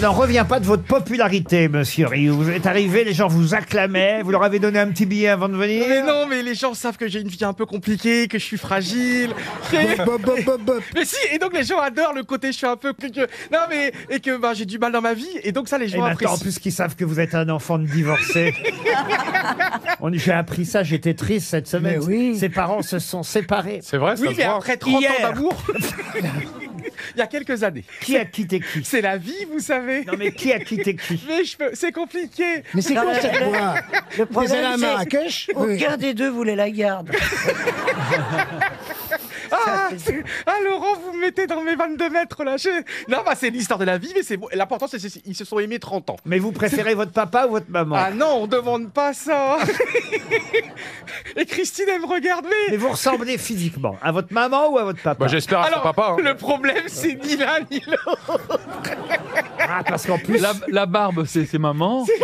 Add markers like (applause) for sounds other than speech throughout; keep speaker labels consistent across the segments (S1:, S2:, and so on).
S1: je n'en reviens pas de votre popularité, monsieur Rioux. Vous êtes arrivé, les gens vous acclamaient, vous leur avez donné un petit billet avant de venir.
S2: Mais non, mais les gens savent que j'ai une vie un peu compliquée, que je suis fragile. que-. (laughs) Mais si, et donc les gens adorent le côté je suis un peu que non mais et que bah, j'ai du mal dans ma vie et donc ça les
S1: Et
S2: gens
S1: maintenant, en
S2: apprécient.
S1: plus qu'ils savent que vous êtes un enfant de divorcé. (laughs) On- J'ai appris ça, j'étais triste cette semaine.
S3: Mais oui.
S1: Ses parents se sont séparés.
S4: C'est vrai, ça
S2: Oui,
S4: se
S2: mais
S4: voit.
S2: après 30
S1: Hier.
S2: ans d'amour, (laughs) il y a quelques années.
S1: Qui a quitté qui?
S2: C'est la vie, vous savez.
S1: Non mais qui a quitté qui? (laughs)
S2: Mais je peux, c'est compliqué.
S3: Mais c'est
S5: Non,
S3: quoi
S5: mais
S3: cette voix?
S5: Le
S3: Vous allez
S5: problème,
S3: à
S5: c'est
S3: Marrakech Oui.
S5: aucun des deux voulait la garde. (laughs)
S2: Ah, c'est- ah, Laurent, vous me mettez dans mes 22 mètres là. Je- Non, bah c'est l'histoire de la vie, mais c'est l'important c'est qu'ils se sont aimés 30 ans.
S1: Mais vous préférez votre papa ou votre maman?
S2: Ah non, on demande pas ça. (laughs) et Christine, elle me regarde.
S1: Mais vous ressemblez physiquement à votre maman ou à votre papa?
S4: Bah, J'espère à son
S2: Alors,
S4: papa. hein.
S2: le problème, c'est ni l'un ni l'autre.
S1: Ah, parce qu'en plus,
S6: La, la barbe, c'est c'est maman. (laughs)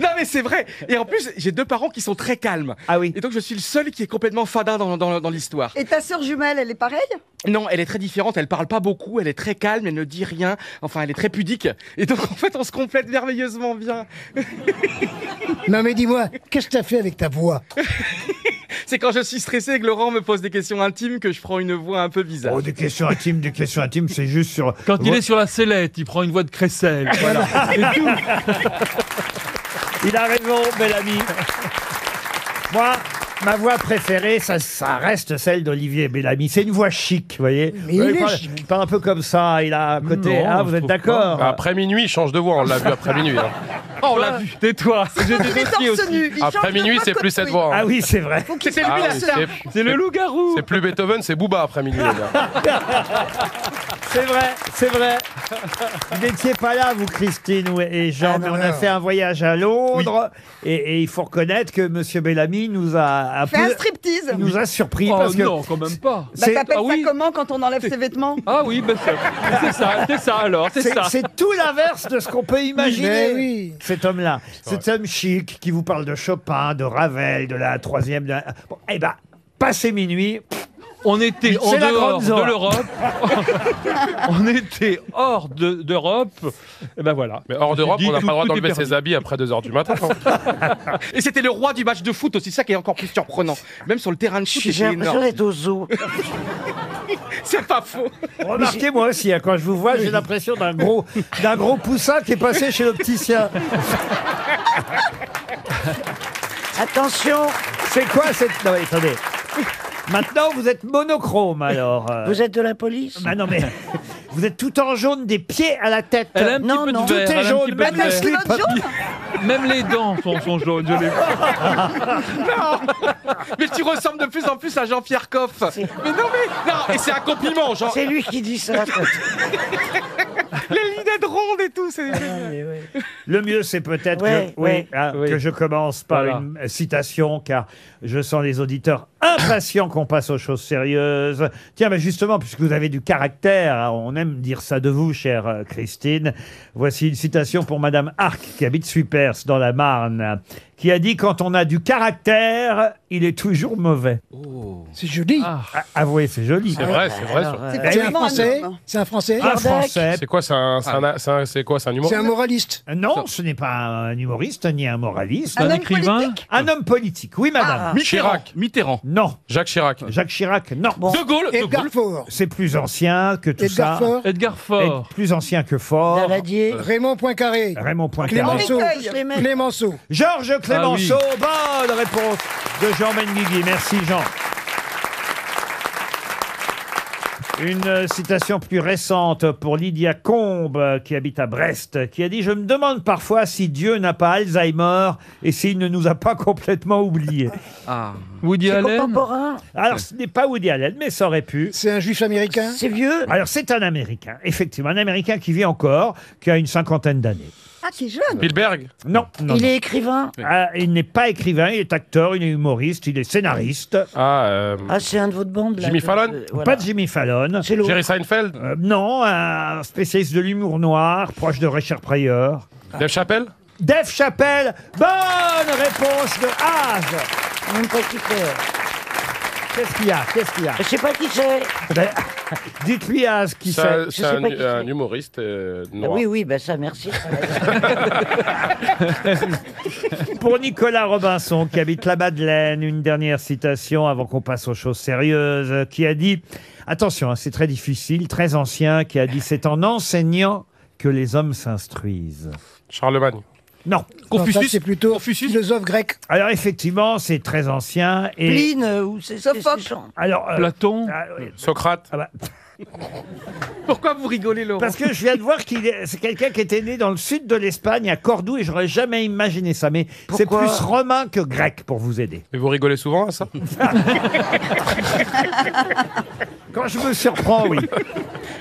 S2: Non, mais c'est vrai. Et en plus, j'ai deux parents qui sont très calmes.
S1: ah oui.
S2: Et donc, je suis le seul qui est complètement fadin dans, dans, dans l'histoire.
S7: Et ta sœur jumelle, elle est pareille?
S2: Non, elle est très différente. Elle parle pas beaucoup. Elle est très calme. Elle ne dit rien. Enfin, elle est très pudique. Et donc, en fait, on se complète merveilleusement bien. (laughs)
S3: Non mais dis-moi, qu'est-ce que t'as fait avec ta voix?
S2: C'est quand je suis stressé et que Laurent me pose des questions intimes que je prends une voix un peu bizarre.
S1: Oh, des questions intimes, des questions intimes, c'est juste sur.
S6: Quand il est sur la sellette, il prend une voix de crécelle. (laughs) Voilà. C'est tout.
S1: Il a raison, bel ami. Moi, ma voix préférée, ça, ça reste celle d'Olivier Bellamy. C'est une voix chic, vous voyez.
S3: Mais il est
S1: pas,
S3: chic.
S1: pas un peu comme ça, il a un côté.
S6: Non,
S1: ah,
S6: je
S1: vous êtes
S6: trouve
S1: d'accord
S4: Bah, Après minuit, il change de voix. On l'a vu après minuit. hein.
S2: Oh, (laughs) on l'a vu.
S6: Tais-toi. J'ai des
S7: Il est
S6: dossiers
S7: torse
S6: aussi.
S7: nu. il
S4: Après
S7: de
S4: minuit, c'est plus cette voix. hein.
S1: Ah oui, c'est vrai.
S7: Faut qu'il
S2: C'est lui
S4: Ah
S2: la
S4: oui,
S2: star.
S4: c'est-
S6: C'est le loup-garou.
S4: C'est plus Beethoven, c'est Booba après minuit. les (laughs) gars.
S1: C'est vrai, c'est vrai. Vous n'étiez pas là, vous, Christine ou- et Jean,
S3: Ah,
S1: mais
S3: non,
S1: on a
S3: non.
S1: fait un voyage à Londres. Et, et il faut reconnaître que Monsieur Bellamy nous a un
S7: Fais un
S1: peu-
S7: striptease.
S1: il nous a surpris
S6: Oh
S1: parce que
S6: non, quand même pas.
S7: Bah,
S1: c'est-
S7: t'appelles
S6: Ah oui.
S7: ça comment quand on enlève ses vêtements?
S6: Ah oui, ben c'est c'est ça, c'est ça alors, c'est
S1: c'est
S6: ça.
S1: c'est tout l'inverse de ce qu'on peut imaginer.
S3: Mais oui.
S1: Cet homme-là, cet homme chic qui vous parle de Chopin, de Ravel, de la troisième. De la... Bon, eh ben, passé minuit,
S6: On était en dehors de l'Europe. (laughs) on était hors de- d'Europe. Et ben voilà.
S4: Mais hors d'Europe, on n'a
S6: tout-
S4: pas le droit
S6: tout est
S4: d'enlever ses habits après 2h du matin. hein. (laughs)
S2: Et c'était le roi du match de foot aussi, ça qui est encore plus surprenant. Même sur le terrain de foot,
S5: J'ai
S2: c'était
S5: l'impression
S2: énorme.
S5: d'être au zoo. (laughs)
S2: C'est pas faux.
S1: remarquez moi aussi, hein, quand je vous vois, j'ai l'impression d'un gros, d'un gros poussin qui est passé chez l'opticien.
S5: Attention,
S1: C'est quoi cette. Non, mais attendez. Maintenant, vous êtes monochrome alors. euh.
S5: vous êtes de la police
S1: Bah non, mais (laughs) vous êtes tout en jaune des pieds à la tête.
S6: Elle a un petit
S5: Non,
S6: peu
S5: non.
S6: de
S1: Tout
S6: vert.
S1: est
S6: elle a un
S1: jaune,
S6: petit peu
S1: même
S6: vert.
S1: slip.
S6: Les dents sont, sont jaunes. Je les (laughs)
S2: Mais tu ressembles de plus en plus à Jean-Pierre Coff. Mais non, mais. Non, et c'est un compliment, genre.
S5: C'est lui qui dit ça. (laughs)
S2: Les lunettes rondes et tout. c'est-
S1: Le mieux, c'est peut-être
S5: Ouais,
S1: que, oui,
S5: ouais.
S1: hein,
S6: Oui.
S1: que je commence par
S6: Voilà.
S1: une citation, car je sens les auditeurs impatients qu'on passe aux choses sérieuses. Tiens, mais justement, puisque vous avez du caractère, hein, on aime dire ça de vous, chère euh, Christine. Voici une citation pour Madame Arc, qui habite Supers, dans la Marne, qui a dit « Quand on a du caractère, il est toujours mauvais
S3: C'est joli.
S6: Ah.
S1: Ah, Avouez, c'est joli.
S4: C'est vrai, c'est vrai.
S5: Euh,
S7: C'est
S1: Eh
S3: C'est un
S7: vraiment
S3: français. C'est un français.
S1: Un français.
S4: C'est quoi, c'est un, c'est un- un- quoi, c'est un humour
S3: C'est un moraliste.
S1: Non, ce n'est pas un humoriste ni un moraliste.
S6: Un
S7: homme
S6: écrivain?
S1: Un homme politique, oui, madame.
S5: Ah.
S2: Mitterrand.
S4: Chirac.
S2: Mitterrand.
S1: Non.
S4: Jacques Chirac.
S1: Jacques Chirac, non.
S5: Bon.
S2: De Gaulle. De
S3: Edgar
S2: Gaulle.
S3: Faure.
S1: C'est plus ancien que tout
S3: Edgar
S1: ça.
S3: Faure.
S6: Edgar
S1: Et
S6: Faure.
S1: plus ancien que fort.
S5: Daladier.
S3: Raymond Poincaré.
S1: Raymond Poincaré.
S3: Clémenceau. Clémenceau.
S1: Georges Clémenceau,
S6: Ah
S1: bonne réponse de Jean Benguigui. Merci Jean. Une citation plus récente pour Lydia Combe, qui habite à Brest, qui a dit « Je me demande parfois si Dieu n'a pas Alzheimer et s'il ne nous a pas complètement oubliés.
S2: Ah.
S6: Woody
S5: C'est
S6: Allen.
S5: contemporain. »
S1: Alors, ce n'est pas Woody Allen, mais ça aurait pu.
S3: C'est un juif américain.
S5: C'est vieux.
S1: Alors, c'est un Américain, effectivement, un Américain qui vit encore, qui a une cinquantaine d'années.
S7: Ah, qui est jeune
S4: Spielberg.
S1: Non, non,
S5: Il
S1: non.
S5: est écrivain.
S1: Ah, il n'est pas écrivain, il est acteur, il est humoriste, il est scénariste.
S4: Ah, euh,
S5: Ah, c'est un de votre bande. là,
S4: Jimmy
S5: de-
S4: Fallon
S5: de- voilà.
S1: Pas de Jimmy Fallon.
S5: C'est l'autre.
S4: Jerry Seinfeld.
S1: Euh, non, un spécialiste de l'humour noir, proche de Richard Pryor.
S4: Dave Chappelle.
S1: Dave Chappelle, bonne réponse de Az.
S5: Même pas qui fait.
S1: Qu'est-ce qu'il y a? Qu'est-ce qu'il y a?
S5: Je sais pas qui c'est.
S1: Ben, (laughs) Dites-lui à ce qui
S4: C'est c'est un-
S5: qui
S4: humoriste euh,
S5: Ah
S4: noir.
S5: oui, oui, bah ça, merci. (laughs)
S1: Pour Nicolas Robinson, qui habite la Madeleine, une dernière citation avant qu'on passe aux choses sérieuses, qui a dit, attention, hein, c'est très difficile, très ancien, qui a dit, c'est en enseignant que les hommes s'instruisent.
S4: Charlemagne.
S1: Non.
S3: Ça, c'est plutôt philosophe grec.
S1: Alors effectivement, c'est très ancien et.
S5: Pline, euh, ou c'est
S7: Sophocle.
S1: Alors. euh,
S6: Platon.
S1: ah, oui.
S4: Socrate.
S1: Ah bah, (laughs)
S2: Pourquoi vous rigolez, Laurent
S1: parce que je viens de voir qu'il est, c'est quelqu'un qui était né dans le sud de l'Espagne, à Cordoue, et j'aurais jamais imaginé ça. Mais c'est
S5: Pourquoi
S1: plus romain que grec pour vous aider.
S4: Et vous rigolez souvent à ça? (laughs)
S1: Quand je me surprends, oui. (laughs)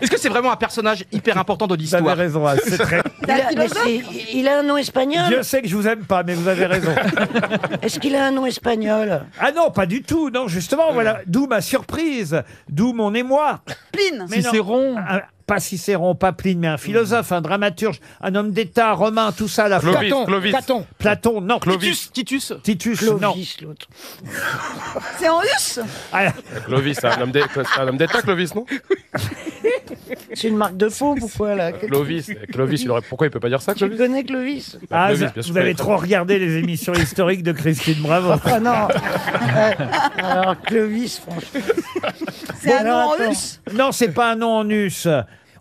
S2: Est-ce que c'est vraiment un personnage hyper important de
S1: Vous avez
S2: l'histoire
S1: raison, c'est très. (laughs)
S5: Il a, mais c'est- il a un nom espagnol
S1: Dieu sait que je vous aime pas, mais vous avez raison. (laughs)
S5: Est-ce qu'il a un nom espagnol?
S1: Ah non, pas du tout. Non, justement, voilà. D'où ma surprise. D'où mon émoi.
S7: Pline.
S6: Cicéron.
S1: Un- pas Cicéron, pas Pline, mais un philosophe, un dramaturge, un homme d'État, romain, tout ça à la.
S4: Clovis,
S3: Caton,
S4: Clovis.
S1: Platon, non.
S2: Titus, Titus.
S1: Titus, non.
S5: Clovis, l'autre. (laughs)
S7: C'est en russe.
S1: Ah,
S4: Clovis, c'est un homme d'É- c'est un homme d'État, Clovis, non (laughs)
S5: C'est une marque de faux, pourquoi là
S4: Clovis. Clovis, il aurait... pourquoi il peut pas dire ça,
S5: Tu
S4: Clovis
S5: connais Clovis
S1: ah,
S4: Clovis,
S1: vous-
S4: bien sûr,
S1: vous avez trop regardé les émissions historiques de Christine Bravo.
S5: Ah non Ouais. Alors Clovis, franchement. (laughs)
S7: C'est un nom en russe.
S1: Non, c'est pas un nom en us.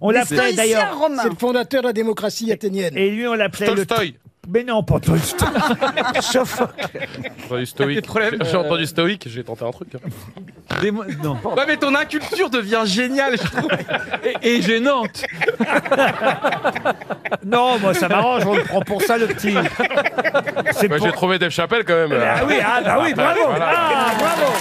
S1: On l'appelait d'ailleurs.
S7: romain.
S3: C'est le fondateur de la démocratie athénienne.
S1: Et lui, on l'appelait le.
S4: Tolstoï.
S1: Mais non, pas Tolstoï. (laughs)
S5: Sophocle.
S4: J'ai entendu stoïque. J'ai entendu stoïque, j'ai tenté un truc.
S6: non.
S2: Ouais, mais ton inculture devient géniale, je trouve.
S6: Et, et gênante.
S1: Non, moi, ça m'arrange, on le prend pour ça, le petit. C'est
S4: Ouais,
S1: pour-
S4: J'ai trouvé Dave Chappelle quand même.
S1: Ah oui, ah bah oui, bravo.
S4: Voilà.
S1: Ah, bravo.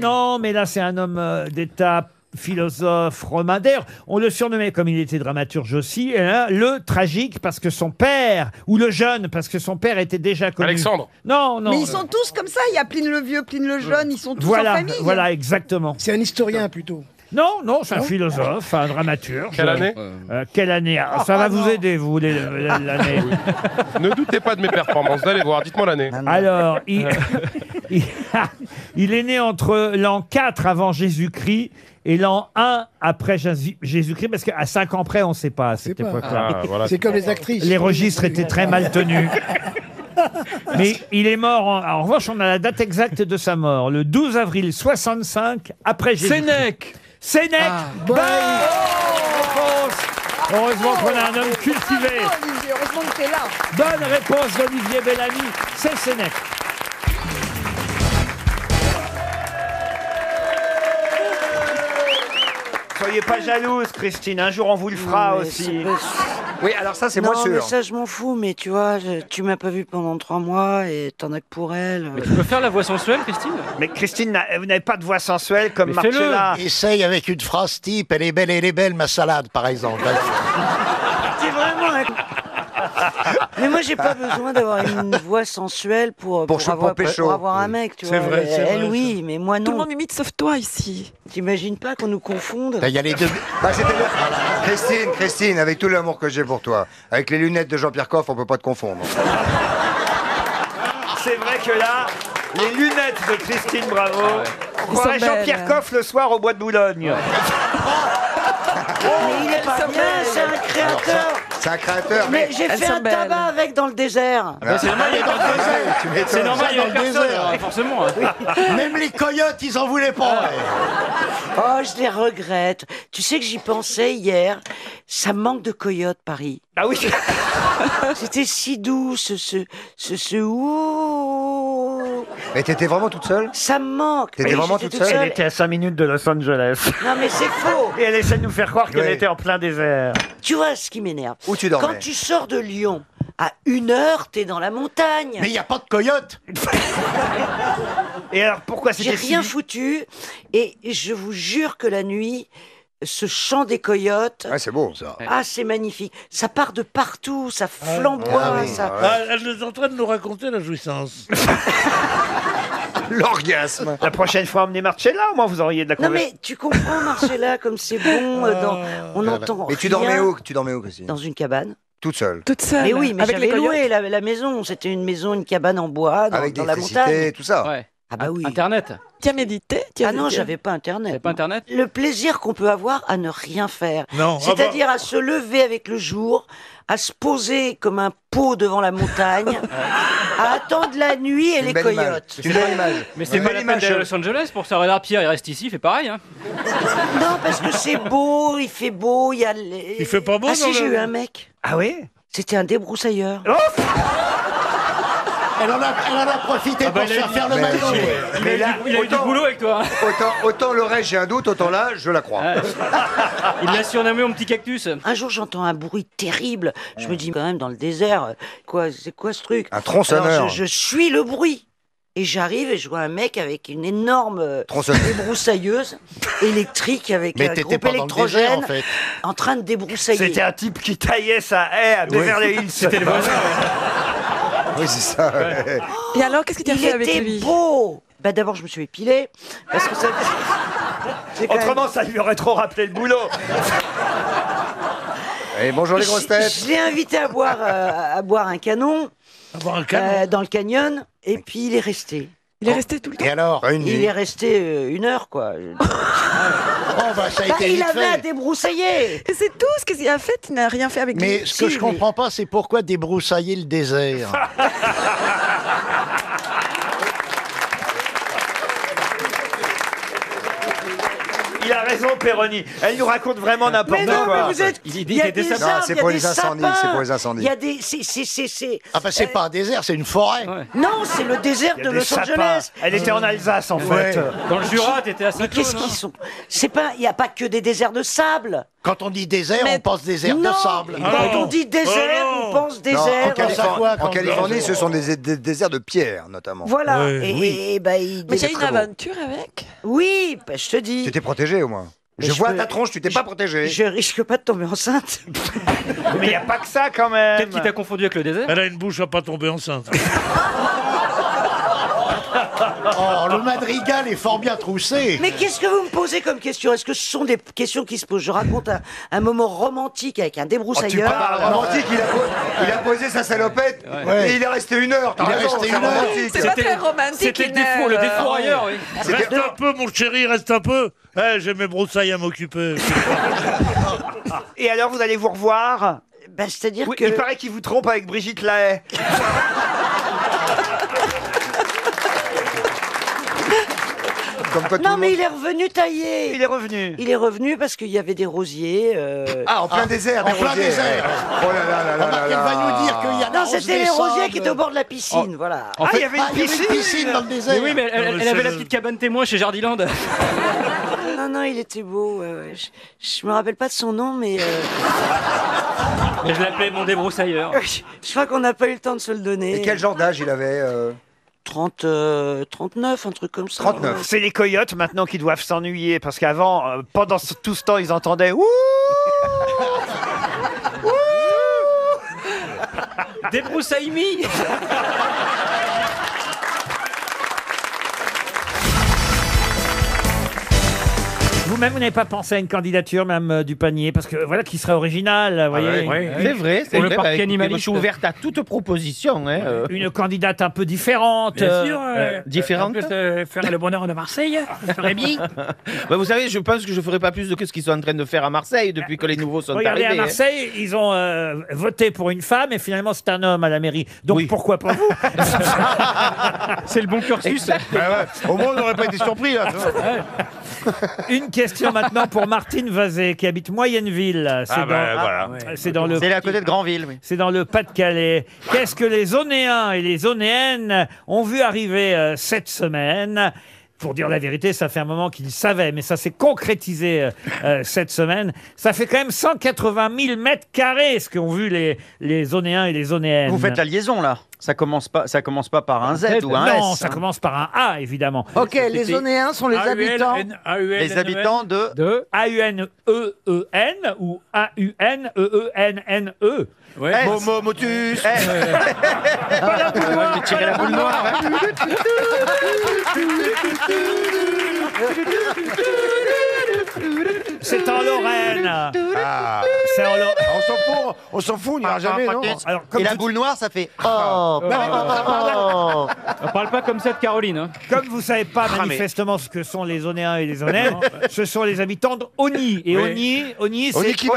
S1: Non, mais là, c'est un homme euh, d'État philosophe romain. D'ailleurs, on le surnommait, comme il était dramaturge aussi, hein, le tragique parce que son père, ou le jeune parce que son père était déjà connu.
S4: Alexandre.
S1: Non, non.
S7: Mais ils sont tous comme ça. Il y a Pline le vieux, Pline le jeune. Ils sont tous en
S1: Voilà,
S7: famille.
S1: voilà, exactement.
S3: C'est un historien plutôt.
S1: Non, non, c'est un philosophe, un dramaturge.
S4: Quelle année
S1: Euh, Quelle année Ah, Ça va vous aider, vous, les- l'année.
S4: Ne doutez pas de mes performances, vous allez voir, dites-moi l'année.
S1: Alors, il, (laughs) il, (laughs) il est né entre l'an 4 avant Jésus-Christ et l'an 1 après Jésus- Jésus-Christ, parce qu'à 5 ans près, on ne sait pas à cette époque-là.
S4: Ah, voilà.
S3: C'est comme les actrices.
S1: Les registres étaient très mal tenus. (laughs) Mais il est mort, en, en revanche, on a la date exacte de sa mort, le 12 avril 65 après Jésus.
S6: Sénèque.
S1: Sénèque Bonne réponse Heureusement qu'on a un homme cultivé.
S7: Bravo, Olivier. Heureusement que t'es là.
S1: Bonne réponse d'Olivier Bellamy, c'est Sénèque. Soyez pas jalouse, Christine. Un jour, on vous le fera
S5: Mais
S1: aussi.
S5: c'est pas-
S8: Oui, alors ça, c'est
S5: non,
S8: moins
S5: mais
S8: sûr.
S5: ça, je m'en fous, mais tu vois, je- tu m'as pas vu pendant trois mois et t'en as que pour elle.
S6: Tu peux faire la voix sensuelle, Christine
S1: Mais Christine, n'a- vous n'avez pas de voix sensuelle comme
S6: Mais fais-le.
S1: Marcella.
S9: Essaye avec une phrase type, elle est belle, elle est belle, ma salade, par exemple. (laughs)
S5: C'est vraiment un- Mais moi, j'ai pas (laughs) besoin d'avoir une voix sensuelle pour,
S8: Pour
S5: avoir,
S8: pour
S5: un mec, tu
S9: C'est
S5: vois.
S9: vrai, c'est
S5: Elle,
S9: vrai,
S5: oui, mais moi,
S10: Tout le
S5: non.
S10: monde m'imite sauf toi ici.
S5: T'imagines pas qu'on nous confonde
S9: Il y a les deux.
S8: Bah, Christine, Christine, avec tout l'amour que j'ai pour toi, avec les lunettes de Jean-Pierre Coff, on peut pas te confondre. (laughs)
S1: C'est vrai que là, les lunettes de Christine Bravo. On
S10: Ils
S1: croirait. Jean-Pierre Coff le soir au bois de Boulogne. (laughs)
S5: Mais il est pas bien, c'est un créateur.
S8: C'est un créateur,
S5: Mais
S8: mais.
S5: j'ai fait un
S10: belles.
S5: tabac avec dans le désert.
S6: C'est normal, il y a personne.
S8: Tu m'étonnes.
S6: C'est normal, il y a
S9: dans le désert.
S6: Ouais, Forcément. hein.
S9: Même les coyotes, ils en voulaient pas. ouais.
S5: Oh, je les regrette. Tu sais que j'y pensais hier. Ça manque de coyotes, Paris.
S1: Ah oui (laughs)
S5: C'était si doux, ce, ce, ce, ce ouh.
S8: Mais t'étais vraiment toute seule?
S5: Ça me manque.
S8: T'étais
S5: Oui,
S8: vraiment
S5: j'étais
S8: toute seule?
S1: Elle était à 5 minutes de Los Angeles.
S5: Non, mais c'est (laughs) faux.
S1: Et elle essaie de nous faire croire qu'elle était en plein désert.
S5: Tu vois ce qui m'énerve?
S8: Où tu dormais?
S5: Quand tu sors de Lyon, à une heure, t'es dans la montagne.
S9: Mais il n'y a pas de coyotes. (laughs)
S1: Et alors pourquoi
S5: J'ai
S1: c'était
S5: rien
S1: si...
S5: foutu. Et je vous jure que la nuit, ce chant des coyotes.
S8: Ouais, c'est beau, ça.
S5: Ah, c'est magnifique. Ça part de partout, ça flamboie.
S8: Ah oui,
S5: ça...
S8: ah
S9: elle est en train de nous raconter la jouissance. (laughs)
S8: L'orgasme.
S1: La prochaine fois, emmenez Marcella, au moins vous auriez de la
S5: Non mais tu comprends Marcella comme c'est bon euh, dans... on entend
S8: Mais tu
S5: rien.
S8: dormais où Tu dormais où, Christine?
S5: Dans une cabane.
S11: Toute seule.
S10: Toute seule.
S5: Mais oui, mais
S10: Avec les
S5: j'avais
S10: coyotes
S5: loué la, la maison. C'était une maison, une cabane en bois dans,
S11: Avec
S5: dans la
S11: l'électricité,
S5: montagne.
S11: tout ça.
S12: Ouais.
S5: Ah bah oui.
S12: Internet.
S10: Tu as médité tu as
S5: Ah non, j'avais pas
S12: T'avais
S5: internet.
S12: pas internet?
S5: Le plaisir qu'on peut avoir à ne rien faire.
S1: Non.
S5: C'est-à-dire à se lever avec le jour, à se poser comme un pot devant la montagne, (laughs) à attendre la nuit et
S11: Une
S5: les
S11: belle image.
S5: coyotes.
S11: C'est une belle image.
S12: Mais c'est
S11: Une
S12: pas la peine
S11: image.
S12: d'aller à Los Angeles pour ça. Regarde, Pierre, il reste ici, il fait pareil. Hein. (laughs)
S5: Non, parce que c'est beau, il fait beau, il y a les...
S13: Il fait pas beau
S5: Ah si, j'ai
S13: le-
S5: eu un mec.
S1: Ah oui?
S5: C'était un débroussailleur. (laughs)
S9: Elle en a, elle en a profité
S12: Ah bah,
S9: pour
S12: il
S9: se
S12: a
S9: faire
S12: dit-
S9: faire le
S11: Mais-
S9: maillot.
S12: Il,
S11: Mais
S12: a, eu du- il a eu du boulot avec toi. hein.
S11: Autant, autant le reste, j'ai un doute, autant là, je la crois.
S12: Il l'a surnommé mon petit cactus.
S5: Un jour, j'entends un bruit terrible. Je me dis, quand même, dans le désert, quoi, c'est quoi ce truc?
S11: Un tronçonneur.
S5: Alors, je, je suis le bruit. Et j'arrive et je vois un mec avec une énorme euh,
S11: Tronçonneuse.
S5: débroussailleuse électrique avec
S9: Mais
S5: un
S9: t'étais
S5: groupe
S9: pas dans le désert,
S5: électrogène
S9: en fait.
S5: en train de débroussailler.
S1: C'était un type qui taillait sa haie à Beverly Hills.
S12: C'était le voisin.
S11: Oui, c'est ça. ouais.
S10: Et alors, qu'est-ce que tu as
S5: Il
S10: fait avec
S5: était
S10: lui
S5: beau bah, D'abord, je me suis épilé. Parce que ça... (laughs) c'est quand même-
S1: Autrement, ça lui aurait trop rappelé le boulot. (laughs)
S11: Et bonjour les grosses têtes.
S5: Je l'ai invité à boire, euh, à boire un canon,
S13: Avoir un canon.
S5: euh, dans le canyon, et puis il est resté.
S10: Il est resté tout le temps.
S9: Et alors?
S11: Une
S5: Il
S11: nuit.
S5: est resté euh, une heure, quoi. (laughs)
S9: Oh, bah, ça a
S5: Bah,
S9: été
S5: il
S9: vite
S5: avait à débroussailler.
S10: Et c'est tout ce qu'il a fait, il n'a rien fait avec
S9: Mais
S10: lui.
S9: ce que
S5: Si,
S9: je
S5: mais-
S9: comprends pas, c'est pourquoi débroussailler le désert. (laughs)
S1: Il a raison, Péroni. Elle nous raconte vraiment n'importe
S5: Mais non,
S1: quoi.
S5: mais vous êtes.
S12: Il dit
S5: il y a
S12: qu'il était
S5: des.
S11: Non, c'est
S5: il y a
S11: pour
S5: des
S11: les incendies,
S5: sapins.
S11: c'est pour les incendies.
S5: Il y a des. c'est- c'est- c'est- c'est-
S9: Ah bah c'est pas un désert, c'est une forêt.
S12: Ouais.
S5: Non, c'est le désert
S1: Il y a
S5: de
S1: des
S5: Los
S1: sapins.
S5: Angeles.
S1: Elle était en Alsace, en
S11: Ouais.
S1: fait.
S12: Dans le Jura, t'étais à
S5: Mais
S12: saint
S5: qu'est-ce qu'ils sont? C'est pas. Il n'y a pas que des déserts de sable.
S9: Quand on dit désert,
S10: Mais-
S9: on pense désert
S5: non.
S9: de sable.
S5: Quand on dit désert,
S13: Oh
S5: on pense
S11: Non, en,
S5: désert.
S11: Californie, en Californie, ce sont des, des déserts de pierre, notamment.
S5: Voilà. Et, bah, il-
S10: Mais tu as
S11: c'est
S10: une aventure avec?
S5: Oui, bah, je te dis.
S11: Tu t'es protégé au moins. Je
S5: je
S11: vois
S5: peux-
S11: ta tronche, tu t'es pas protégé.
S5: Je risque pas de tomber enceinte. (laughs)
S1: Mais il n'y a pas que ça, quand même.
S12: Peut-être qu'il t'a confondu avec le désert.
S13: Elle a une bouche à pas tomber enceinte. (laughs)
S9: Oh, le madrigal est fort bien troussé.
S5: Mais qu'est-ce que vous me posez comme question? Est-ce que ce sont des questions qui se posent? Je raconte un, un moment romantique avec un
S11: Oh, tu
S5: débroussailleur.
S11: parles romantique, il a, il a posé sa salopette
S9: Ouais.
S11: et il est resté une heure. T'as
S9: Il est
S11: raison,
S9: resté
S11: c'est
S9: une heure.
S11: romantique.
S10: C'est pas très romantique.
S12: C'était le
S10: une
S12: défaut, le défaut ailleurs, oui.
S13: Reste un peu, mon chéri, reste un peu. Eh, j'ai mes broussailles à m'occuper. (laughs)
S1: Et alors, vous allez vous revoir?
S5: Bah, C'est-à-dire
S1: Oui,
S5: que.
S1: Il paraît qu'il vous trompe avec Brigitte Lahaye. (laughs)
S11: Comme quoi tout
S5: Non, mais
S11: monde-
S5: il est revenu tailler.
S1: Il est revenu.
S5: Il est revenu parce qu'il y avait des rosiers. euh,
S11: Ah, en plein désert,
S9: en
S11: des
S9: plein
S11: rosiers.
S9: désert.
S11: Oh là là là là
S9: Remarque,
S11: là
S9: elle va
S11: là.
S9: nous dire qu'il y a la
S5: Non,
S9: rose
S5: c'était
S9: des
S5: les rosiers
S9: sables.
S5: qui étaient au bord de la piscine, voilà.
S12: En
S1: ah,
S12: fait-
S1: il y avait
S9: Ah,
S1: une
S9: il y avait
S1: piscine.
S9: une piscine dans le désert.
S12: Mais oui, mais elle, avait la petite cabane témoin chez Jardiland. (laughs)
S5: Non, non, il était beau. ouais, ouais. Je, je me rappelle pas de son nom, mais euh,
S12: Mais je l'appelais mon débroussailleur.
S5: je, (laughs) je crois qu'on n'a pas eu le temps de se le donner.
S11: Et quel genre d'âge il avait euh
S5: 30, euh, 39, un truc comme ça.
S11: 39.
S1: C'est les coyotes maintenant qui doivent s'ennuyer parce qu'avant, euh, pendant ce- tout ce temps, ils entendaient Ouh
S12: Débroussaille-mi (laughs)
S1: Vous-même, vous n'avez pas pensé à une candidature, Mme euh, Dupanier Parce que voilà, qui serait original, vous voyez.
S14: C'est vrai, c'est
S12: Pour le
S14: vrai. bah,
S12: animaliste.
S14: je suis ouverte à toute proposition. Hein, euh.
S1: Une candidate un peu différente. euh,
S14: euh, différente.
S12: faire le bonheur de Marseille, ça ferait bien. (laughs)
S14: Bah, vous savez, je pense que je ferai pas plus de que ce qu'ils sont en train de faire à Marseille depuis que les nouveaux sont
S1: Regardez,
S14: arrivés.
S1: à
S14: hein.
S1: Marseille, ils ont euh, voté pour une femme et finalement c'est un homme à la mairie. Donc
S14: Oui.
S1: pourquoi pas vous (laughs)
S12: C'est le bon cursus.
S11: Au moins, on n'aurait pas été surpris. Là,
S1: Une question maintenant pour Martine Vazé qui habite Moyenneville. C'est dans,
S13: voilà.
S1: c'est dans le
S14: C'est à côté de Granville, oui.
S1: C'est dans le Pas-de-Calais. Qu'est-ce que les Onéens et les Onéennes ont vu arriver euh, cette semaine? Pour dire la vérité, ça fait un moment qu'ils savaient, mais ça s'est concrétisé euh, euh, cette semaine. Ça fait quand même 180 000 mètres carrés ce qu'ont vu les, les Onéens et les Onéennes.
S15: Vous faites la liaison là. Ça commence pas, ça commence pas par un Z ou un
S1: Non,
S15: S.
S1: ça
S15: hein.
S1: commence par un A, évidemment.
S16: Ok, les Onéens sont les habitants.
S15: Les habitants de.
S1: De A-U-N-E-E-N ou A-U-N-E-E-N-N-E.
S11: Momo Motus.
S14: Tiré (laughs) la boule noire. (laughs)
S1: C'est en Lorraine.
S11: Ah.
S1: C'est en Lorraine.
S11: On s'en fout, on s'en fout, on n'ira jamais, non
S1: Alors, comme
S15: Et la
S1: vous-
S15: boule noire, ça fait (laughs) oh.
S12: On parle pas comme ça (laughs) de Caroline. hein.
S1: Comme vous savez pas
S11: mais-
S1: manifestement ce que sont les Onéens et les Onéennes, ce sont les habitants d'Oni. Et
S12: Oui.
S11: On
S1: c'est
S11: dit qui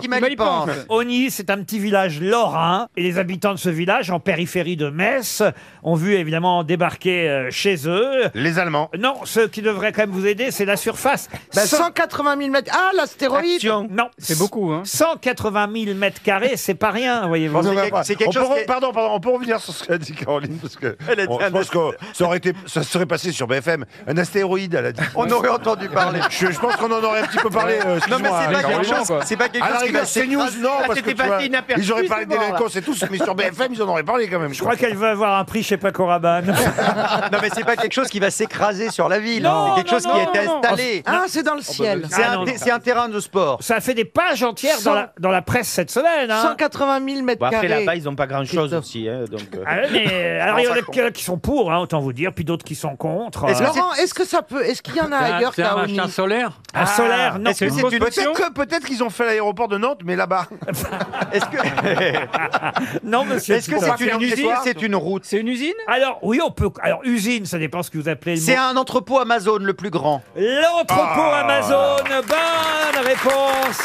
S15: qui mal y pense.
S1: Oni, c'est un petit village lorrain. Et les habitants de ce village, en périphérie de Metz, ont vu évidemment débarquer euh, chez eux.
S11: Les Allemands.
S1: Non, ce qui devrait quand même vous aider, c'est la surface.
S16: Bah,
S1: Cent-
S16: 180 000 mètres. Ah, l'astéroïde
S14: Action.
S1: Non,
S12: C'est beaucoup, hein.
S1: 180 000 mètres carrés, c'est pas rien, voyez-vous.
S15: Bon, c'est quelque- c'est quelque
S11: on
S15: chose
S11: peut re-
S15: qui est-
S11: Pardon, pardon, on peut revenir sur ce qu'a dit Caroline, parce que
S15: Elle a dit
S11: bon,
S15: un
S11: je pense que ça aurait été, ça serait passé sur BFM. Un astéroïde, elle a dit.
S15: On aurait entendu parler. (laughs)
S11: Je, je pense qu'on en aurait un petit peu parlé. euh,
S15: Non, mais c'est
S11: hein,
S15: pas quelque
S11: Caroline.
S15: chose. C'est pas quelque
S11: À la
S15: chose qui va
S11: c'est news, non,
S14: Ah,
S11: parce que
S14: c'était
S11: tu vois,
S14: passé inaperçu,
S11: ils auraient parlé
S14: c'est
S11: des
S14: mort, là.
S11: et tous, mais sur BFM, ils en auraient parlé quand même.
S1: Je crois qu'elle veut avoir un prix chez Paco Rabanne. (laughs)
S15: Non, mais c'est pas quelque chose qui va s'écraser sur la ville.
S1: Non,
S15: c'est quelque
S1: non,
S15: chose qui
S1: non, non.
S15: installé.
S16: Ah, c'est dans le ciel.
S15: C'est
S1: Ah,
S15: un, c'est un terrain de sport.
S1: Ça a fait des pages entières dans la, dans la presse cette semaine. Hein.
S16: 180 000 mètres
S14: Bon, après,
S16: carrés.
S14: là-bas, ils ont pas grand-chose aussi. hein, donc, euh.
S1: Ah ouais, mais alors il y en a qui sont pour, hein, autant vous dire, puis d'autres qui sont contre.
S15: Est-ce que
S1: Euh,
S16: Laurent, est-ce que ça peut. Est-ce qu'il y en a ailleurs
S12: C'est un
S16: qu'à Oni
S12: machin solaire
S1: un solaire, non.
S15: Est-ce que c'est une
S11: Peut-être que- peut-être qu'ils ont fait l'aéroport de Nantes, mais là-bas. (laughs)
S15: Est-ce que (laughs)
S1: Non, monsieur.
S15: est-ce que c'est une usine C'est une route.
S12: C'est une usine
S1: Alors oui, on peut. Alors usine, ça dépend ce que vous appelez le
S15: C'est un entrepôt Amazon le plus grand.
S1: L'entrepôt
S11: Ah.
S1: Amazon. Bonne réponse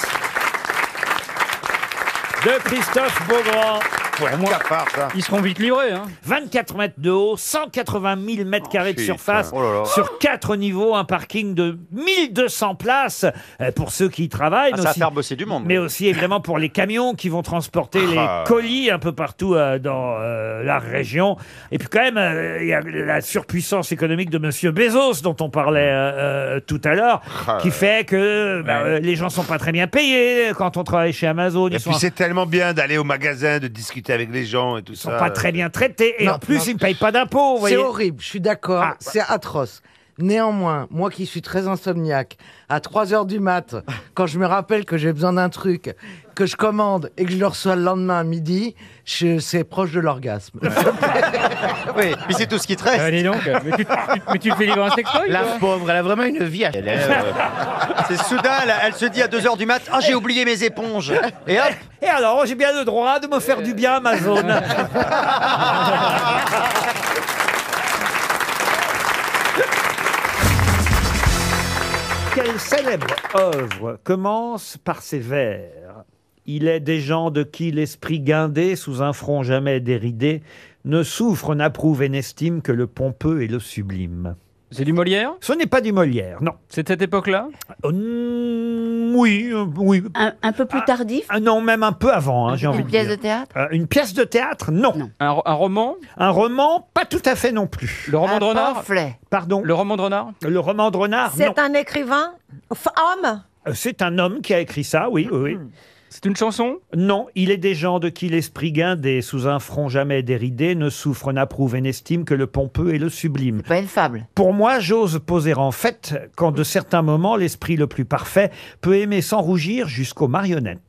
S1: de Christophe Beaugrand.
S11: Ça.
S12: Ils seront vite livrés. Hein.
S1: 24 mètres de haut, 180 000 mètres carrés de surface,
S15: Oh là là.
S1: sur quatre niveaux, un parking de 1200 places euh, pour ceux qui y travaillent,
S15: Ah,
S1: mais
S15: ça va
S1: aussi-
S15: faire bosser du monde.
S1: mais aussi évidemment pour les camions qui vont transporter
S11: Ah.
S1: les colis un peu partout euh, dans euh, la région. Et puis quand même, euh, il y a la surpuissance économique de Monsieur Bezos dont on parlait euh, euh, tout à l'heure,
S11: Ah.
S1: qui fait que bah, euh, les gens sont pas très bien payés quand on travaille chez Amazon.
S11: Et
S1: sont,
S11: puis c'est tellement bien d'aller au magasin, de discuter avec les gens et tout
S1: ils sont
S11: ça.
S1: pas très bien traités. Et
S16: Non,
S1: en plus,
S16: non.
S1: ils ne payent pas d'impôts. vous
S16: C'est
S1: voyez.
S16: horrible, je suis d'accord,
S1: Ah.
S16: c'est atroce. Néanmoins, moi qui suis très insomniaque, à 3 heures du mat, quand je me rappelle que j'ai besoin d'un truc, que je commande et que je le reçois le lendemain à midi, je- c'est proche de l'orgasme. (laughs)
S15: Oui, puis c'est tout ce qui te reste.
S12: Dis donc. Mais tu, tu- mais tu te fais livrer un sextoy
S14: La
S12: toi
S14: pauvre, elle a vraiment une vie à elle. euh.
S15: C'est soudain, elle, elle se dit à 2h du mat Ah, j'ai oublié mes éponges. Et hop
S1: Et alors, j'ai bien le droit de me faire du bien, Amazon. (laughs) Quelle célèbre œuvre commence par ces vers Il est des gens de qui l'esprit guindé, sous un front jamais déridé, ne souffre, n'approuve et n'estime que le pompeux et le sublime.
S12: C'est du Molière?
S1: Ce n'est pas du Molière, non.
S12: C'est de cette époque-là?
S1: Euh, oui, euh, oui.
S17: Un, un peu plus tardif?
S1: Ah non, même un peu avant, hein, j'ai envie
S17: Une
S1: de
S17: pièce
S1: dire.
S17: de théâtre?
S1: Euh, une pièce de théâtre, non.
S12: un, ro- un roman?
S1: Un roman, pas tout à fait non plus.
S12: Le roman
S17: Un
S12: de renard?
S17: pamphlet.
S1: Pardon?
S12: Le roman de renard?
S1: Le roman de renard, non.
S18: C'est un écrivain F- Homme?
S1: Euh, C'est un homme qui a écrit ça, oui, oui, oui.
S12: C'est une chanson?
S1: Non, il est des gens de qui l'esprit guindé, sous un front jamais déridé, ne souffre, n'approuve et n'estime que le pompeux et le sublime.
S17: Pas une fable.
S1: Pour moi, j'ose poser en fait qu'en de certains moments, l'esprit le plus parfait peut aimer sans rougir jusqu'aux marionnettes.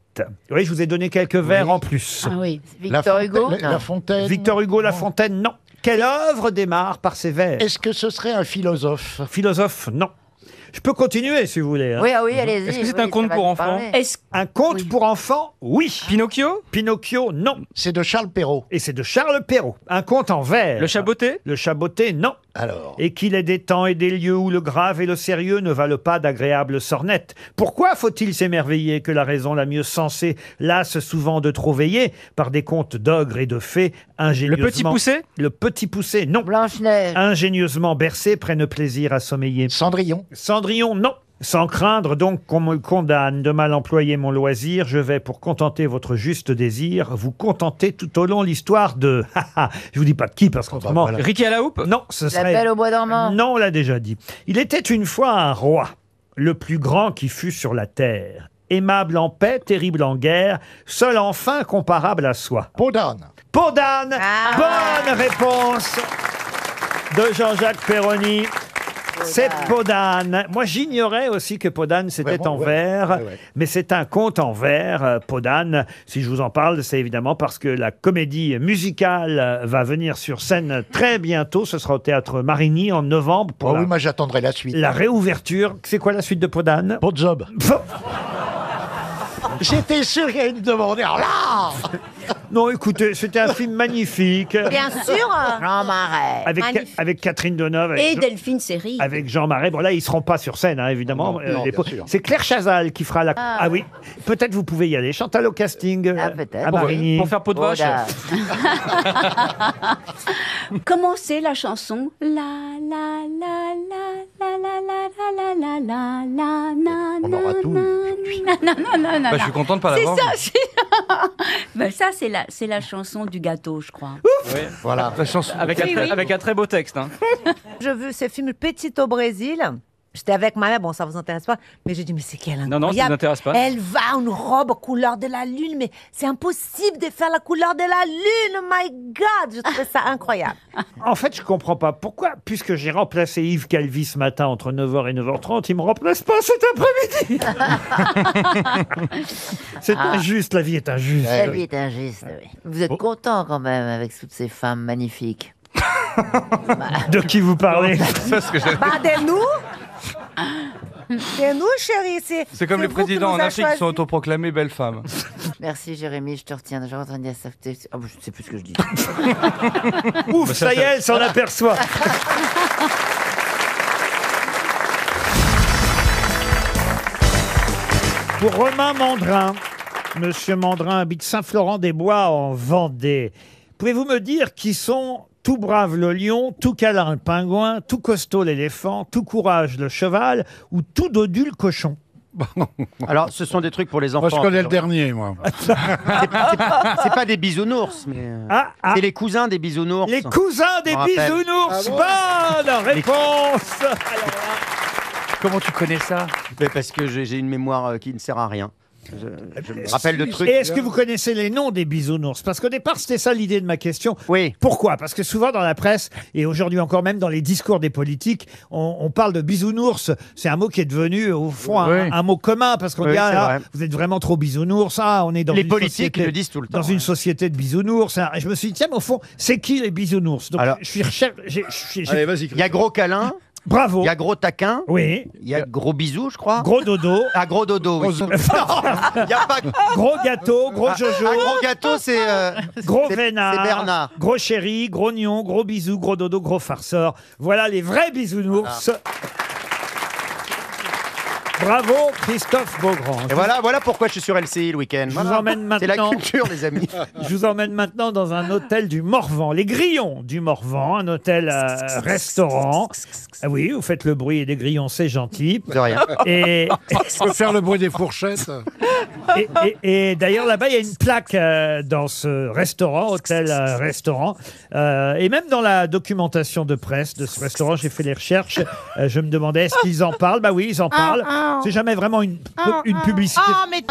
S1: Oui, je vous ai donné quelques vers en plus.
S17: Ah oui,
S9: La
S17: Victor
S9: Fontaine-
S17: Hugo
S9: La, la Fontaine.
S1: Victor Hugo, La Fontaine, non. Quelle œuvre démarre par ces vers?
S9: Est-ce que ce serait un philosophe?
S1: Philosophe, non. Je peux continuer si vous voulez. hein.
S17: Oui, ah oui, allez-y.
S12: Est-ce que c'est
S17: oui,
S12: un
S17: ça
S12: conte
S17: va
S12: pour
S17: nous
S12: enfants
S17: parler.
S18: Est-ce
S1: Un conte pour enfants, oui.
S12: Pinocchio
S1: Pinocchio, non.
S9: C'est de Charles Perrault.
S1: Et c'est de Charles Perrault. Un conte en vers.
S12: Le chaboté
S1: Le chaboté, non.
S9: Alors.
S1: Et qu'il est des temps et des lieux où le grave et le sérieux ne valent pas d'agréables sornettes. Pourquoi faut-il s'émerveiller que la raison la mieux sensée lasse souvent de trop veiller par des contes d'ogres et de fées
S12: Le
S1: ingénieusement...
S12: petit poussé
S1: Le petit poussé, non.
S17: Blanche-Neige.
S1: Ingénieusement bercés prennent plaisir à sommeiller.
S9: Cendrillon.
S1: Cendrillon, non. Sans craindre donc qu'on me condamne de mal employer mon loisir, je vais, pour contenter votre juste désir, vous contenter tout au long l'histoire de... (laughs) je vous dis pas de qui, parce qu'autrement...
S9: voilà.
S12: Ricky à la houppe
S1: Non, ce
S17: La
S1: serait...
S17: Belle au bois dormant.
S1: Non, on l'a déjà dit. Il était une fois un roi, le plus grand qui fut sur la terre. Aimable en paix, terrible en guerre, seul enfin comparable à soi.
S9: Peau d'âne.
S1: Peau d'âne,
S18: Ah.
S1: bonne réponse de Jean-Jacques Perroni. C'est Podane. Moi, j'ignorais aussi que Podane, c'était en
S9: ouais.
S1: vers,
S9: Ouais, ouais.
S1: mais c'est un conte en vers, euh, Podane. Si je vous en parle, c'est évidemment parce que la comédie musicale euh, va venir sur scène très bientôt. Ce sera au théâtre Marigny en novembre pour
S9: Oh
S1: la,
S9: oui, moi j'attendrai la suite.
S1: la réouverture. C'est quoi la suite de Podane?
S9: Bon job. J'étais sûr qu'il allait me demander. Alors là (laughs)
S1: Non, écoutez, c'était un film magnifique.
S10: Bien sûr.
S19: Jean Marais.
S1: Avec,
S10: Magnifique.
S1: avec Catherine Deneuve. Avec
S19: Et
S1: Jean-
S19: Delphine Série.
S1: avec Jean Marais. Bon, là, ils seront pas sur scène, hein, évidemment.
S9: Non,
S1: Euh,
S9: non,
S1: les
S9: bien
S1: pauvres.
S9: sûr.
S1: C'est Claire Chazal qui fera la. Ah, oui, peut-être vous pouvez y aller. Chantal au casting euh,
S19: Ah, peut-être.
S1: à Marigny.
S6: Pour faire peau de vache.
S19: Voilà. (laughs) Comment c'est la chanson La la la la la la la la la la la la na, na, na, na,
S6: Bah, je suis content de pas
S19: C'est ça, c'est Ben, ça c'est la c'est la chanson du gâteau, je crois.
S9: Voilà.
S6: La chanson. Avec,
S10: Oui,
S6: un,
S10: oui.
S6: avec un très beau texte. Hein.
S10: Je veux ce film Petit au Brésil. J'étais avec ma mère, bon, ça vous intéresse pas, mais j'ai dit, mais c'est qu'elle
S6: Non, non, ça ne nous intéresse pas.
S10: Elle va une robe couleur de la lune, mais c'est impossible de faire la couleur de la lune, my God! Je trouvais ça incroyable. (laughs)
S1: En fait, je comprends pas pourquoi, puisque j'ai remplacé Yves Calvi ce matin entre 9h et 9h30, il me remplace pas cet après-midi. (laughs) C'est
S19: Ah.
S1: injuste, la vie est injuste.
S19: La vie est injuste, oui. Vous êtes content quand même avec toutes ces femmes magnifiques. (laughs)
S1: De qui vous parlez?
S6: Ça, ce que j'ai-
S10: Bah, de nous! De nous, chérie, c'est.
S6: C'est comme les présidents en Afrique qui sont autoproclamés belles femmes.
S19: Merci Jérémy, je te retiens. J'ai entendu dire ça. Oh, je sais plus ce que je dis. (laughs)
S1: Ouf, ça y est, elle s'en aperçoit. (laughs) Pour Romain Mandrin, Monsieur Mandrin habite Saint-Florent-des-Bois en Vendée. Pouvez-vous me dire qui sont tout brave le lion, tout câlin le pingouin, tout costaud l'éléphant, tout courage le cheval ou tout dodu le cochon (laughs)
S15: Alors, ce sont des trucs pour les enfants.
S20: Moi, je connais le dernier, moi. (laughs)
S15: C'est pas- c'est pas des bisounours, mais. euh,
S1: Ah, ah,
S15: C'est les cousins des bisounours.
S1: les cousins des
S15: me rappelle.
S1: bisounours Bonne réponse (laughs)
S6: Comment tu connais ça?
S15: Mais parce que j'ai j'ai une mémoire euh, qui ne sert à rien. Je, je me rappelle de trucs.
S1: Et est-ce que vous connaissez les noms des bisounours? Parce qu'au départ, c'était ça l'idée de ma question.
S15: Oui.
S1: Pourquoi? Parce que souvent dans la presse, et aujourd'hui encore même dans les discours des politiques, on, on parle de bisounours. C'est un mot qui est devenu, au fond, un,
S15: Oui.
S1: un mot commun. Parce qu'on
S15: Oui,
S1: dit, ah,
S15: c'est
S1: là,
S15: vrai.
S1: vous êtes vraiment trop bisounours. Ah, on est dans
S15: Les
S1: une
S15: politiques
S1: société,
S15: le disent tout le temps.
S1: Dans une société de bisounours. Ah, Et je me suis dit, tiens, mais au fond, c'est qui les bisounours? Donc,
S15: Alors-
S1: je suis recher- j'ai- j'ai- j'ai-
S20: Allez, vas-y.
S15: Il y a gros câlin,
S1: Bravo.
S15: il y a gros taquin,
S1: Oui.
S15: il y a gros bisous, je crois.
S1: Gros dodo.
S15: Ah, gros dodo, oui. (laughs) Il y a pas.
S1: gros gâteau. Gros
S15: Ah,
S1: jojo.
S15: Un gros gâteau, c'est. euh, (laughs)
S1: Gros
S15: c'est-
S1: vénard,
S15: C'est Bernard.
S1: gros chéri, gros nion, gros bisou, gros dodo, gros farceur. Voilà les vrais bisounours. Bravo Christophe Beaugrand.
S15: Et voilà, voilà pourquoi je suis sur LCI le week-end.
S1: Je
S15: Voilà.
S1: vous emmène
S15: C'est la
S1: maintenant.
S15: culture, les amis. (laughs)
S1: Je vous emmène maintenant dans un hôtel du Morvan, les Grillons du Morvan, un hôtel euh, restaurant. Ah oui, vous faites le bruit des grillons, c'est gentil.
S15: De rien.
S1: Et, (laughs)
S20: Je peux faire le bruit des fourchettes.
S1: et, et- et d'ailleurs là-bas, il y a une plaque euh, dans ce restaurant, hôtel-restaurant. et même dans la documentation de presse de ce restaurant, j'ai fait les recherches. euh, je me demandais est-ce qu'ils en parlent? Bah oui, ils en parlent. C'est jamais vraiment une, une publicité.
S10: Oh, mais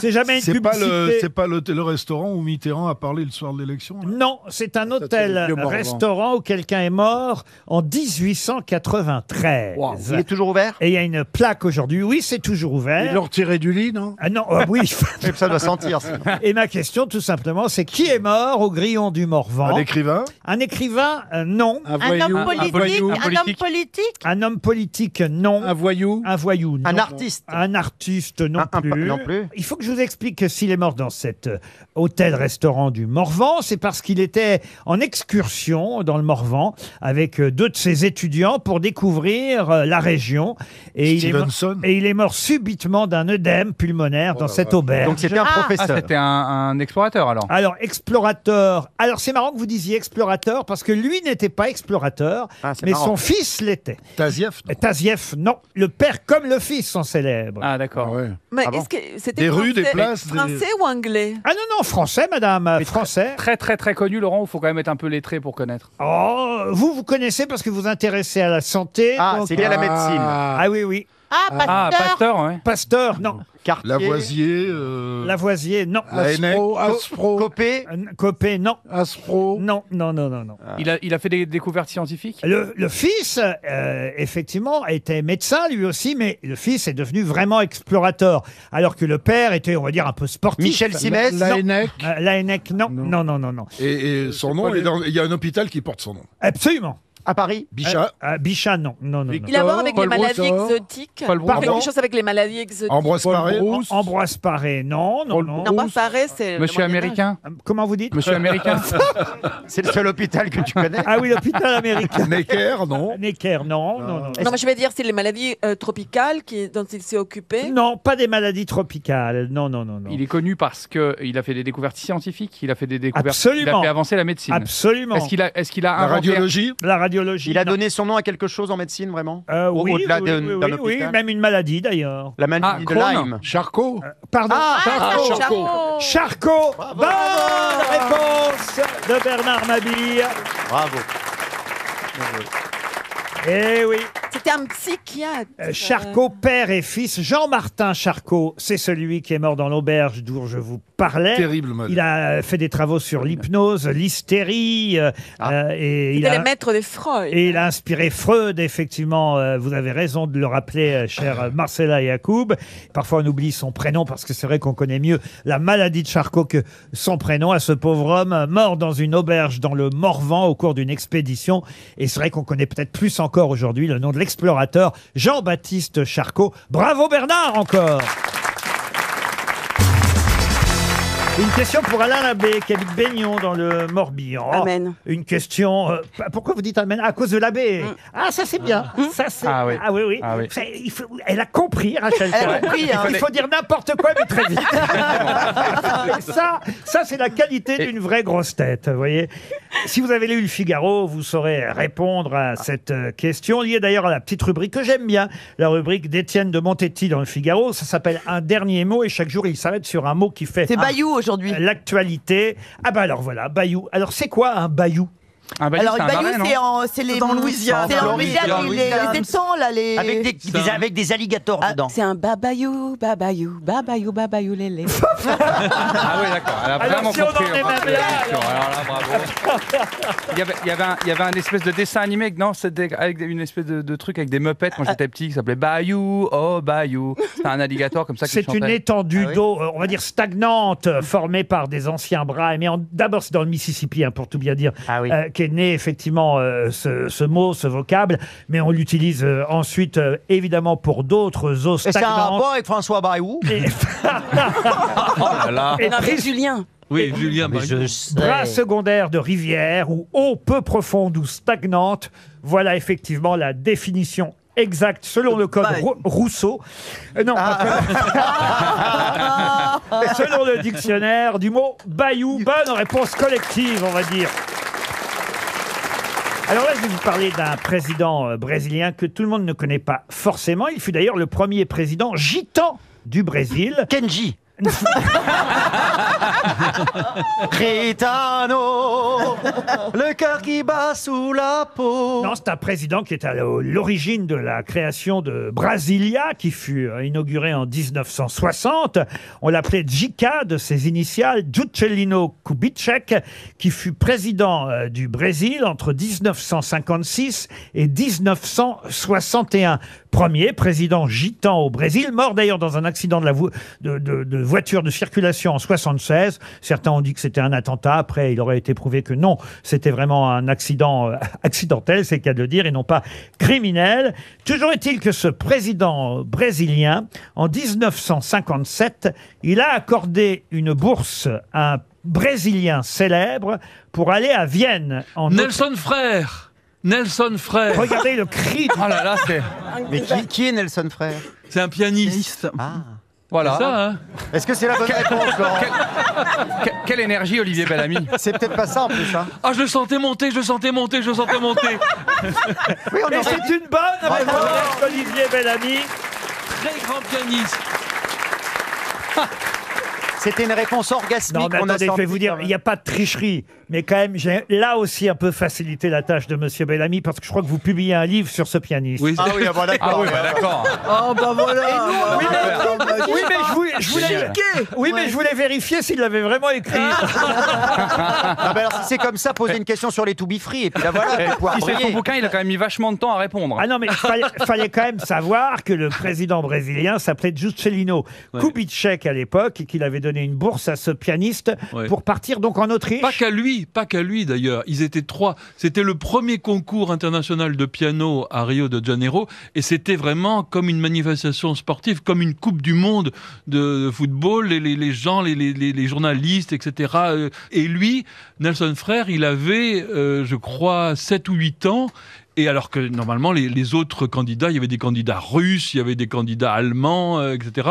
S1: C'est jamais une
S20: C'est pas le,
S1: publicité.
S20: c'est pas le, le restaurant où Mitterrand a parlé le soir de l'élection. là?
S1: Non, c'est un
S20: c'est le
S1: hôtel
S20: vieux Morvan.
S1: restaurant où quelqu'un est mort en 1893.
S15: Il est toujours ouvert?
S1: Et il y a une plaque aujourd'hui. Oui, c'est toujours
S20: Ils
S1: ouvert.
S20: l'ont retiré du lit, non?
S1: Ah non, ah oui. (laughs)
S15: Ça doit sentir. ça.
S1: Et ma question, tout simplement, c'est qui est mort au grillon du Morvan?
S20: Un écrivain?
S1: Un écrivain, euh, non.
S20: Un
S10: homme politique,
S6: voyou, un
S10: un homme
S6: politique.
S10: politique?
S1: Un homme politique, non.
S20: Un voyou
S1: Un voyou, non.
S15: Un artiste.
S1: Un artiste, non,
S15: Un- un-
S1: plus.
S15: non plus.
S1: Il faut que je vous explique que s'il est mort dans cet euh, hôtel-restaurant du Morvan, c'est parce qu'il était en excursion dans le Morvan avec euh, deux de ses étudiants pour découvrir euh, la région. Et il, est mort,
S20: Stevenson
S1: et il est mort subitement d'un œdème pulmonaire dans cette auberge.
S15: Donc c'était un
S10: Ah.
S6: Ah,
S15: professeur.
S6: c'était un, un explorateur alors.
S1: Alors, explorateur. Alors, c'est marrant que vous disiez explorateur parce que lui n'était pas explorateur,
S15: Ah, c'est
S1: mais
S15: marrant.
S1: son fils l'était.
S20: Tazieff non
S1: Tazieff, non. Le père comme le fils sont célèbres.
S6: Ah
S20: Ah
S6: d'accord.
S20: ouais.
S13: Mais
S15: Ah bon
S13: est-ce que c'était
S20: Des des
S13: français-
S20: places, des-
S13: français ou anglais?
S1: Ah non, non, français, madame, euh, français.
S6: Très très très connu Laurent, il faut quand même être un peu lettré pour connaître.
S1: Oh, vous, vous connaissez parce que vous vous intéressez à la santé.
S15: Ah,
S1: donc-
S15: c'est lié à la médecine.
S20: Ah,
S1: Ah oui, oui.
S10: Ah,
S6: Ah,
S10: pasteur.
S6: Pasteur, ouais.
S1: Pasteur, non.
S15: Cartier.
S13: Lavoisier. euh,
S1: Lavoisier, non.
S3: Aspro, Aspro,
S15: Copé.
S1: Copé, non.
S3: Aspro.
S1: Non, non, non, non, non.
S6: Il a, il a fait des découvertes scientifiques?
S1: Le, le fils, euh, effectivement, était médecin lui aussi, mais le fils est devenu vraiment explorateur, alors que le père était, on va dire, un peu sportif.
S15: Michel Simès.
S3: La
S1: Non.
S3: Hennec.
S1: La Hennec, non, non, non, non, non.
S13: Et, et son nom, est dans- il y a un hôpital qui porte son nom.
S1: Absolument.
S15: À Paris.
S13: Bichat.
S1: Euh, euh, Bichat, non, non, non. non.
S21: Il a à voir avec
S3: Paul
S21: les maladies
S3: Brossard.
S21: exotiques.
S6: Paul Brossard.
S21: Quelque chose avec les maladies exotiques.
S13: Ambroise
S3: Paul
S13: Paré.
S3: Brousse.
S1: Ambroise Paré, non, non, non.
S21: Non, pas Paré, c'est. le
S6: Monsieur américain
S1: Euh, Comment vous dites
S6: Monsieur américain (laughs)
S15: C'est le seul hôpital que tu connais.
S1: Ah oui, l'hôpital américain.
S13: Necker, non.
S1: Necker, non, non, non.
S21: Non, mais je vais dire, c'est les maladies euh, tropicales qui, dont il s'est occupé.
S1: Non, pas des maladies tropicales. Non, non, non, non.
S6: Il est connu parce qu'il a fait des découvertes scientifiques, il a fait des découvertes. Il
S1: Absolument.
S6: a fait avancer la médecine.
S1: Absolument.
S6: Est-ce qu'il a, est-ce qu'il a
S13: La
S6: inventé-
S13: radiologie.
S1: La
S15: Il a donné son nom à quelque chose en médecine, vraiment
S1: Euh,
S15: Au-
S1: oui,
S15: Au-delà
S1: oui,
S15: d'un
S1: oui,
S15: d'un
S1: oui, oui,
S15: hôpital
S1: même une maladie d'ailleurs.
S15: La maladie
S6: Ah,
S15: de
S6: Crohn.
S15: Lyme.
S3: Charcot.
S1: Pardon
S21: Ah,
S13: Charcot.
S21: Charcot.
S1: Charcot Bonne réponse de Bernard Mabille.
S15: Bravo.
S1: Eh oui,
S21: C'était un psychiatre.
S1: euh, Charcot, père et fils. Jean-Martin Charcot, c'est celui qui est mort dans l'auberge d'où je vous parlais.
S13: Terrible maladie.
S1: Il a fait des travaux sur l'hypnose, l'hystérie, euh, euh, et, il
S21: C'était
S1: a,
S21: les maîtres des Freud.
S1: et il a inspiré Freud, effectivement. euh, vous avez raison de le rappeler, euh, cher (laughs) Marcella Yacoub. Parfois, on oublie son prénom parce que c'est vrai qu'on connaît mieux la maladie de Charcot que son prénom à ce pauvre homme euh, mort dans une auberge dans le Morvan au cours d'une expédition. Et c'est vrai qu'on connaît peut-être plus encore aujourd'hui le nom de l'explorateur Jean-Baptiste Charcot. Bravo Bernard encore! Une question pour Alain Labbé, qui habite Baignon dans le Morbihan.
S5: Amen.
S1: Une question. euh, pourquoi vous dites Amen? À cause de l'abbé. Ah, ça c'est bien. Ça, c'est-
S6: Ah oui.
S1: oui, oui.
S6: Ah oui.
S1: Ça, il faut- elle a compris, Rachel.
S5: Elle a
S1: Cohen.
S5: compris, hein.
S1: Il faut dire n'importe quoi, mais très vite. (laughs) ça, ça c'est la qualité d'une vraie grosse tête. Vous voyez. Si vous avez lu le Figaro, vous saurez répondre à cette euh, question liée d'ailleurs à la petite rubrique que j'aime bien, la rubrique d'Étienne de Montetti dans le Figaro. Ça s'appelle un dernier mot et chaque jour il s'arrête sur un mot qui fait.
S5: C'est
S1: un-
S5: Bayou
S1: L'actualité. Ah bah alors voilà, Bayou. Alors c'est quoi un Bayou?
S6: Un bayou,
S5: Alors,
S6: c'est un
S5: Bayou,
S6: marais,
S5: c'est en- c'est les.
S15: Dans Louisiane.
S5: C'est en. Louisiane, les,
S15: Louisiane.
S5: les étangs, là, les.
S15: Avec des, des- avec des alligators
S21: Ah,
S15: dedans.
S21: c'est un babayou, babayou, babayou, babayou, lélé. (laughs)
S6: Ah oui, d'accord. Elle a
S1: Alors,
S6: vraiment
S1: si on
S6: compris.
S1: est même
S6: c'est
S1: là,
S6: l'émission. Alors là, bravo. Il y avait, il y avait, un, il y avait un espèce de dessin animé, non C'était avec une espèce de, de truc avec des muppets quand j'étais petit qui s'appelait Bayou, oh Bayou. C'était un alligator comme ça qui
S1: C'est une étendue
S15: Ah oui
S1: d'eau, euh, on va dire stagnante, euh, formée par des anciens bras. Mais en- d'abord, c'est dans le Mississippi, hein, pour tout bien dire,
S15: Ah oui.
S1: euh, qu'est né effectivement euh, ce, ce mot, ce vocable. Mais on l'utilise euh, ensuite, euh, évidemment, pour d'autres eaux
S15: Et c'est un
S1: stagnantes.
S15: rapport avec François Bayou
S1: Et, (laughs)
S6: Oh
S21: Non, mais Julien.
S6: Oui, Julien
S15: Mais je
S1: bras secondaire de rivière ou eau peu profonde ou stagnante. Voilà effectivement la définition exacte selon le code
S5: Bah,
S1: Rou- Rousseau. Euh, non, pas que- (laughs) selon le dictionnaire du mot bayou. Bonne réponse collective, on va dire. Alors là, je vais vous parler d'un président euh, brésilien que tout le monde ne connaît pas forcément. Il fut d'ailleurs le premier président gitan du Brésil.
S15: Kenji. (laughs) (laughs) Le cœur qui bat sous la peau.
S1: Non, c'est un président qui est à l'origine de la création de Brasilia, qui fut euh, inaugurée en 1960. On l'appelait Jica de ses initiales, Juscelino Kubitschek, qui fut président euh, du Brésil entre 1956 et 1961. Premier président gitan au Brésil, mort d'ailleurs dans un accident de, la vo- de, de- de voiture de circulation en 76. Certains ont dit que c'était un attentat. Après, il aurait été prouvé que non, c'était vraiment un accident euh, (laughs) accidentel, c'est le cas de le dire, et non pas criminel. Toujours est-il que ce président brésilien, en 1957, il a accordé une bourse à un Brésilien célèbre pour aller à Vienne. En
S6: Nelson Frère Nelson Frère
S1: Regardez le cri.
S6: Oh là là, c'est.
S15: Mais qui, qui est Nelson Frère
S6: C'est un pianiste.
S15: Ah.
S6: Voilà.
S15: C'est ça, hein Est-ce que c'est la bonne réponse, Laurent
S6: Que- quelle énergie, Olivier Bellamy
S15: C'est peut-être pas ça en plus. Hein.
S6: Ah, je le sentais monter, je le sentais monter, je le sentais monter. (laughs)
S15: Oui, on
S1: Mais
S15: aurait
S1: c'est
S15: dit-
S1: une bonne réponse, Olivier Bellamy.
S6: Très grand pianiste.
S15: C'était une réponse orgasmique.
S1: Non, mais
S15: qu'on a
S1: attendez, je vais vous dire, il n'y a pas de tricherie. Mais quand même, j'ai là aussi un peu facilité la tâche de Monsieur Bellamy parce que je crois que vous publiez un livre sur ce pianiste.
S15: Ah oui, ah bon, d'accord.
S6: Ah oui, bah d'accord.
S3: Oh, bah voilà.
S1: Oui, mais, oui, mais je voulais, je voulais- oui, mais je voulais vérifier s'il l'avait vraiment écrit.
S15: Ah bah alors si c'est comme ça, posez une question sur les to be free et puis là voilà, vous
S6: Il
S15: briller.
S6: bouquin, il a quand même mis vachement de temps à répondre.
S1: Ah non, mais il fallait, fallait quand même savoir que le président brésilien s'appelait Juscelino Kubitschek à l'époque et qu'il avait donné une bourse à ce pianiste
S22: Ouais.
S1: pour partir donc en Autriche.
S22: Pas qu'à lui, pas qu'à lui d'ailleurs. Ils étaient trois. C'était le premier concours international de piano à Rio de Janeiro et c'était vraiment comme une manifestation sportive, comme une Coupe du Monde de football. Les, les, les gens, les, les, les- les journalistes, etc. euh, Et lui, Nelson Frère, il avait, euh, je crois, 7 ou 8 ans. Et alors que normalement, les, les autres candidats, il y avait des candidats russes, il y avait des candidats allemands, euh, etc.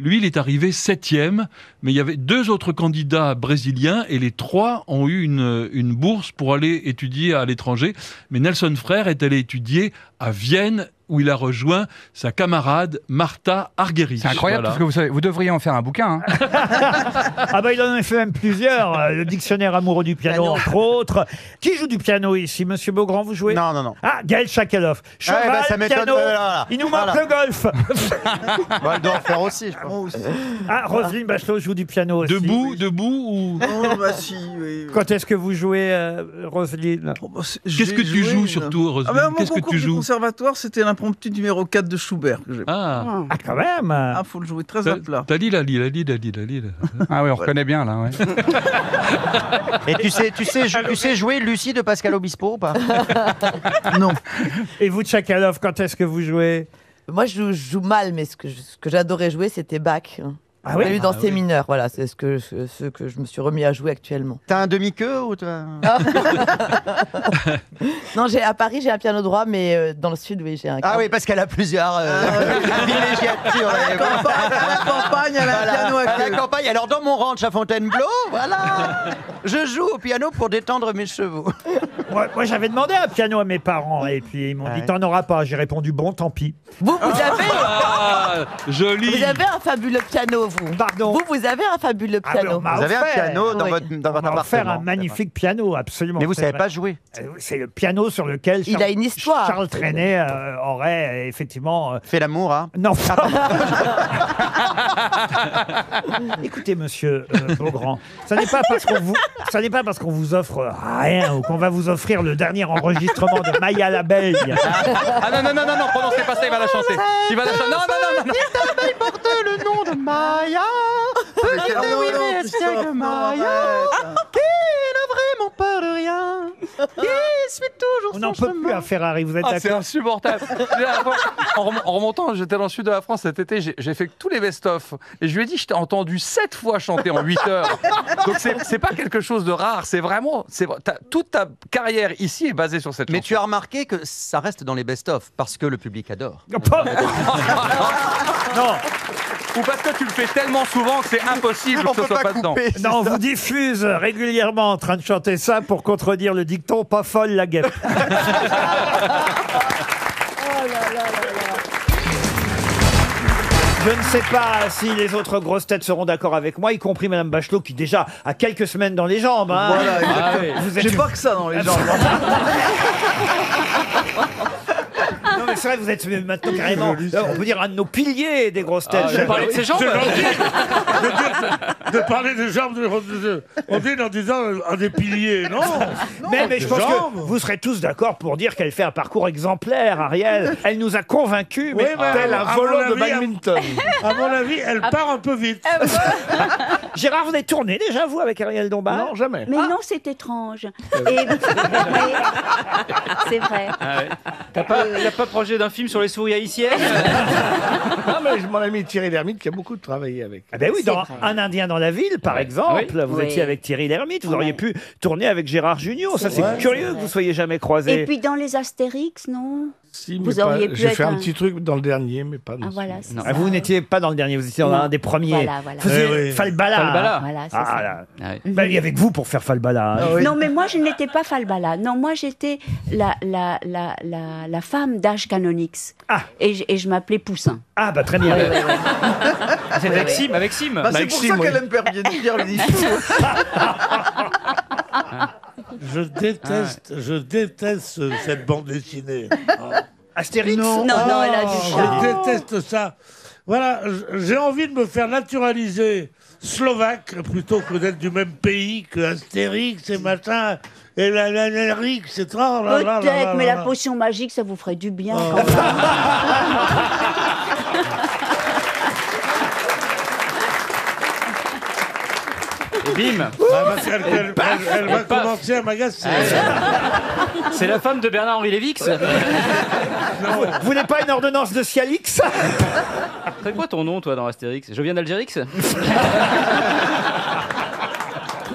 S22: Lui, il est arrivé septième, mais il y avait deux autres candidats brésiliens et les trois ont eu une, une bourse pour aller étudier à l'étranger. Mais Nelson Frère est allé étudier à Vienne où il a rejoint sa camarade Martha Argerich.
S6: C'est incroyable
S22: Voilà.
S6: parce que vous, savez, vous devriez en faire un bouquin. hein. (laughs)
S1: Ah bah il en a fait même plusieurs. euh, Le dictionnaire amoureux du piano, entre autres. Qui joue du piano ici Monsieur Beaugrand, vous jouez?
S15: Non, non, non.
S1: Ah, Gaël Chakalov. Cheval,
S15: bah, ça
S1: piano.
S15: euh, voilà.
S1: Il nous manque
S15: Voilà.
S1: le golf. (laughs)
S15: Bon, elle doit en faire aussi, je pense.
S1: Ah, Roselyne Bachelot joue du piano aussi.
S22: Debout, debout ou
S3: Oh, bah si, oui.
S1: Quand est-ce que vous jouez, euh, Roselyne?
S22: Qu'est-ce que tu joues surtout, Roselyne
S3: ah bah,
S22: Qu'est-ce que tu joues?
S3: conservatoire, c'était l'impromptu numéro 4 de Schubert. Que
S22: Ah,
S1: Ah, quand même
S3: Ah, faut le jouer très à
S22: t'as
S3: plat.
S22: t'as dit la li, la li, la là.
S6: Ah oui, on reconnaît bien là. ouais.
S15: Et tu sais, tu sais, tu sais jouer Lucie de Pascal Obispo ou pas? (laughs)
S3: Non.
S1: Et vous, Chakalov, quand est-ce que vous jouez?
S23: Moi, je joue, je joue mal, mais ce que, je- ce que j'adorais jouer, c'était Bach.
S1: Ah oui
S23: dans
S1: Ah
S23: C
S1: oui.
S23: mineur, voilà, c'est ce que, ce, ce que je me suis remis à jouer actuellement.
S15: T'as un demi-queue ou t'as... (laughs)
S23: Non, j'ai à Paris, j'ai un piano droit, mais euh, dans le sud, oui, j'ai un.
S15: Ah oui, parce qu'elle a plusieurs euh, (laughs) villégiatures.
S23: À la campagne,
S15: à
S23: la campagne, elle a un piano à
S15: à la
S23: queue.
S15: campagne. Alors dans mon ranch à Fontainebleau, (laughs) voilà, je joue au piano pour détendre mes chevaux.
S1: Moi, moi, j'avais demandé un piano à mes parents et puis ils m'ont dit t'en auras pas. J'ai répondu bon, tant pis.
S23: Vous, vous avez.
S22: Ah, joli.
S23: Vous avez un fabuleux piano, vous.
S1: Pardon.
S23: Vous, vous avez un fabuleux
S1: Ah,
S23: piano.
S1: on m'a
S15: Vous avez un
S1: offert.
S15: piano dans
S23: Oui.
S15: votre, dans votre
S1: On m'a offert
S15: appartement.
S1: un magnifique piano, absolument.
S15: Mais vous
S1: c'est
S15: savez
S1: vrai.
S15: pas jouer.
S1: Euh, C'est le piano sur lequel
S23: Il a une histoire.
S1: Charles Trenet euh, aurait euh, effectivement. euh,
S15: Fait l'amour, hein
S1: Non. (laughs) Écoutez, monsieur euh, Beaugrand, ça n'est pas parce qu'on vous, ça n'est pas parce qu'on vous offre rien ou qu'on va vous offrir le dernier enregistrement de Maya l'abeille.
S6: Ah non, non, non, non, non, prononcez pas ça, il va la chanter. Il va la chanter. Non, non, non, non, non.
S15: Il porte le nom de Maya. Petite
S3: sors,
S15: de
S3: non,
S15: Maya. Qui n'a vraiment peur de rien. Qui suit toujours
S1: On
S15: son
S1: n'en peut plus
S15: chemin.
S1: à Ferrari, vous êtes
S6: Ah, c'est
S1: d'accord
S6: insupportable. En, rem- en remontant, j'étais dans le sud de la France cet été, j'ai j'ai fait tous les best-of. Et je lui ai dit, je t'ai entendu sept fois chanter en 8 heures. Donc c'est c'est pas quelque chose de rare, c'est vraiment. c'est vrai, t'as- Toute ta carrière ici est basée sur cette
S15: Mais
S6: chanson.
S15: tu as remarqué que ça reste dans les best-of parce que le public adore.
S1: Non, (laughs) (laughs)
S6: Ou parce que tu le fais tellement souvent que c'est impossible
S15: On
S6: que ce
S15: peut
S6: soit
S15: pas
S6: pas dedans.
S15: couper.
S1: non, on vous diffuse régulièrement en train de chanter ça pour contredire le dicton pas folle la guêpe. (laughs) Je ne sais pas si les autres grosses têtes seront d'accord avec moi, y compris Madame Bachelot, qui déjà a quelques semaines dans les jambes. hein.
S3: Voilà,
S1: Ah
S3: exactement.
S1: oui. Vous êtes
S3: J'ai pas que ça dans les jambes. (laughs)
S1: C'est vrai, vous êtes maintenant carrément, euh, on peut dire, un de nos piliers des grosses têtes.
S6: Ah, vous parlez de ses jambes
S13: C'est gentil de, dire- de parler des jambes de, de- On dit en disant un des piliers, non
S1: mais, mais je pense
S13: jambes.
S1: que vous serez tous d'accord pour dire qu'elle fait un parcours exemplaire, Ariel. Elle nous a convaincus, mais tel un volant de badminton. (laughs)
S13: À mon avis, elle part un peu vite. (laughs)
S1: Gérard, vous avez tourné déjà, vous, avec Ariel Dombal
S13: Non, jamais.
S19: Mais non, c'est étrange. Et... mais- (laughs) C'est vrai.
S14: T'as pas, t'as d'un film sur les souris haïtiennes
S13: Non, (laughs) mais mon ami Thierry Lhermitte qui a beaucoup travaillé avec.
S1: Ah ben oui, dans
S19: vrai.
S1: Un Indien dans la ville, par exemple, vous
S19: Oui.
S1: étiez avec Thierry Lhermitte, vous
S19: Ouais.
S1: auriez pu tourner avec Gérard Junior. Ça, c'est
S13: vrai.
S1: curieux que vous soyez jamais croisés.
S19: Et puis dans les Astérix, non?
S13: Si,
S19: Vous
S13: mais pas-
S19: auriez pu
S13: J'ai
S19: être
S13: fait un
S19: un-
S13: petit truc dans le dernier, mais pas dans
S19: Ah
S13: ce-
S19: voilà, c'est
S6: Non.
S19: ça.
S1: Ah, vous n'étiez pas dans le dernier, vous étiez dans
S19: Non.
S1: un des premiers.
S19: Voilà, voilà.
S1: Vous faisiez
S13: Eh oui.
S1: Falbala.
S6: Falbala.
S19: Voilà, c'est
S1: Ah,
S19: ça.
S6: Ah oui.
S1: Il y avait que vous pour faire Falbala. hein.
S19: Non, mais moi, je n'étais pas Falbala. Non, moi, j'étais la, la, la, la, la femme d'âge Canonix.
S1: Ah.
S19: Et, je- et je m'appelais Poussin.
S1: Ah, bah très bien.
S19: Ouais, ouais, ouais. (laughs)
S12: C'est avec Sim, avec Sim.
S15: Bah, c'est pour ça qu'elle aime faire bien dire les discours.
S13: Je déteste, je déteste ce- cette bande dessinée. (laughs)
S1: Astérix
S13: Non,
S19: Non, non, elle a du
S13: Je
S19: charme.
S13: déteste ça. Voilà, j- j'ai envie de me faire naturaliser slovaque plutôt que d'être du même pays que Astérix et machin. Et la la la Rix, c'est trop. là, là, là,
S19: Peut-être, mais
S13: là,
S19: la
S13: là.
S19: potion magique, ça vous ferait du bien
S13: Oh.
S19: quand même. (laughs)
S12: bim
S13: Ah, parce qu'elle- elle, elle- elle va commencer à m'agacer.
S12: C'est la femme de Bernard-Henri Lévix
S1: Vous voulez pas une ordonnance de Cialix
S12: C'est quoi ton nom, toi, dans Astérix? Je viens d'Algérix?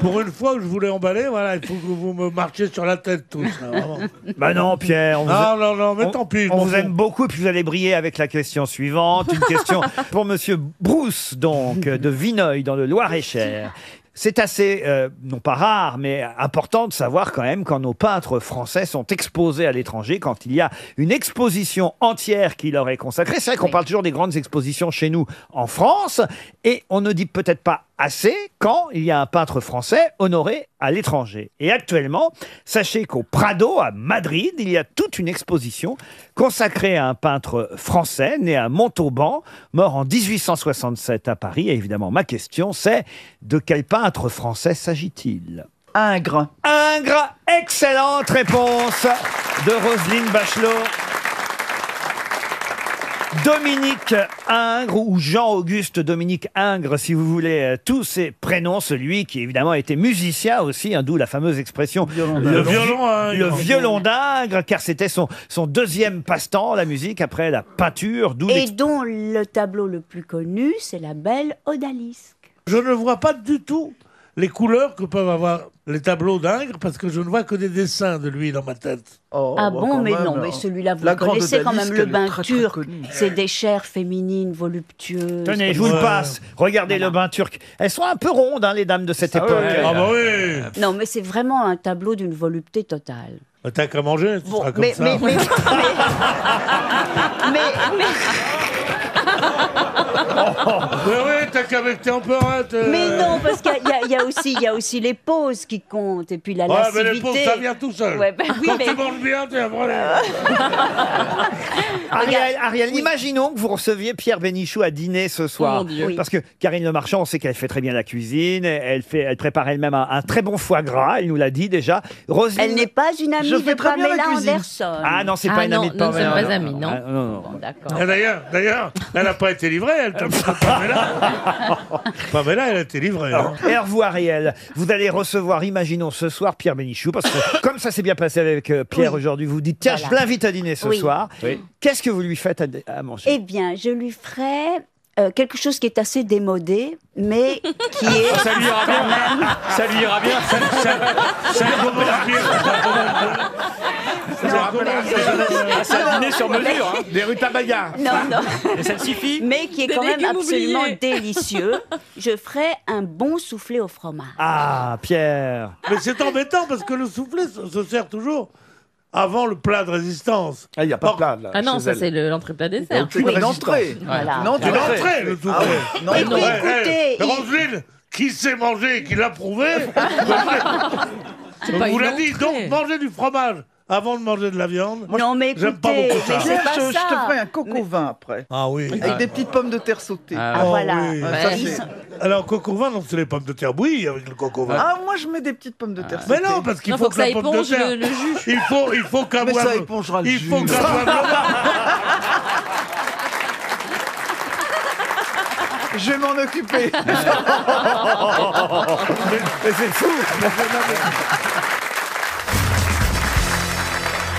S13: Pour une fois que je voulais emballer, voilà, il faut que vous me marchiez sur la tête tous. là, vraiment.
S1: Bah non, Pierre. On vous
S13: Non,
S1: a-
S13: non, non, mais
S1: on-
S13: tant pis. je
S1: On
S13: m'en
S1: vous
S13: fous.
S1: aime beaucoup, puis vous allez briller avec la question suivante. Une question (laughs) pour Monsieur Brousse, donc, de Vineuil, dans le Loir-et-Cher. C'est assez, euh, non pas rare, mais important de savoir quand même quand nos peintres français sont exposés à l'étranger, quand il y a une exposition entière qui leur est consacrée. C'est vrai qu'on parle toujours des grandes expositions chez nous en France, et on ne dit peut-être pas assez quand il y a un peintre français honoré à l'étranger. Et actuellement, sachez qu'au Prado, à Madrid, il y a toute une exposition consacrée à un peintre français né à Montauban, mort en 1867 à Paris. Et évidemment, ma question, c'est de quel peintre français s'agit-il?
S15: Ingres.
S1: Ingres, excellente réponse de Roselyne Bachelot. Dominique Ingres ou Jean-Auguste Dominique Ingres, si vous voulez, euh, tous ces prénoms, celui qui évidemment était musicien aussi, hein, d'où la fameuse expression
S13: Le violon Ingres.
S1: le violon d'Ingres, car c'était son, son deuxième passe-temps, la musique, après la peinture, d'où
S19: Et dont le tableau le plus connu, c'est la belle Odalisque.
S13: Je ne vois pas du tout les couleurs que peuvent avoir les tableaux d'Ingres parce que je ne vois que des dessins de lui dans ma tête.
S19: ah bon, mais non, mais celui-là, vous
S13: La
S19: le
S13: grande
S19: connaissez quand même, le bain turc. C'est des chairs féminines, voluptueuses.
S1: Tenez, je vous le passe. Regardez le bain turc. Elles sont un peu rondes, hein, les dames de cette époque.
S13: Ah bah oui
S19: Non, mais c'est vraiment un tableau d'une volupté totale.
S13: Bah, T'as qu'à manger, tu seras comme
S19: mais,
S13: ça.
S19: mais, mais, (laughs) mais, mais-
S13: Oui, oui, t'as qu'à avec tes empereurs.
S19: mais non, parce qu'il y, a- il y il aussi, il y a aussi les pauses qui comptent et puis la
S13: Ouais, mais les pauvres, ça vient tout seul.
S19: Ouais, ben oui,
S13: Quand
S19: mais-
S13: tu manges bien, t'es un problème.
S1: Ariel, Ariel, imaginons que vous receviez Pierre Bénichou à dîner ce soir.
S19: Oh mon Dieu. Oui.
S1: Parce que Karine Le Marchand, on sait qu'elle fait très bien la cuisine. Elle, fait, elle prépare elle-même un, un très bon foie gras. Elle nous l'a dit déjà. Roselyne...
S19: Elle n'est pas une amie
S15: Je
S19: de
S15: fais très bien la
S19: Pamela
S15: cuisine.
S19: Anderson.
S1: Ah non, c'est pas une amie de
S24: nous ne
S1: Pamela.
S24: sommes pas amis, non.
S1: Ah, non, non.
S19: D'accord.
S13: Et D'ailleurs, d'ailleurs, elle n'a pas été livrée, elle, (laughs) (laughs) Pamela, elle a été livrée. hein.
S1: Et vous, Ariel, vous allez recevoir, imaginons ce soir, Pierre Bénichou, parce que (laughs) comme ça s'est bien passé avec euh, Pierre
S19: Oui.
S1: aujourd'hui, vous dites, tiens,
S19: Voilà.
S1: je l'invite à dîner ce
S19: Oui.
S1: soir.
S12: Oui.
S1: Qu'est-ce que vous lui faites à, à manger?
S19: Eh bien, je lui ferai euh, quelque chose qui est assez démodé, mais qui est
S12: Ça lui ira bien.
S19: même...
S12: Ça lui ira bien.
S13: Ça commence bien.
S12: Ah, C'est un dîner sur mesure. Hein.
S20: Des rutabagas.
S19: Non, non.
S12: Et ça suffit
S19: Mais qui est quand même absolument délicieux. Je ferai un bon soufflé au fromage.
S1: Ah, Pierre
S13: Mais c'est embêtant parce que le soufflé se sert toujours avant le plat de résistance.
S20: Ah, il n'y a pas
S13: Or,
S20: de plat, là.
S24: Ah non,
S20: chez
S24: ça
S20: elle.
S24: c'est le- l'entrée plat
S20: Il y a
S24: dessert.
S20: aucune
S15: Une
S20: résistance.
S15: entrée.
S19: Voilà.
S15: Une entrée.
S13: Le soufflé.
S15: Ah ouais. Non,
S19: Et
S15: non.
S19: puis, écoutez,
S13: hey,
S19: il-
S13: Roselyne, qui sait manger et qui l'a prouvé, (laughs) on vous l'a dit, donc mangez du fromage avant de manger de la viande.
S19: Non, mais
S13: J'aime pas beaucoup ça.
S19: mais c'est pas
S15: je, je te
S19: ça.
S15: ferai un coco vin après.
S13: Ah oui.
S15: Avec des petites pommes de terre sautées.
S12: Ah,
S19: Ah,
S13: Oh,
S19: voilà.
S13: oui.
S15: Ouais, ça,
S19: Ils
S15: c'est-
S19: sont- (laughs)
S13: Alors, coco vin, donc c'est les pommes de terre bouillies avec le coco vin.
S15: Ah, moi je mets des petites pommes de terre
S13: Mais
S15: sautées.
S13: non, parce qu'il
S24: Non,
S13: faut,
S24: faut
S13: que,
S24: que ça
S13: la pomme de
S24: éponge
S13: terre.
S24: le- le jus. (laughs)
S13: Il faut, il faut qu'un
S15: Mais ça épongera le
S13: Il
S15: jus.
S13: faut que ça boive
S15: Je vais m'en occuper. (laughs)
S1: Mais c'est fou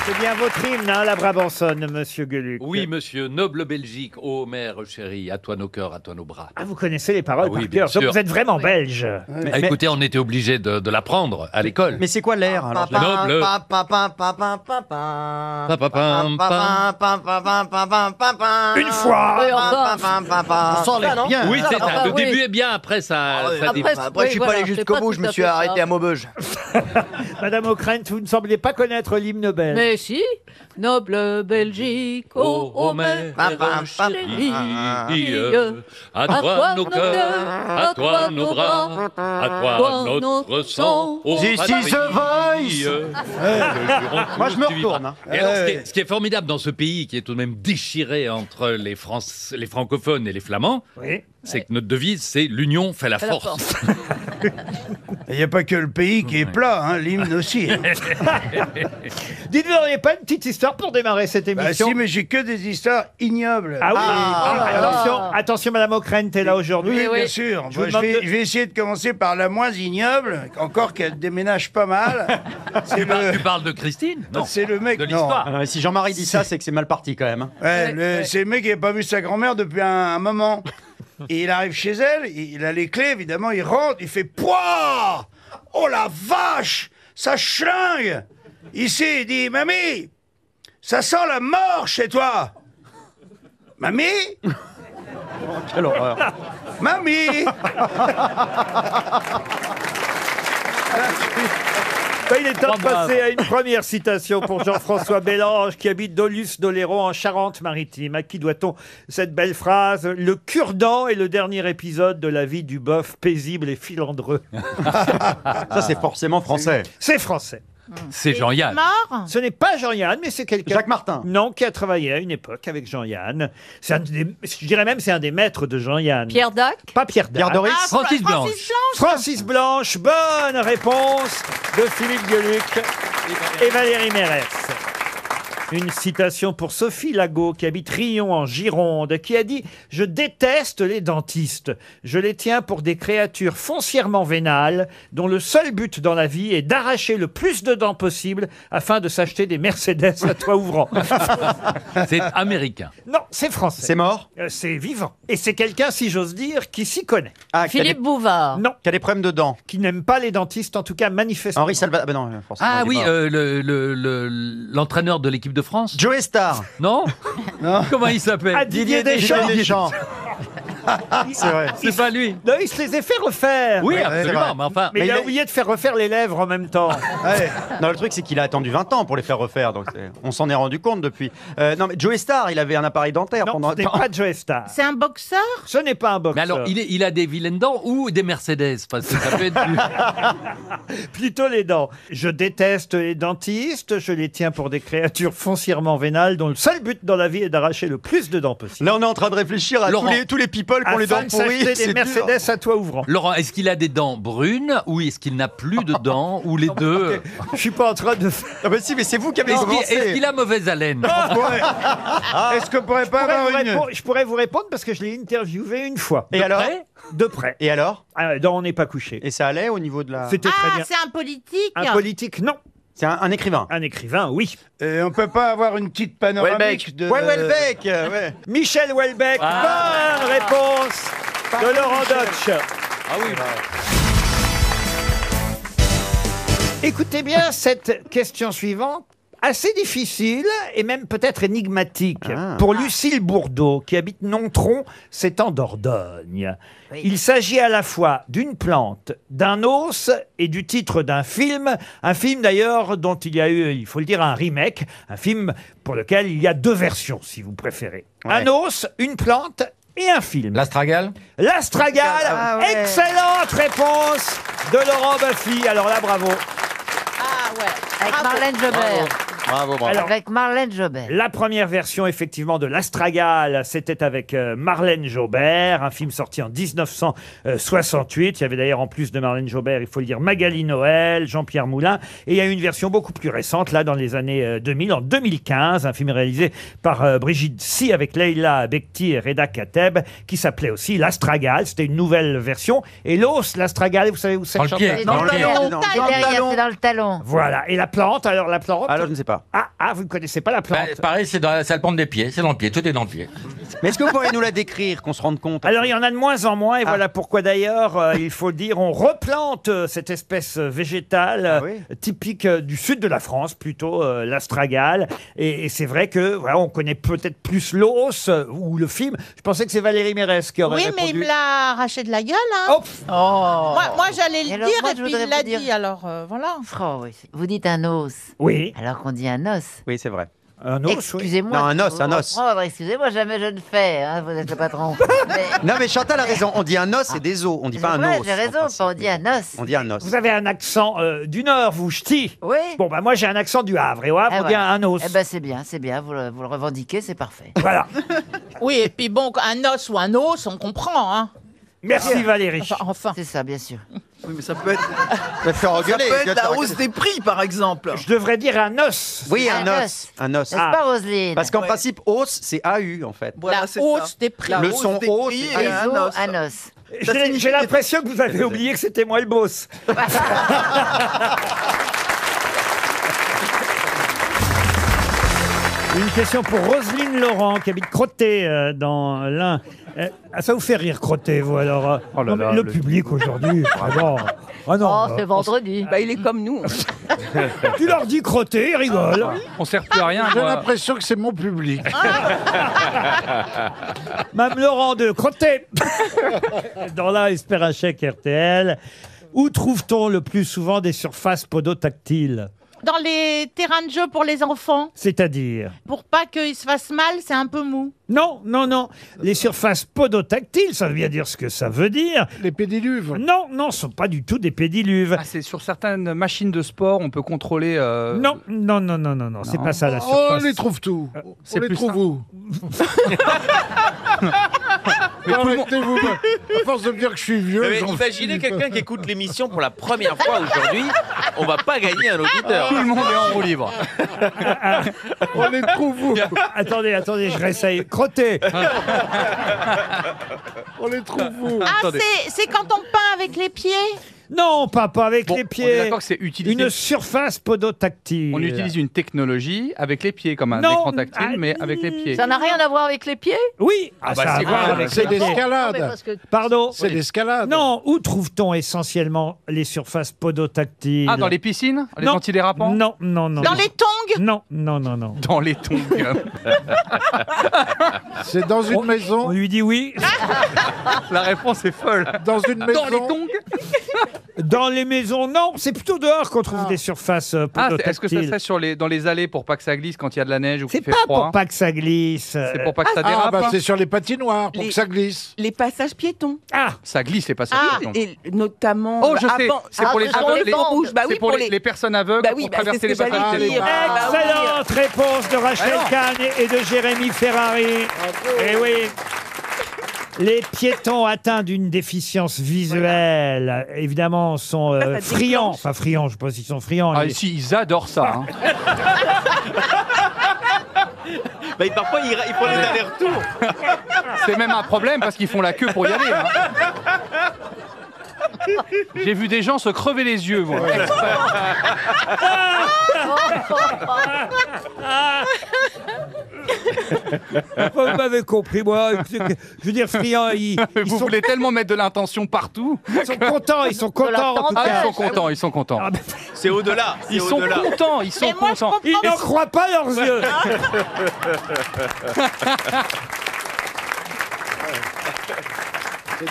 S1: C'est bien votre hymne, hein, la Brabançonne, monsieur Gueluc.
S25: Oui, monsieur, noble Belgique, ô mère chérie, à toi nos cœurs, à toi nos bras.
S1: Ah, vous connaissez les paroles
S25: Ah oui,
S1: par
S25: bien
S1: cœur. Donc
S25: sûr.
S1: vous êtes vraiment belge.
S25: Ah, écoutez, on était obligé de, de l'apprendre à l'école.
S15: Mais c'est quoi l'air alors
S25: Noble.
S1: Une fois
S24: Oui, encore.
S15: On sent l'air bien.
S25: Oui, c'est
S24: Ah,
S25: ça.
S24: bah
S25: Le
S24: oui.
S25: début est bien, après ça. ça
S24: Après,
S25: dé-
S15: Après, je suis
S24: Oui,
S15: pas
S24: voilà,
S15: allé
S24: c'est
S15: jusqu'au
S24: pas
S15: bout,
S24: tout
S15: je me
S24: à
S15: suis
S24: fait
S15: arrêté à Maubeuge.
S1: Madame O'Krent, vous ne semblez pas connaître l'hymne belge.
S24: Mais si,
S19: Noble Belgique, ô mère chérie,
S25: À toi nos cœurs, à toi nos bras, à toi notre sang. ô
S15: This is the voice.
S25: Euh,
S15: Moi, je me retourne, hein.
S25: Et alors, ce, qui est, ce qui est formidable dans ce pays, qui est tout de même déchiré entre les, France, les francophones et les flamands, c'est que notre devise, c'est l'union fait la force. (laughs)
S24: Il n'y a pas que le pays qui est plat, hein, l'hymne (laughs) aussi. (laughs)
S1: Dites-vous, vous n'auriez pas une petite histoire pour démarrer cette
S24: Bah
S1: émission
S24: si, mais j'ai que des histoires ignobles.
S1: Ah oui
S24: Ah.
S1: Attention, attention, Madame O'Krent, t'es là aujourd'hui.
S24: Oui, bien sûr.
S1: Je vous demande
S24: vais,
S1: de-
S24: je vais essayer de commencer par la moins ignoble, encore qu'elle déménage pas mal. C'est
S25: Tu, parles,
S24: le,
S25: tu parles de Christine? Non.
S24: c'est le mec.
S25: De
S24: non.
S25: l'histoire.
S15: Ah, si Jean-Marie dit ça, c'est que c'est mal parti quand même. hein.
S24: Ouais, le- c'est le mec qui n'a pas vu sa grand-mère depuis un, un moment. (laughs) Et il arrive chez elle, il a les clés, évidemment, il rentre, il fait Pouah Oh la vache! Ça schlingue Ici, il dit Mamie Ça sent la mort chez toi! Mamie!
S15: Quelle horreur.
S24: Mamie (laughs)
S1: Ben, il est temps de passer à une première citation pour Jean-François (laughs) Bélange, qui habite Dolus d'Oléron en Charente-Maritime. À qui doit-on cette belle phrase Le cure-dent est le dernier épisode de la vie du boeuf paisible et filandreux. (laughs)
S15: Ça, c'est forcément français.
S1: C'est français.
S25: C'est Jean-Yann.
S10: Mort
S1: Ce n'est pas Jean-Yann, mais c'est quelqu'un.
S15: Jacques Martin.
S1: Non, qui a travaillé à une époque avec Jean-Yann. C'est un des- je dirais même c'est un des maîtres de Jean-Yann.
S19: Pierre Dac
S1: Pas Pierre Dac.
S15: Pierre Doris.
S10: Ah,
S25: Francis
S10: Fra-
S25: Blanche.
S1: Francis Blanche, bonne réponse de Philippe Gueluc et Valérie Mérès. Une citation pour Sophie Lago, qui habite Rion en Gironde, qui a dit « Je déteste les dentistes. Je les tiens pour des créatures foncièrement vénales, dont le seul but dans la vie est d'arracher le plus de dents possible afin de s'acheter des Mercedes à toit ouvrant. (laughs)
S25: C'est américain. »
S1: Non, c'est français.
S15: C'est mort?
S1: Euh, C'est vivant. Et c'est quelqu'un, si j'ose dire, qui s'y connaît.
S15: Ah, qui a, des,
S19: Philippe Bouvard.
S1: Non,
S15: qui a des problèmes de dents.
S1: qui n'aime pas les dentistes, en tout cas manifestement.
S15: Henri Salva... Ah, ben non, forcément.
S25: Ah oui, euh, le- le- le- l'entraîneur de l'équipe de France
S15: Joey Star.
S25: Non Comment il s'appelle
S1: Ah, Didier Deschamps. (laughs)
S15: C'est vrai.
S25: C'est pas lui.
S1: Non, il se les a fait refaire.
S25: Oui,
S15: c'est
S25: absolument, mais enfin...
S1: Mais,
S15: Mais
S1: il,
S15: il
S1: a oublié de faire refaire les lèvres en même temps. (laughs)
S15: Ouais. Non, le truc, c'est qu'il a attendu 20 ans pour les faire refaire. Donc c'est- on s'en est rendu compte depuis. Euh, non, mais Joey Star, il avait un appareil dentaire
S1: Non,
S15: pendant
S1: ce n'est pas Joe Star.
S10: C'est un boxeur?
S1: Ce n'est pas un boxeur.
S25: Mais alors, il, est- il a des vilaines dents ou des Mercedes? Parce que ça peut être... plus- (laughs)
S1: Plutôt les dents. Je déteste les dentistes. Je les tiens pour des créatures foncièrement vénales dont le seul but dans la vie est d'arracher le plus de dents possible.
S15: Là, on est en train de réfléchir à tous
S25: Laurent.
S15: les, tous les people qui ont les dents pourries.
S1: des
S15: dur.
S1: Mercedes à toit ouvrant.
S25: Laurent, est-ce qu'il a des dents brunes ou est-ce qu'il n'a plus de dents ou les deux
S1: Je suis pas en train de.
S15: Ah bah si, mais c'est vous qui avez
S25: Est-ce qu'il
S15: commencé.
S25: est-ce qu'il a mauvaise haleine
S24: Est-ce qu'on pourrait pas
S1: Je pourrais,
S24: avoir
S1: vous
S24: une...
S1: répondre, je pourrais vous répondre parce que je l'ai interviewé une fois.
S15: Et alors
S25: près
S1: De près.
S15: Et alors
S1: Ah, dans On n'est pas couché.
S15: Et ça allait au niveau de la.
S1: C'était très
S10: Ah,
S1: bien.
S10: c'est un politique
S1: Un politique, non.
S15: C'est un, un écrivain.
S1: Un écrivain, oui.
S24: Euh, on peut pas avoir une petite panoramique de...
S15: Ouais, Welbeck. (laughs) ouais.
S1: Michel Houellebecq,
S25: Ah.
S1: bonne réponse de Laurent Deutsch.
S25: Ah oui.
S1: Écoutez bien cette question suivante. Assez difficile et même peut-être énigmatique
S15: Ah.
S1: pour Lucille Bourdeau qui habite Nontron, c'est en Dordogne. Il s'agit à la fois d'une plante, d'un os et du titre d'un film. Un film d'ailleurs dont il y a eu, il faut le dire, un remake. Un film pour lequel il y a deux versions si vous préférez. Un os, une plante et un film.
S25: L'astragale
S1: L'astragale,
S23: Ah ouais.
S1: excellente réponse de Laurent Baffy. Alors là, bravo.
S10: Ah ouais.
S23: Avec Marlène Jobert.
S15: Bravo, bravo.
S1: Alors,
S23: Avec Marlène Jobert.
S1: La première version, effectivement, de l'Astragale, c'était avec euh, Marlène Jobert, un film sorti en 1968. Il y avait d'ailleurs, en plus de Marlène Jobert, il faut le dire, Magali Noël, Jean-Pierre Moulin. Et il y a eu une version beaucoup plus récente, là, dans les années euh, 2000, en 2015, un film réalisé par euh, Brigitte Si avec Leila Bekti et Reda Kateb, qui s'appelait aussi l'Astragale. C'était une nouvelle version. Et l'os, l'Astragale, vous savez où c'est
S25: Dans le pied. Le
S23: talon. Derrière, c'est dans le talon.
S1: Voilà. Et la plante, alors la plante?
S15: Alors, je ne sais pas.
S1: Ah, ah, vous ne connaissez pas la plante
S25: Bah, pareil, c'est dans la salle pente des pieds, c'est dans le pied, tout est dans le pied.
S15: Mais est-ce que vous pourriez nous la décrire, qu'on se rende compte
S1: Alors il y en a de moins en moins et
S15: Ah.
S1: voilà pourquoi d'ailleurs euh, il faut dire on replante euh, cette espèce euh, végétale
S15: Ah
S1: euh, typique euh, du sud de la France plutôt euh, l'astragale et, et c'est vrai que voilà on connaît peut-être plus l'os euh, ou le film. Je pensais que c'est Valérie Mérès qui aurait
S10: Oui, mais il me l'a arraché de la gueule. Hein.
S1: Oh,
S10: Moi, moi, j'allais le
S23: alors,
S10: dire
S23: moi,
S10: et
S23: je
S10: puis
S23: voudrais
S10: il l'a
S23: dire-
S10: dit. Alors euh, voilà.
S23: Oh, oui. Vous dites un os.
S1: oui.
S23: Alors qu'on dit un os.
S15: Oui, c'est vrai.
S1: Un os, oui.
S23: Excusez-moi.
S15: Non, un os, un os.
S23: Excusez-moi, jamais je ne fais. hein, vous êtes le patron. (laughs) Mais-
S15: Non, mais Chantal a raison. On dit un os et des os. On dit pas un
S23: Ouais,
S15: os.
S23: j'ai raison, on dit un os.
S15: On dit un os.
S1: Vous avez un accent euh, du Nord, vous, ch'ti
S23: Oui.
S1: Bon, bah moi j'ai un accent du Havre. Et au Havre,
S23: Eh
S1: on dit
S23: voilà.
S1: un os.
S23: Eh ben c'est bien, c'est bien, vous le, vous le revendiquez, c'est parfait.
S1: Voilà. (laughs)
S10: Oui, et puis bon, un os ou un os, on comprend, hein.
S1: Merci Valérie.
S10: Enfin, enfin.
S23: C'est ça, bien sûr.
S26: Oui, mais ça peut être, (laughs)
S15: Ça fait
S26: ça
S15: engueuler.
S26: peut être la hausse des prix, par exemple.
S1: Je devrais dire un os.
S15: Oui, un,
S23: Un
S15: os.
S23: os.
S15: Un os.
S23: N'est-ce pas, Roselyne
S15: Parce qu'en
S26: Ouais.
S15: principe, os, c'est AU en fait.
S26: Voilà,
S10: la
S26: c'est
S10: hausse
S26: ça.
S10: des prix.
S26: La
S15: Le
S26: hausse
S15: son
S26: des
S15: os
S26: prix
S15: et
S23: Les
S26: un
S23: os, un
S1: j'ai l'impression que vous avez oublié que c'était moi le boss. (laughs) Une question pour Roselyne Laurent, qui habite Crotté euh, dans l'Ain. Euh, ah, ça vous fait rire, Crotté, vous, alors euh,
S6: Oh là
S1: non, mais
S6: là,
S1: Le
S6: le-
S1: public aujourd'hui, (laughs) vraiment. Ah non,
S23: Oh,
S1: euh,
S23: c'est vendredi.
S21: Bah, il est comme nous. (laughs)
S1: tu leur dis Crotté, ils rigolent.
S6: On sert plus à rien.
S13: J'ai
S6: moi.
S13: l'impression que c'est mon public. (laughs)
S1: Mme Laurent de Crotté, dans l'Ain, espère un chèque RTL. Où trouve-t-on le plus souvent des surfaces podotactiles?
S10: Dans les terrains de jeu pour les enfants,
S1: C'est-à-dire
S10: pour pas qu'ils se fassent mal, c'est un peu mou.
S1: Non, non, non. Les surfaces podotactiles, ça veut bien dire ce que ça veut dire.
S13: Les pédiluves.
S1: Non, non, ce sont pas du tout des pédiluves.
S6: Ah, c'est sur certaines machines de sport, on peut contrôler. euh,
S1: Non, non, non, non, non, non, c'est pas ça la
S13: Oh,
S1: surface.
S13: on les trouve tout.
S6: c'est
S13: On les
S6: plus
S13: trouve où (laughs) Arrêtez-vous. À force de me dire que je suis vieux.
S14: Mais
S13: j'en
S14: imaginez quelqu'un qui écoute l'émission pour la première fois aujourd'hui. On va pas gagner un auditeur.
S6: Tout le monde est en roue libre.
S13: On les trouve où (laughs)
S1: Attendez, attendez, je réessaye. Crotté. (laughs)
S13: On les trouve où
S10: Ah, c'est quand on peint avec les pieds?
S1: Non, pas, pas avec
S6: Bon,
S1: les
S6: on est
S1: pieds.
S6: d'accord que c'est utilisé.
S1: Une surface podotactile.
S6: On utilise une technologie avec les pieds, comme un
S1: Non,
S6: écran tactile,
S1: ah,
S6: mais avec les pieds.
S23: Ça n'a rien à voir avec les pieds
S1: Oui,
S6: Ah
S1: ah,
S6: bah,
S1: ça a
S6: c'est
S1: à voir
S6: quoi,
S1: avec
S13: C'est
S1: les pieds.
S23: Non, mais
S13: l'escalade.
S23: parce que
S1: Pardon
S13: C'est l'escalade.
S1: Non, où trouve-t-on essentiellement les surfaces podotactiles?
S6: Ah, dans les piscines? Les
S1: Non.
S6: antidérapants?
S1: Non, non, non.
S10: Dans
S1: non.
S10: les tongs?
S1: Non, non, non, non.
S6: Dans les tongs. (laughs)
S13: C'est dans une
S1: On
S13: maison?
S1: lui dit oui.
S6: La réponse est folle.
S13: Dans une maison.
S6: Dans les tongs
S1: Dans les maisons, non, c'est plutôt dehors qu'on trouve des surfaces euh,
S6: Ah, c'est- est-ce que ça serait sur les, dans les allées pour pas que ça glisse quand il y a de la neige ou
S1: C'est
S6: qu'il fait
S1: pas
S6: froid
S1: pour pas que ça glisse.
S6: C'est pour pas que ça
S13: Ah,
S6: dérape
S13: bah c'est sur les patinoires pour
S21: Les-
S13: que ça glisse.
S21: Les passages piétons.
S1: Ah,
S6: Ça glisse, les passages
S21: Ah,
S6: piétons.
S21: et notamment.
S6: Oh, je sais,
S21: avant-
S6: c'est
S21: ah,
S6: pour les aveugles,
S21: rouges. Bah
S6: c'est pour les, les personnes aveugles
S21: Bah oui,
S6: pour
S21: bah, c'est
S6: traverser
S21: ce
S6: les
S21: que j'allais
S6: passages
S21: dire.
S6: piétons.
S21: Ah, bah oui.
S1: Excellente réponse de Rachel
S6: Alors
S1: Kahn et de Jérémy Ferrari. Eh oui. Les piétons atteints d'une déficience visuelle, évidemment, sont euh, (laughs)
S21: Ça, ça
S1: friands.
S21: déclenche.
S1: Enfin, friands, je sais pas s'ils sont friands.
S6: Ah,
S1: les-
S6: si, ils adorent ça. hein. (laughs)
S14: Bah, parfois, ils, ils font les allers-retours.
S6: C'est même un problème parce qu'ils font la queue pour y aller. hein. (laughs) (laughs) J'ai vu des gens se crever les yeux, moi.
S1: Vous m'avez compris, moi. Je veux dire, friands, ils, (laughs) ils
S6: Vous
S1: sont,
S6: voulez tellement mettre de l'intention partout.
S1: ils sont contents, ils sont contents. en tout
S6: Ah,
S1: cas.
S6: ils sont contents, ils sont contents.
S1: Ah, ben,
S14: C'est au-delà. c'est
S6: Ils sont
S14: au-delà.
S6: contents, ils sont
S10: Mais moi, je
S6: contents.
S10: comprends
S1: Ils n'en croient pas leurs (laughs) yeux.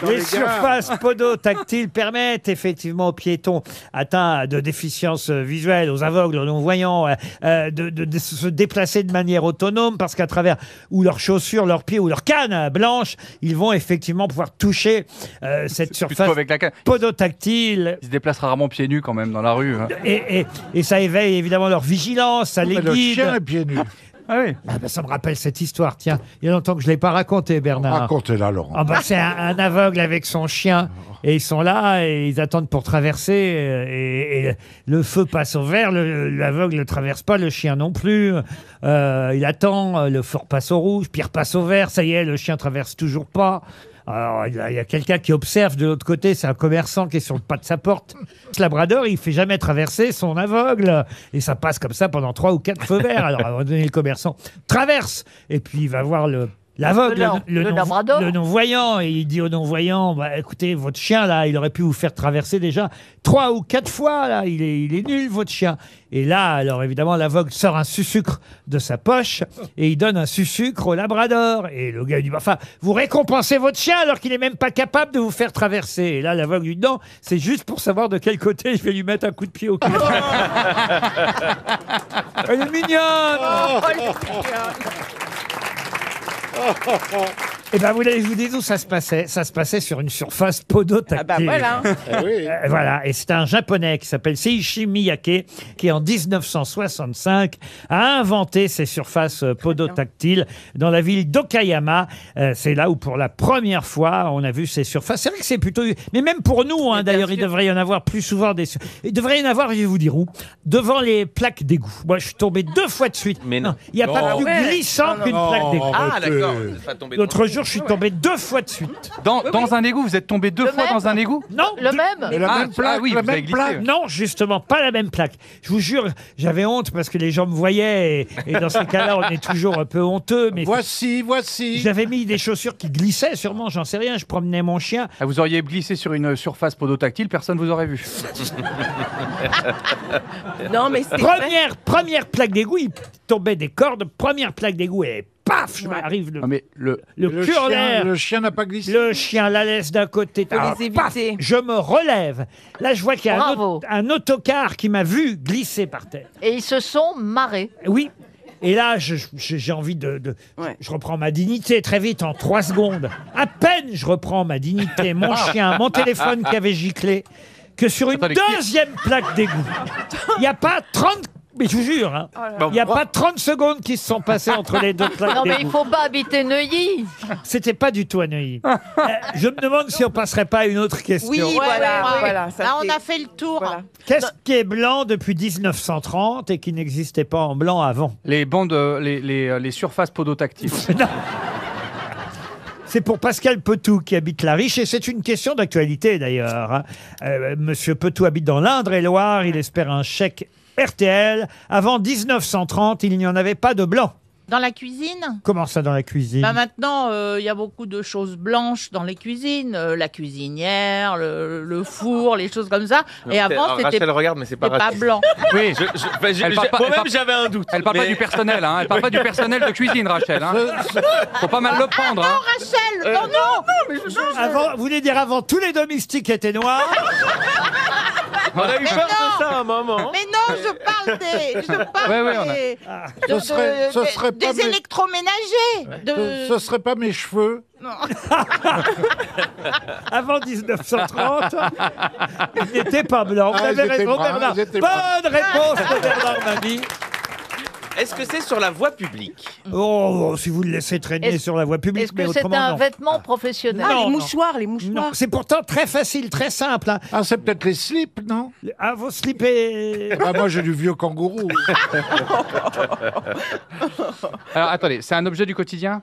S13: Dans
S1: Les surfaces podotactiles permettent effectivement aux piétons atteints de déficience visuelle, aux aveugles, aux non-voyants, euh, euh, de, de- de se déplacer de manière autonome parce qu'à travers ou leurs chaussures, leurs pieds ou leurs cannes blanches, ils vont effectivement pouvoir toucher euh, cette surface
S6: avec la canne.
S1: podotactile.
S6: Ils se déplacent rarement pieds nus quand même dans la rue. hein.
S1: Et, et- et ça éveille évidemment leur vigilance, ça les guide.
S13: chien est pieds nus.
S6: Ah oui.
S1: Ah ben, ça me rappelle cette histoire, tiens. Il y a longtemps que je ne l'ai pas raconté, Bernard.
S13: Racontez-la, Laurent.
S1: Ah bah, c'est un, un aveugle avec son chien et ils sont là et ils attendent pour traverser euh, et, et le feu passe au vert, le- l'aveugle ne traverse pas, le chien non plus. Euh, il attend, euh, le feu passe au rouge, puis il repasse au vert, ça y est, le chien traverse toujours pas. Alors, il y a, quelqu'un qui observe de l'autre côté, c'est un commerçant qui est sur le pas de sa porte. Ce labrador, il fait jamais traverser son aveugle. Et ça passe comme ça pendant trois ou quatre feux verts. Alors, à un moment donné, le commerçant traverse. Et puis, il va voir le L'aveugle,
S10: Le-
S1: le, non- non-voyant, et il dit au non-voyant, bah, écoutez, votre chien, là, il aurait pu vous faire traverser déjà trois ou quatre fois, là, il est, il est nul, votre chien. Et là, alors évidemment, l'aveugle sort un sucre de sa poche, et il donne un sucre au labrador. Et le gars lui dit, bah, enfin, vous récompensez votre chien alors qu'il est même pas capable de vous faire traverser. Et là, l'aveugle lui dit, non, c'est juste pour savoir de quel côté je vais lui mettre un coup de pied au cul. Elle est mignonne ハハハ。Eh ben, vous voulez que je vous dise où ça se passait Ça se passait sur une surface podotactile.
S21: Ah bah voilà.
S13: Eh. (laughs)
S1: Euh, voilà, et c'est un japonais qui s'appelle Seiichi Miyake qui en 1965 a inventé ces surfaces euh, podotactiles dans la ville d'Okayama. Euh, c'est là où pour la première fois on a vu ces surfaces. C'est vrai que c'est plutôt, mais même pour nous, hein, d'ailleurs, il devrait y en avoir plus souvent des. Il devrait y en avoir, je vais vous dire où, devant les plaques d'égout. Moi, je suis tombé deux fois de suite.
S14: Mais non.
S1: il n'y a pas
S14: Non.
S1: plus
S14: Ouais.
S1: glissant
S14: Non,
S1: qu'une plaque d'égout.
S14: Ah, d'accord.
S1: L'autre jour, je suis tombé deux fois de suite.
S6: Dans, dans un égout, vous êtes tombé deux
S10: Le
S6: fois
S10: même
S6: dans un égout
S1: Non.
S10: Le
S1: deux-
S10: même
S13: Et la
S6: Ah,
S13: même plaque,
S6: ah oui,
S13: la
S6: vous avez
S13: même
S6: glissé,
S13: plaque.
S6: ouais.
S1: Non, justement, pas la même plaque. Je vous jure, j'avais honte parce que les gens me voyaient et, et dans ces cas-là, on est toujours un peu honteux. Mais
S13: Voici, voici.
S1: j'avais mis des chaussures qui glissaient, sûrement, j'en sais rien. Je promenais mon chien.
S6: Ah, Vous auriez glissé sur une surface podotactile, personne vous aurait vu.
S21: Non, mais c'est vrai.
S1: Première, première plaque d'égout, il tombait des cordes. Première plaque d'égout et paf, je m'arrive le,
S6: mais le,
S1: le,
S13: Le
S1: cul en
S13: chien,
S1: l'air.
S13: le chien n'a pas glissé.
S1: Le chien la laisse d'un côté.
S21: Faut
S1: Alors,
S21: les
S1: paf,
S21: éviter.
S1: je me relève. Là, je vois qu'il y a un,
S10: Bravo.
S1: auto- un autocar qui m'a vu glisser par terre.
S10: Et ils se sont marrés.
S1: Oui. Et là, je- je- j'ai envie de, de-
S21: Ouais.
S1: Je reprends ma dignité très vite, en trois secondes. À peine je reprends ma dignité, mon chien, mon téléphone qui avait giclé, que sur une
S6: Attendez, qui-
S1: deuxième plaque d'égout, il n'y a pas 30... Mais je vous jure, hein, il n'y a pas 30 secondes qui se sont passées entre les deux (laughs)
S10: Non, mais il
S1: d'égout.
S10: faut pas habiter Neuilly.
S1: C'était pas du tout à Neuilly. Euh, je me demande si on passerait pas à une autre question.
S21: Oui, voilà,
S10: ouais, ouais.
S21: voilà. ça,
S10: Là, on a fait le tour.
S21: Voilà.
S1: Qu'est-ce qui est blanc depuis 1930 et qui n'existait pas en blanc avant?
S6: Les bandes, euh, les, les, euh, les surfaces podotactiles. (laughs)
S1: Non. C'est pour Pascal Petou qui habite la Riche et c'est une question d'actualité d'ailleurs. hein. Euh, Monsieur Petou habite dans l'Indre-et-Loire, il espère un chèque RTL. Avant 1930, il n'y en avait pas de blanc.
S27: Dans la cuisine
S1: Comment ça dans la cuisine
S27: bah maintenant, euh, il y a beaucoup de choses blanches dans les cuisines, euh, la cuisinière, le, le four, les choses comme ça. Et
S14: Alors,
S27: avant, c'était
S14: Rachel regarde, mais c'est pas
S27: pas blanc. (laughs)
S6: Oui,
S14: Je- je-
S6: elle
S14: Moi-même, j'avais un doute.
S6: elle parle pas
S14: mais-
S6: du personnel, hein. elle parle pas du personnel de cuisine, Rachel. Hein. Faut pas mal le prendre. Hein.
S27: Rachel, non, non,
S1: Avant, vous voulez dire avant tous les domestiques étaient noirs
S14: On a eu
S27: Mais
S14: peur
S27: non.
S14: de ça à un moment.
S27: Mais non, je parle des, je parle
S6: Ouais, ouais, on a-
S27: des,
S13: Ce
S27: de-
S13: serait-
S27: de-
S13: ce serait
S27: des
S13: mes-
S27: électroménagers. De...
S13: Ce, ce serait pas mes cheveux. (laughs)
S1: Avant 1930, ils n'étaient pas blancs. Vous
S13: Ah,
S1: avez raison, Bernard. Bonne réponse de Bernard Mabie.
S14: Est-ce que c'est sur la voie publique
S1: Oh, si vous le laissez traîner
S10: Est-ce-
S1: sur la voie publique,
S10: Est-ce
S1: mais
S10: que c'est
S1: autrement
S10: un
S1: non.
S10: vêtement professionnel
S27: Ah,
S1: Non,
S27: les
S1: non.
S27: mouchoirs, les
S1: Non,
S27: mouchoirs.
S1: c'est pourtant très facile, très simple. hein.
S13: Ah, c'est peut-être les slips, non?
S1: Ah, vos slips et...
S13: Ah, moi, j'ai du vieux kangourou. (laughs)
S6: Alors attendez, c'est un objet du quotidien?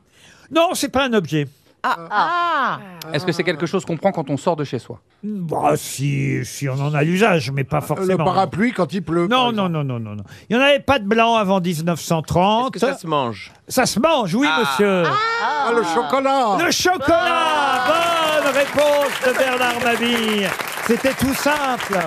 S1: Non, c'est pas un objet.
S27: Ah,
S6: Est-ce que c'est quelque chose qu'on prend quand on sort de chez soi?
S1: Bah, si, si on en a l'usage, mais pas
S13: Le
S1: forcément.
S13: parapluie quand il pleut.
S1: Non, non, non, non, non, non. Il n'y en avait pas de blanc avant
S14: Est-ce
S1: 1930.
S14: que ça se mange?
S1: Ça se mange, oui,
S14: Ah.
S1: monsieur.
S13: Ah, le chocolat
S1: Le chocolat Bonne réponse de Bernard Mabille. C'était tout simple.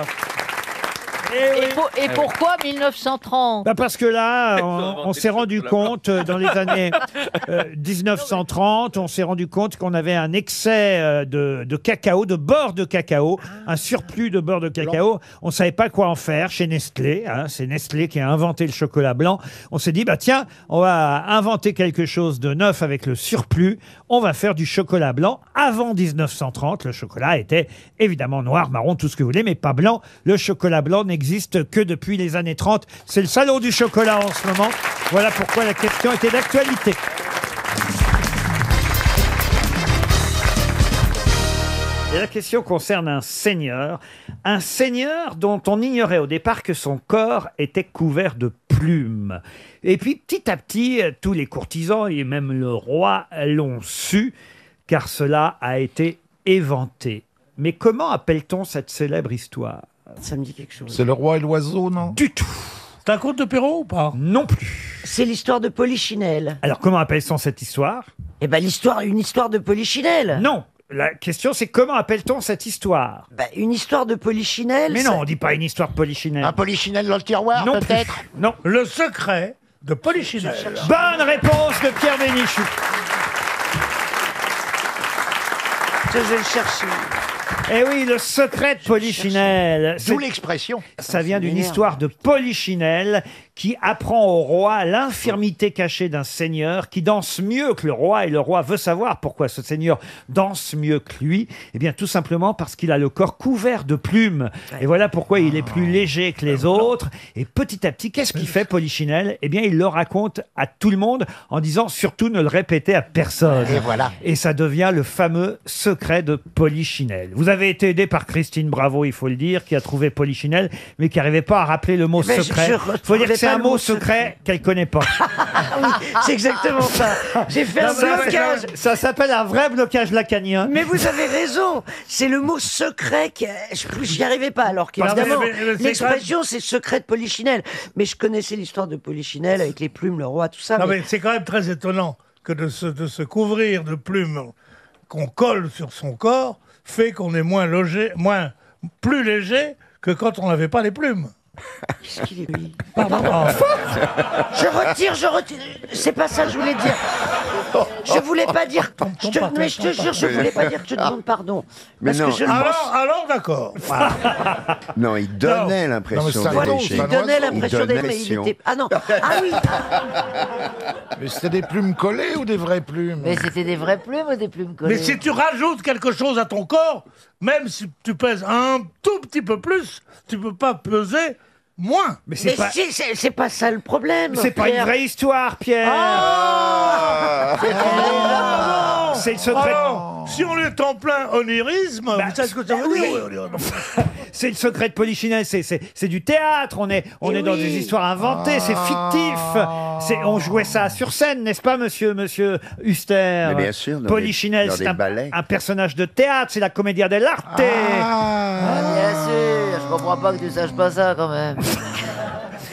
S1: Eh oui.
S10: Et, pour- et pourquoi 1930
S1: Bah parce que là, (laughs) on, s'est rendu compte euh, dans les années (laughs) euh, 1930, on s'est rendu compte qu'on avait un excès euh, de, de cacao, de beurre de cacao, un surplus de beurre de cacao. On savait pas quoi en faire chez Nestlé. hein. C'est Nestlé qui a inventé le chocolat blanc. On s'est dit bah tiens, on va inventer quelque chose de neuf avec le surplus. On va faire du chocolat blanc. Avant 1930, le chocolat était évidemment noir, marron, tout ce que vous voulez, mais pas blanc. Le chocolat blanc n'existe que depuis les années 30. C'est le salon du chocolat en ce moment. Voilà pourquoi la question était d'actualité. Et la question concerne un seigneur, un seigneur dont on ignorait au départ que son corps était couvert de plumes. Et puis petit à petit, tous les courtisans et même le roi l'ont su, car cela a été éventé. Mais comment appelle-t-on cette célèbre histoire?
S5: Ça me dit quelque chose.
S13: C'est le roi et l'oiseau, non
S1: Du tout.
S13: C'est un conte de Perrault ou pas
S1: Non plus.
S5: C'est l'histoire de Polichinelle.
S1: Alors comment appelle-t-on cette histoire
S5: Eh ben l'histoire, une histoire de Polichinelle.
S1: Non. La question, c'est comment appelle-t-on cette histoire
S5: Bah, une histoire de Polichinelle.
S1: Mais
S5: ça-
S1: non, on dit pas une histoire de Polichinelle.
S9: Un polichinelle dans le tiroir,
S1: Non plus.
S9: peut-être (laughs)
S1: Non.
S13: Le secret de Polichinelle.
S1: Bonne réponse de Pierre Bénichou.
S5: Je vais le chercher.
S1: Eh oui, le secret de Polichinelle.
S9: D'où l'expression.
S1: Ça vient d'une histoire de Polichinelle qui apprend au roi l'infirmité cachée d'un seigneur qui danse mieux que le roi et le roi veut savoir pourquoi ce seigneur danse mieux que lui. Eh bien, tout simplement parce qu'il a le corps couvert de plumes. Et voilà pourquoi il est plus léger que les autres. Et petit à petit, qu'est-ce qu'il fait Polichinelle? Eh bien, il le raconte à tout le monde en disant surtout ne le répétez à personne.
S9: Et voilà.
S1: Et ça devient le fameux secret de Polichinelle. Vous avez été aidé par Christine Bravo, il faut le dire, qui a trouvé Polichinelle, mais qui n'arrivait pas à rappeler le mot
S5: Eh ben, je-
S1: secret.
S5: je
S1: Il faut dire
S5: retrouvais
S1: que c'est
S5: pas
S1: un
S5: le
S1: mot
S5: mot
S1: secret qu'elle connaît pas. (laughs)
S5: Oui, c'est exactement ça. J'ai fait un
S1: Non, mais
S5: blocage.
S1: Ça s'appelle un vrai blocage lacanien.
S5: Mais vous avez raison, c'est le mot secret qui je j'y arrivais pas alors
S13: Parce que-
S5: qu'évidemment l'expression c'est secret de Polichinelle. Mais je connaissais l'histoire de Polichinelle avec les plumes, le roi, tout ça.
S13: Non,
S5: mais-
S13: mais c'est quand même très étonnant que de se, de se couvrir de plumes qu'on colle sur son corps fait qu'on est moins logé, moins, plus léger que quand on n'avait pas les plumes.
S5: Qu'est-ce qu'il est
S13: Pardon.
S5: Je retire, je retire. C'est pas ça que je voulais dire. Je voulais pas dire. Je te, mais je te jure, je voulais pas dire que je te demande pardon.
S11: Mais
S5: Parce
S11: non,
S5: que je
S13: Alors, alors d'accord. (laughs)
S11: Non, il donnait
S13: Non.
S11: l'impression d'être
S5: Voilà, il donnait l'impression
S11: donnait
S5: d'être. Mais il
S11: l'impression.
S5: était. Ah non. Ah oui. (laughs)
S20: Mais c'était des plumes collées ou des vraies plumes?
S10: Mais c'était des vraies plumes ou des plumes collées?
S13: Mais si tu rajoutes quelque chose à ton corps, même si tu pèses un tout petit peu plus, tu peux pas peser moins.
S1: Mais
S5: Mais si, c'est c'est pas ça le problème.
S1: C'est pas une
S5: Pierre.
S1: vraie histoire, Pierre.
S13: Ah
S1: C'est le secret.
S13: On est en plein onirisme, vous savez ce que ça veut dire oui, onirisme (laughs)
S1: C'est le secret de Polichinelle, c'est, c'est, c'est du théâtre, on est, on
S5: Eh
S1: est dans des histoires inventées, c'est fictif. C'est, on jouait ça sur scène, n'est-ce pas, monsieur, monsieur Huster?
S11: Mais bien sûr, dans
S1: Polichinelle,
S11: dans
S1: c'est
S11: des
S1: un,
S11: ballets.
S1: un personnage de théâtre, c'est la comédia dell'arte.
S10: Ah, bien sûr, je comprends pas que tu saches pas ça quand même. (laughs)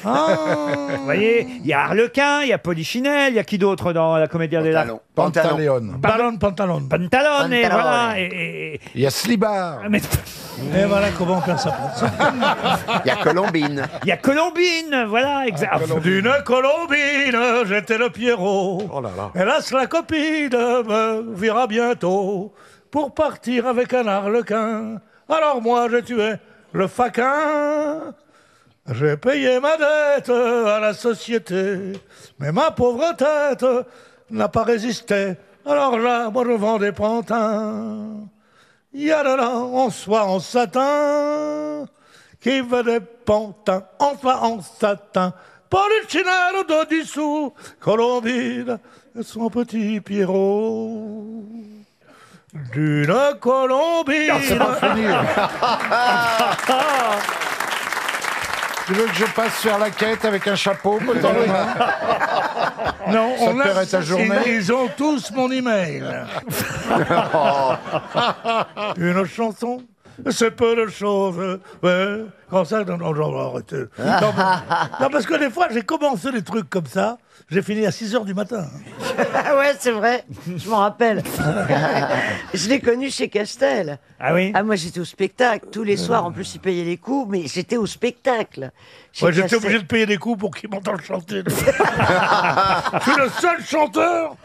S1: Vous voyez, il y a Harlequin, il y a Polichinelle, il y a qui d'autre dans la comédia dell'arte
S11: Pantalon.
S20: Pantaleone.
S13: Pantalone, pantalone.
S1: Pantalone, et
S10: Pantalone.
S1: voilà. Et, et- et-
S20: Il y a Slibar.
S1: mais-
S13: Et voilà comment ça.
S11: Il y a Colombine.
S1: il y a Colombine, voilà, exact.
S13: D'une colombine, j'étais le Pierrot.
S20: Oh là là.
S13: Hélas, la copine me verra bientôt pour partir avec un harlequin. Alors moi, j'ai tué le faquin. J'ai payé ma dette à la société, mais ma pauvre tête n'a pas résisté. Alors là, moi, je vends des pantins. Il y a de là, en soie, en satin, qui veut des pantins, en soie, en satin. Polichinelle de 10 sous, Colombine et son petit Pierrot. D'une Colombine.
S20: Non, pas fini. (laughs) Tu veux que je passe faire la quête avec un chapeau (laughs)
S13: Non,
S20: Ça
S13: on
S20: te
S13: a-
S20: paierait ta journée
S13: Ils, ils ont tous mon email. (laughs) Une chanson, c'est peu de choses. Ouais, quand ça, non, non, non, arrêtez. Non, mais- (laughs) non, parce que des fois, j'ai commencé des trucs comme ça, j'ai fini à 6 h du matin.
S5: Ah (laughs) ouais, c'est vrai. Je m'en rappelle. (laughs) je l'ai connu chez Castel.
S1: Ah oui
S5: Ah moi j'étais au spectacle tous les soirs. En plus ils payaient les coups, mais j'étais au spectacle. Chez
S13: Ouais, J'étais
S5: Castel.
S13: obligé de payer des coups pour qu'ils m'entendent chanter. je suis le seul chanteur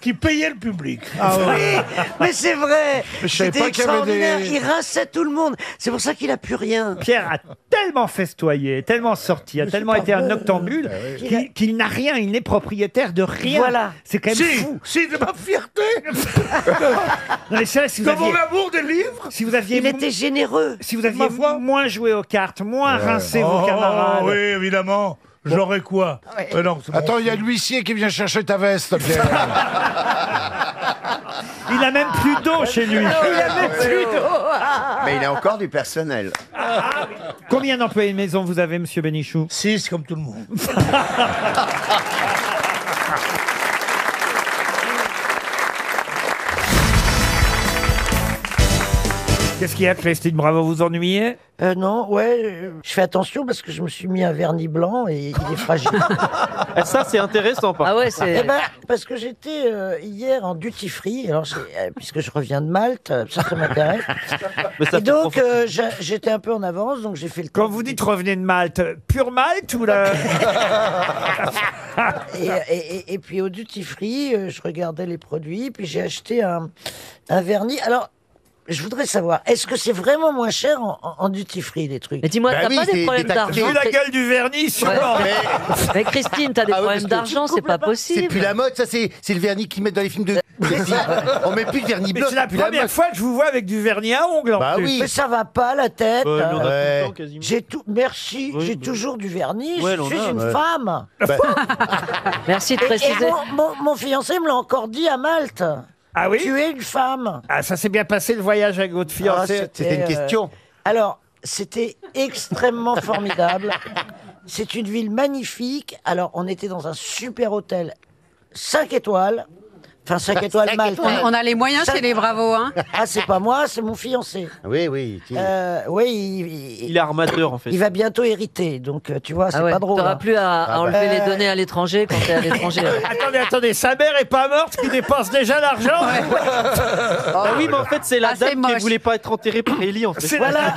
S13: qui payait le public. Ah ouais.
S5: Oui, mais c'est vrai.
S20: Mais je savais
S5: C'était
S20: pas qu'il y avait
S5: extraordinaire. Il rinçait tout le monde. C'est pour ça qu'il a plus rien.
S1: Pierre a tellement festoyé, tellement sorti, a tellement été un octambule qu'il, qu'il n'a rien, il n'est propriétaire de rien.
S5: Voilà.
S1: C'est quand même
S13: Si,
S1: fou.
S13: si, de ma fierté, (laughs)
S1: Non, mais c'est vrai, si vous
S13: de mon amour des livres.
S1: si vous aviez,
S5: Il était généreux.
S1: si vous aviez moins joué aux cartes, moins rincé vos
S13: Oh,
S1: camarades.
S13: oui, évidemment. J'aurais quoi Euh, non, c'est bon.
S20: Attends, il y a l'huissier qui vient chercher ta veste, Pierre. (laughs)
S1: Il a même plus d'eau chez lui.
S5: Il avait plus d'eau.
S11: Mais il a encore du personnel.
S1: Combien d'employés de maison vous avez, monsieur Bénichou?
S13: Six, comme tout le monde. (laughs)
S1: Qu'est-ce qu'il y a, Christine Bravo, vous ennuyez?
S5: Euh, non, ouais, euh, je fais attention parce que je me suis mis un vernis blanc et il est fragile. (laughs)
S14: Ça, c'est intéressant, par
S21: Ah ouais, c'est.
S5: Eh ben, parce que j'étais euh, hier en duty free, alors euh, puisque je reviens de Malte, euh, ça, ça m'intéresse.
S14: Mais ça
S5: Et
S14: fait
S5: donc euh, j'a- j'étais un peu en avance, donc j'ai fait le.
S1: Quand vous dites revenez de Malte, pure Malte ou la... (laughs)
S5: Et, et- et- et puis au duty free, euh, je regardais les produits, puis j'ai acheté un, un vernis. Alors. Je voudrais savoir, est-ce que c'est vraiment moins cher en, en- en duty free les trucs?
S21: Mais dis-moi,
S11: Bah
S21: t'as
S11: oui,
S21: pas
S11: c'est
S21: des problèmes
S11: détecté.
S21: d'argent
S1: Vu la gueule du vernis, sûrement. (laughs)
S21: Mais Christine, t'as des
S11: Ah oui,
S21: problèmes
S11: que
S21: d'argent, c'est pas
S11: C'est
S21: possible.
S11: plus la mode, ça c'est c'est le vernis qu'ils mettent dans les films de. (laughs) On met plus de vernis
S1: Mais
S11: blanc.
S1: c'est la
S11: plus
S1: première
S11: mode.
S1: fois que je vous vois avec du vernis à ongles en
S11: Bah
S1: plus.
S11: oui.
S5: Mais ça va pas la tête.
S14: Ouais,
S5: euh. J'ai tout. Merci.
S14: Oui,
S5: j'ai
S14: bah.
S5: toujours du vernis.
S14: Ouais,
S5: je
S14: l'on
S5: suis
S14: a,
S5: une
S11: ouais.
S5: femme. (laughs)
S21: Merci de
S5: Et, et
S21: préciser.
S5: mon, mon- mon fiancé me l'a encore dit à Malte.
S1: Ah oui
S5: Tu es une femme.
S1: Ah, ça s'est bien passé le voyage avec votre
S5: Ah,
S1: fiancé
S11: C'était une
S5: euh,
S11: question.
S5: Alors, c'était extrêmement (laughs) formidable. C'est une ville magnifique. Alors, on était dans un super hôtel 5 étoiles. Enfin, 5 étoiles Malte.
S28: On, on a les moyens chez les bravos, hein
S5: Ah, c'est pas moi, c'est mon fiancé.
S11: Oui, oui. tu-
S5: Euh, oui, il, il-
S14: Il est armateur, en fait.
S5: il va bientôt hériter. Donc, euh, tu vois, c'est
S21: Ah ouais,
S5: pas drôle.
S21: T'auras
S5: hein.
S21: plus à, à
S11: Ah
S21: enlever
S5: bah.
S21: les
S5: Euh,
S21: données à l'étranger quand t'es à l'étranger. (laughs)
S1: Attendez, attendez, sa mère est pas morte qui dépense déjà l'argent (laughs)
S14: Ah oui, mais en fait, c'est la
S28: Ah, c'est
S14: dame qui
S28: moche.
S14: voulait pas être enterrée par Ellie, en fait.
S1: C'est
S5: Voilà.
S1: la,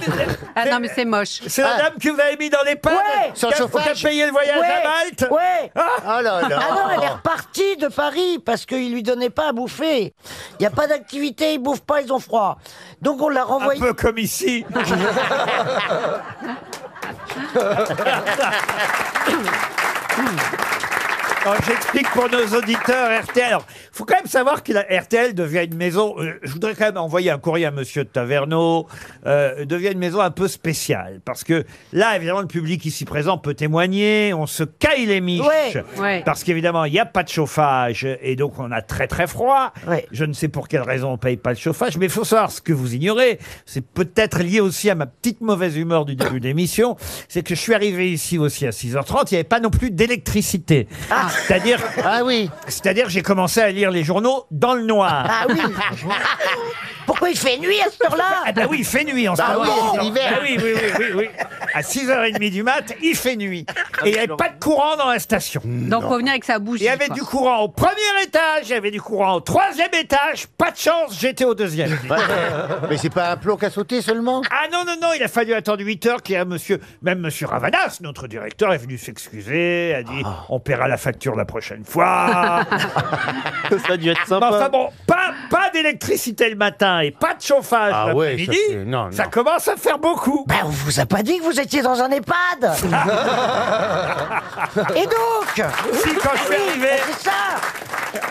S28: Ah non, mais c'est moche.
S1: c'est la dame que vous avez mis dans les pannes
S5: Ouais,
S11: sans
S1: qui a-
S11: chauffage.
S1: qui a payé le voyage
S5: Ouais,
S1: à Malte
S5: Ouais.
S11: Là là.
S5: Ah non, elle est repartie de Paris parce qu'ils lui pas à bouffer. Il n'y a pas d'activité, ils bouffent pas, ils ont froid. Donc on l'a
S1: Un
S5: renvoyé.
S1: peu comme ici. (laughs) (laughs) Alors, J'explique pour nos auditeurs RTL. Alors, faut quand même savoir que la RTL devient une maison. euh, je voudrais quand même envoyer un courrier à Monsieur de Taverneau. Euh, devient une maison un peu spéciale parce que là, évidemment, le public ici présent peut témoigner. On se caille les miches
S5: Ouais.
S28: Ouais.
S1: parce qu'évidemment, il n'y a pas de chauffage et donc on a très très froid.
S5: Ouais.
S1: Je ne sais pour quelle raison on paye pas le chauffage, mais il faut savoir ce que vous ignorez. C'est peut-être lié aussi à ma petite mauvaise humeur du début d'émission. C'est que je suis arrivé ici aussi à 6h30, il n'y avait pas non plus d'électricité. C'est-à-dire,
S11: Ah oui.
S1: c'est-à-dire, j'ai commencé à lire les journaux dans le noir.
S5: Ah oui. (laughs) Pourquoi il fait nuit à cette heure-là
S1: Ah bah oui, il fait nuit en ce
S11: Bah
S1: moment.
S11: oui, c'est l'hiver.
S1: Ah oui, oui, oui, oui, oui. À 6h30 du mat, il fait nuit. Et il n'y avait pas de courant dans la station.
S28: Donc, faut venir avec sa bougie.
S1: Il y avait
S28: quoi.
S1: du courant au premier étage, il y avait du courant au troisième étage. Pas de chance, j'étais au deuxième.
S11: Mais c'est pas un plomb qui a sauté seulement?
S1: Ah non, non, non, il a fallu attendre 8 heures qu'il y a monsieur, même monsieur Ravanas, notre directeur, est venu s'excuser, a dit on paiera la facture la prochaine fois. (laughs)
S14: Ça a dû être
S1: Mais
S14: sympa.
S1: enfin bon, pas, pas d'électricité le matin et pas de chauffage
S11: Ah ouais,
S1: l'après-midi.
S11: ça, c'est- non,
S1: ça
S11: non.
S1: commence à faire beaucoup.
S5: Ben, on vous a pas dit que vous étiez dans un EHPAD (laughs) Et donc
S1: Si, quand je suis
S5: Oui,
S1: arrivé.
S5: C'est ça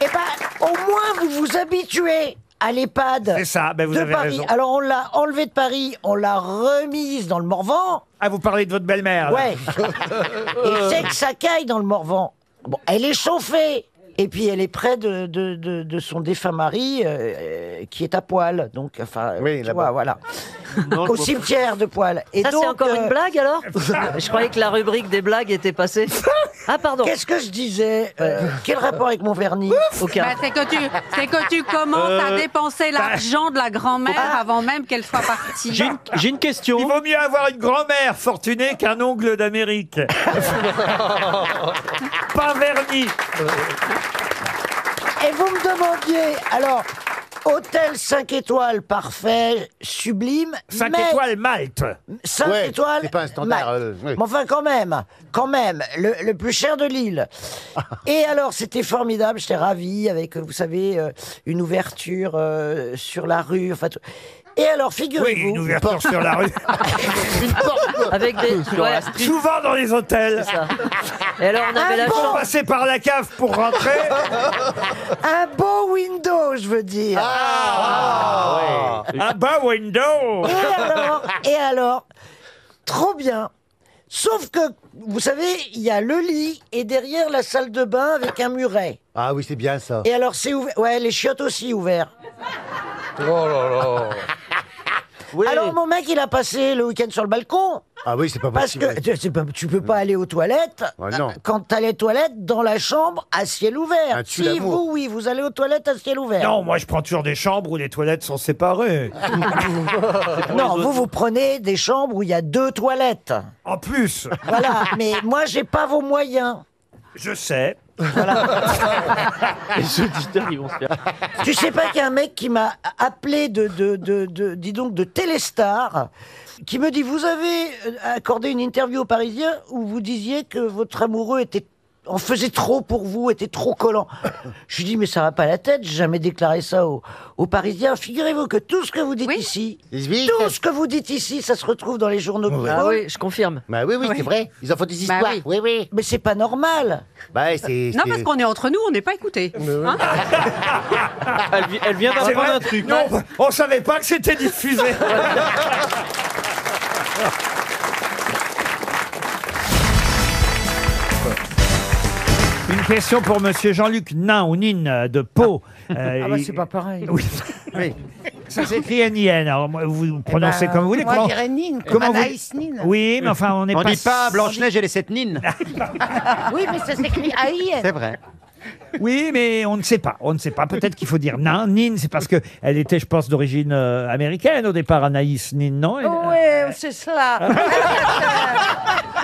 S5: Eh ben, au moins vous vous habituez à l'EHPAD
S1: C'est ça, ben vous
S5: de
S1: avez
S5: Paris.
S1: raison.
S5: Alors on l'a enlevé de Paris, on l'a remise dans le Morvan.
S1: Ah, vous parlez de votre belle-mère là.
S5: Ouais. (laughs) Et c'est que ça caille dans le Morvan. Bon, elle est chauffée. Et puis elle est près de, de, de, de son défunt mari euh, euh, qui est à poil. Donc, enfin,
S11: Oui,
S5: tu
S11: là-bas.
S5: vois, voilà.
S14: Non,
S5: Au cimetière de poil. Et
S21: Ça,
S5: donc,
S21: c'est encore
S5: euh,
S21: une blague alors (laughs) Je croyais que la rubrique des blagues était passée. (laughs) Ah, pardon.
S5: Qu'est-ce que je disais Euh, Quel rapport avec mon vernis
S21: Aucun.
S28: Bah, c'est que tu, c'est que tu commences à
S14: Euh,
S28: dépenser l'argent de la grand-mère avant même qu'elle soit partie.
S14: J'ai une, j'ai une
S1: Il
S14: question.
S1: vaut mieux avoir une grand-mère fortunée qu'un ongle d'Amérique. (laughs) Pas verni.
S5: Et vous me demandiez, alors, hôtel 5 étoiles, parfait, sublime.
S1: 5
S5: mais
S1: étoiles Malte.
S5: 5
S11: Ouais,
S5: étoiles.
S11: c'est pas un standard,
S5: Malte.
S11: euh, oui.
S5: Mais enfin, quand même, quand même, le, le plus cher de l'île. (laughs) Et alors, c'était formidable, j'étais ravi avec, vous savez, euh, une ouverture euh, sur la rue, enfin tout. Et alors,
S1: Oui,
S5: figurez-vous.
S1: une ouverture sur la rue. (laughs)
S11: Une porte (laughs)
S21: Avec des. ouais,
S1: Souvent dans les hôtels.
S21: c'est ça. Et alors, on avait
S5: Un
S21: la
S5: bon-
S21: chance.
S1: Passer par la cave pour rentrer. (laughs)
S5: Un beau window, je veux dire.
S11: Ah,
S1: Un bas window.
S5: Et alors, et alors, trop bien. Sauf que, vous savez, il y a le lit et derrière la salle de bain avec un muret.
S11: Ah oui, c'est bien ça.
S5: Et alors, c'est ouvert. Ouais, les chiottes aussi ouverts.
S14: Oh là là. Oui.
S5: Alors, mon mec, il a passé le week-end sur le balcon.
S11: Ah oui, c'est pas
S5: Parce
S11: possible.
S5: que tu, c'est pas- tu peux pas aller aux toilettes
S11: Ouais, non.
S5: euh, quand t'as les toilettes dans la chambre à ciel ouvert.
S11: Ah, tu
S5: si
S11: l'amour.
S5: vous, oui, vous allez aux toilettes à ciel ouvert.
S1: Non, moi je prends toujours des chambres où les toilettes sont séparées. (laughs)
S5: Non, vous, vous prenez des chambres où il y a deux toilettes.
S1: En plus,
S5: Voilà, mais moi, j'ai pas vos moyens.
S1: je sais. (laughs)
S12: Les auditeurs, ils vont se faire.
S5: Tu sais pas qu'il y a un mec qui m'a appelé de, de, de, de- dis donc, de Téléstar, qui me dit, vous avez euh, accordé une interview aux Parisiens où vous disiez que votre amoureux était en faisait trop pour vous, était trop collant. Je lui dis, mais ça va pas la tête, j'ai jamais déclaré ça aux, aux Parisiens. Figurez-vous que tout ce que vous dites ici, tout ce que vous dites ici, ça se retrouve dans les journaux.
S21: Ah oui, je confirme.
S11: Bah oui, oui, c'est vrai. Ils en font des
S28: Bah
S11: histoires.
S28: oui.
S11: oui, oui.
S5: Mais c'est pas normal.
S11: Bah, c'est.
S28: Non, parce qu'on est entre nous, on n'est pas écoutés. Hein (laughs)
S12: Elle, vi- elle vient d'apprendre un truc.
S1: Non, on savait pas que c'était diffusé. (laughs) question pour Monsieur Jean-Luc Nain ou Nin de Pau. Euh,
S5: Ah bah
S1: il-
S5: c'est pas pareil.
S1: Oui. (laughs) Ça s'écrit N-I-N. Alors, moi, vous prononcez comme vous voulez.
S5: Eh ben, Moi, je dirais Nine, comme
S1: comment vous-
S5: Anaïs Nin.
S1: Oui, mais enfin, on n'est
S15: On
S1: pas.
S15: dit pas Blanche-Neige et les sept nines. (laughs)
S5: Oui, mais ça s'écrit A-I-N.
S15: C'est vrai.
S1: Oui, mais on ne sait pas. On ne sait pas. Peut-être qu'il faut dire Nain. Nin, c'est parce que elle était, je pense, d'origine euh, américaine au départ, Anaïs Nin, non? Elle-
S5: Oui, c'est cela. (laughs)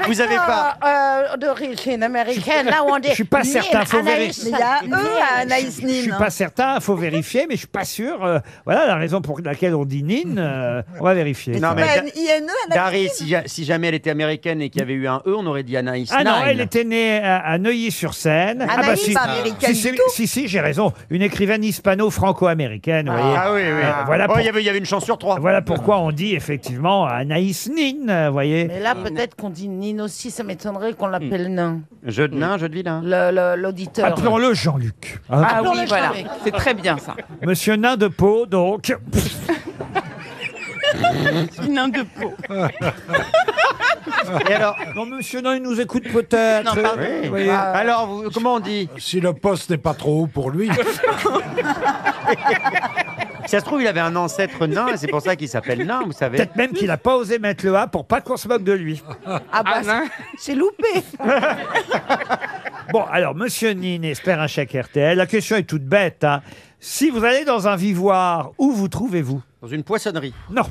S15: Vous avez pas.
S5: Euh, d'origine américaine, là où on dit.
S1: Je suis pas
S5: Nin,
S1: certain, faut
S5: Anaïs.
S1: vérifier.
S23: Mais il y a eux à Anaïs
S1: Je suis
S23: Nin.
S1: pas certain, il faut vérifier, mais je suis pas sûr. euh, voilà la raison pour laquelle on dit Nin. euh, on va vérifier.
S15: Non, mais
S23: Bah,
S15: Da-
S23: INE, Anaïs
S15: Dari, si, ja- si jamais elle était américaine et qu'il y avait eu un E, on aurait dit Anaïs
S1: Ah non,
S15: Nine.
S1: elle était née à, à Neuilly-sur-Seine. ah
S23: Anaïs,
S1: si,
S23: pas américaine
S1: si,
S23: du
S1: si, si, si, j'ai raison. Une écrivaine hispano-franco-américaine. vous voyez.
S15: Ah oui, oui.
S1: Euh, voilà,
S15: Oh,
S1: pour-
S15: il y avait- il y avait une chance sur trois.
S1: voilà pourquoi on dit effectivement Anaïs Nin, euh, vous voyez.
S5: Mais là, peut-être qu'on dit Aussi, ça m'étonnerait qu'on l'appelle nain.
S15: Jeu de nain, jeu de vilain.
S5: Le- le- L'auditeur.
S1: Appelons-le Jean-Luc. hein.
S27: Ah oui, voilà. C'est très bien ça.
S1: Monsieur Nain de Pau, donc. (laughs)
S27: Nain de peau.
S15: Et alors,
S1: Non, monsieur Nain, il nous écoute peut-être.
S27: Non, pardon.
S1: Vous
S15: oui.
S1: voyez.
S15: alors vous- comment on dit
S20: Si le poste n'est pas trop haut pour lui. (laughs) (laughs)
S15: Si ça se trouve, il avait un ancêtre nain et c'est pour ça qu'il s'appelle nain, vous savez.
S1: Peut-être même qu'il n'a pas osé mettre le A pour pas qu'on se moque de lui.
S5: Ah bah, c'est loupé. (laughs)
S1: Bon, alors, monsieur Nin espère un chèque RTL. La question est toute bête. hein. Si vous allez dans un vivoire, où vous trouvez-vous?
S15: Dans une poissonnerie.
S1: Non.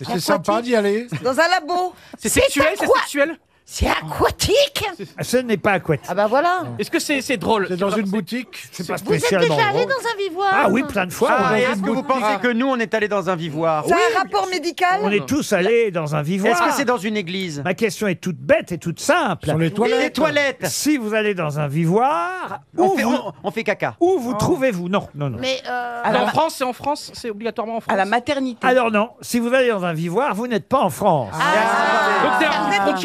S20: C'est sympa d'y aller.
S23: Dans un labo.
S12: C'est sexuel, c'est sexuel
S5: C'est aquatique.
S1: Ce n'est pas aquatique.
S5: Ah bah voilà.
S12: Est-ce que c'est c'est drôle
S20: C'est dans une boutique.
S1: C'est pas
S5: Vous êtes
S1: spécialement
S5: déjà allé
S1: drôle.
S5: dans un vivoire
S1: Ah oui, plein de fois.
S15: Ah, et est-ce que vous pensez que nous, on est allés dans un vivoire
S23: C'est un rapport médical
S1: on est tous allés dans un vivoire.
S15: Est-ce que c'est dans une église
S1: Ma question est toute bête et toute simple.
S20: Sur les
S15: Oui,
S20: toilettes.
S15: les toilettes
S1: Si vous allez dans un vivoire, où
S15: on fait,
S1: vous,
S15: on- on fait caca.
S1: où vous trouvez-vous Non, non, non.
S5: Mais euh,
S12: en France, c'est en France, c'est obligatoirement en France.
S23: À la maternité.
S1: Alors non, si vous allez dans un vivoire, vous n'êtes pas en France.
S12: Donc c'est
S23: Vous êtes au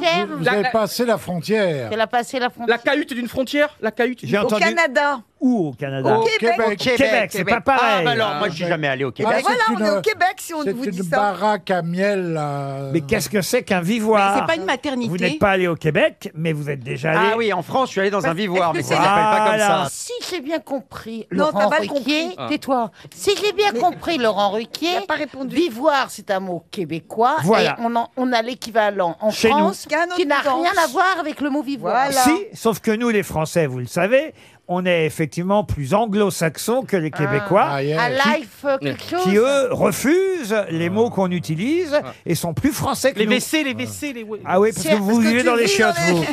S12: frontière.
S20: Vous
S12: La-
S20: avez passé la frontière.
S5: elle a passé la frontière.
S12: la cahute d'une frontière, la cahute.
S1: J'ai
S23: Au
S1: entendu
S23: Canada.
S1: Où au Canada
S20: Au Québec.
S1: Au Québec, c'est pas pareil.
S15: Ah, bah alors, moi, je suis jamais allé au
S20: Ah,
S15: Québec.
S20: c'est
S23: Voilà, on
S20: une-
S23: est au Québec si on
S20: C'est
S23: vous
S20: une
S23: dit ça.
S20: baraque à miel. là.
S1: Mais qu'est-ce que c'est qu'un vivoire
S28: C'est pas une maternité.
S1: Vous n'êtes pas allé au Québec, mais vous êtes déjà allé.
S15: Ah oui, en France, je suis allé dans un vivoire, mais ça s'appelle pas comme ça.
S5: Si j'ai bien compris,
S23: Non,
S5: Laurent
S23: t'as mal
S5: Ruquier,
S23: compris.
S5: tais-toi. Si j'ai bien compris, Laurent Ruquier,
S23: Il a pas répondu.
S5: vivoire, c'est un mot québécois.
S1: Voilà.
S5: Et on, en- on a l'équivalent en
S1: Chez nous.
S5: France
S23: Qui
S5: n'a rien à voir avec le mot vivoire.
S23: Voilà.
S1: Si, sauf que nous, les Français, vous le savez, on est effectivement plus anglo-saxons que les Québécois.
S20: Ah, yes.
S5: Un life, euh, quelque chose.
S1: qui eux refusent les mots qu'on utilise et sont plus français que
S12: Les
S1: nous.
S12: WC, les WC, les.
S1: Ah oui, parce que vous
S23: parce que
S1: vivez
S23: tu
S1: dans les
S23: vis dans
S1: chiottes,
S23: les-
S1: vous.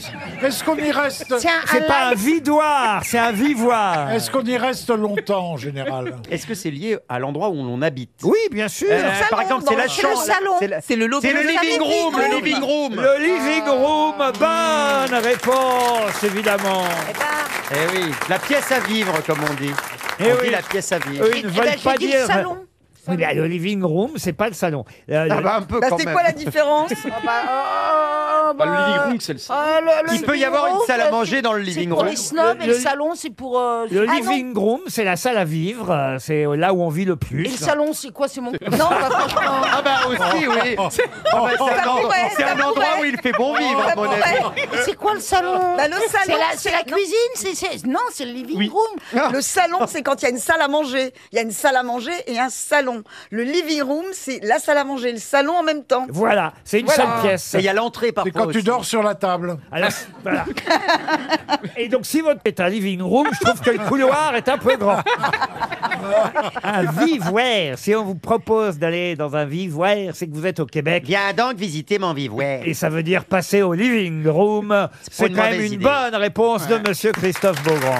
S20: Est-ce qu'on y reste
S5: C'est
S1: pas un vidoir, c'est un vivoire.
S20: Est-ce qu'on y reste longtemps en général
S15: Est-ce que c'est lié à l'endroit où l'on habite?
S1: Oui, bien sûr.
S15: Euh,
S23: salon,
S15: Par exemple, c'est
S23: dans
S15: la
S23: le
S15: chambre.
S5: salon.
S15: C'est la-
S28: C'est le lobby.
S15: c'est le living room, le living room.
S1: Le living room, bonne réponse, évidemment.
S15: Eh oui, la pièce à vivre, comme on dit.
S1: Eh
S15: on
S1: oui.
S15: dit la pièce à vivre.
S1: Eux,
S5: Eh
S1: ils ne
S5: ben,
S1: veulent pas
S5: dit
S1: dire.
S5: le salon.
S1: Oui, mais le living room, c'est pas le salon. Euh,
S15: Ah
S1: le-
S15: bah un peu
S23: Bah,
S15: quand
S23: c'est
S15: même.
S23: quoi la différence (laughs)
S5: Ah bah, euh,
S12: Bah, le
S5: bah,
S12: living room, c'est le salon.
S5: euh, le- le
S15: Il peut y
S5: living
S15: avoir une
S5: room,
S15: salle à
S5: c'est-
S15: manger dans le
S5: C'est
S15: living
S5: pour
S15: room.
S5: les snobs et
S1: Le-
S5: le salon, c'est pour. euh,
S1: le
S5: ah non.
S1: living room, c'est la salle à vivre. euh, C'est là où on vit le plus.
S5: Et le salon, c'est quoi C'est mon. (laughs)
S23: Non, bah, franchement.
S15: Ah bah aussi, oui. (laughs) Ah bah, c'est un, endroit-
S23: pourrait,
S15: c'est
S23: ça
S15: un endroit
S23: pourrait.
S15: où il fait bon vivre, à mon avis.
S5: C'est quoi le salon
S23: Bah, le salon,
S5: C'est la,
S23: c'est-
S5: c'est
S23: non.
S5: cuisine c'est, c'est- Non, c'est le living room.
S23: Le salon, c'est quand il y a une salle à manger. Il y a une salle à manger et un salon.
S16: Salon. Le living room, c'est la salle à manger et le salon en même temps.
S1: Voilà, c'est une
S16: Voilà.
S1: seule pièce.
S15: Et il y a l'entrée
S20: C'est
S15: parfois.
S20: quand tu
S15: aussi.
S20: dors sur la table.
S1: Alors, voilà. (laughs) Et donc, si votre est un living room, je trouve que le couloir est un peu grand. Un viveware. Si on vous propose d'aller dans un viveware, c'est que vous êtes au Québec.
S15: Viens donc visiter mon viveware.
S1: Et ça veut dire passer au living room. C'est
S15: une
S1: quand même
S15: mauvaise
S1: une
S15: idée.
S1: bonne réponse de Monsieur Christophe Beaugrand.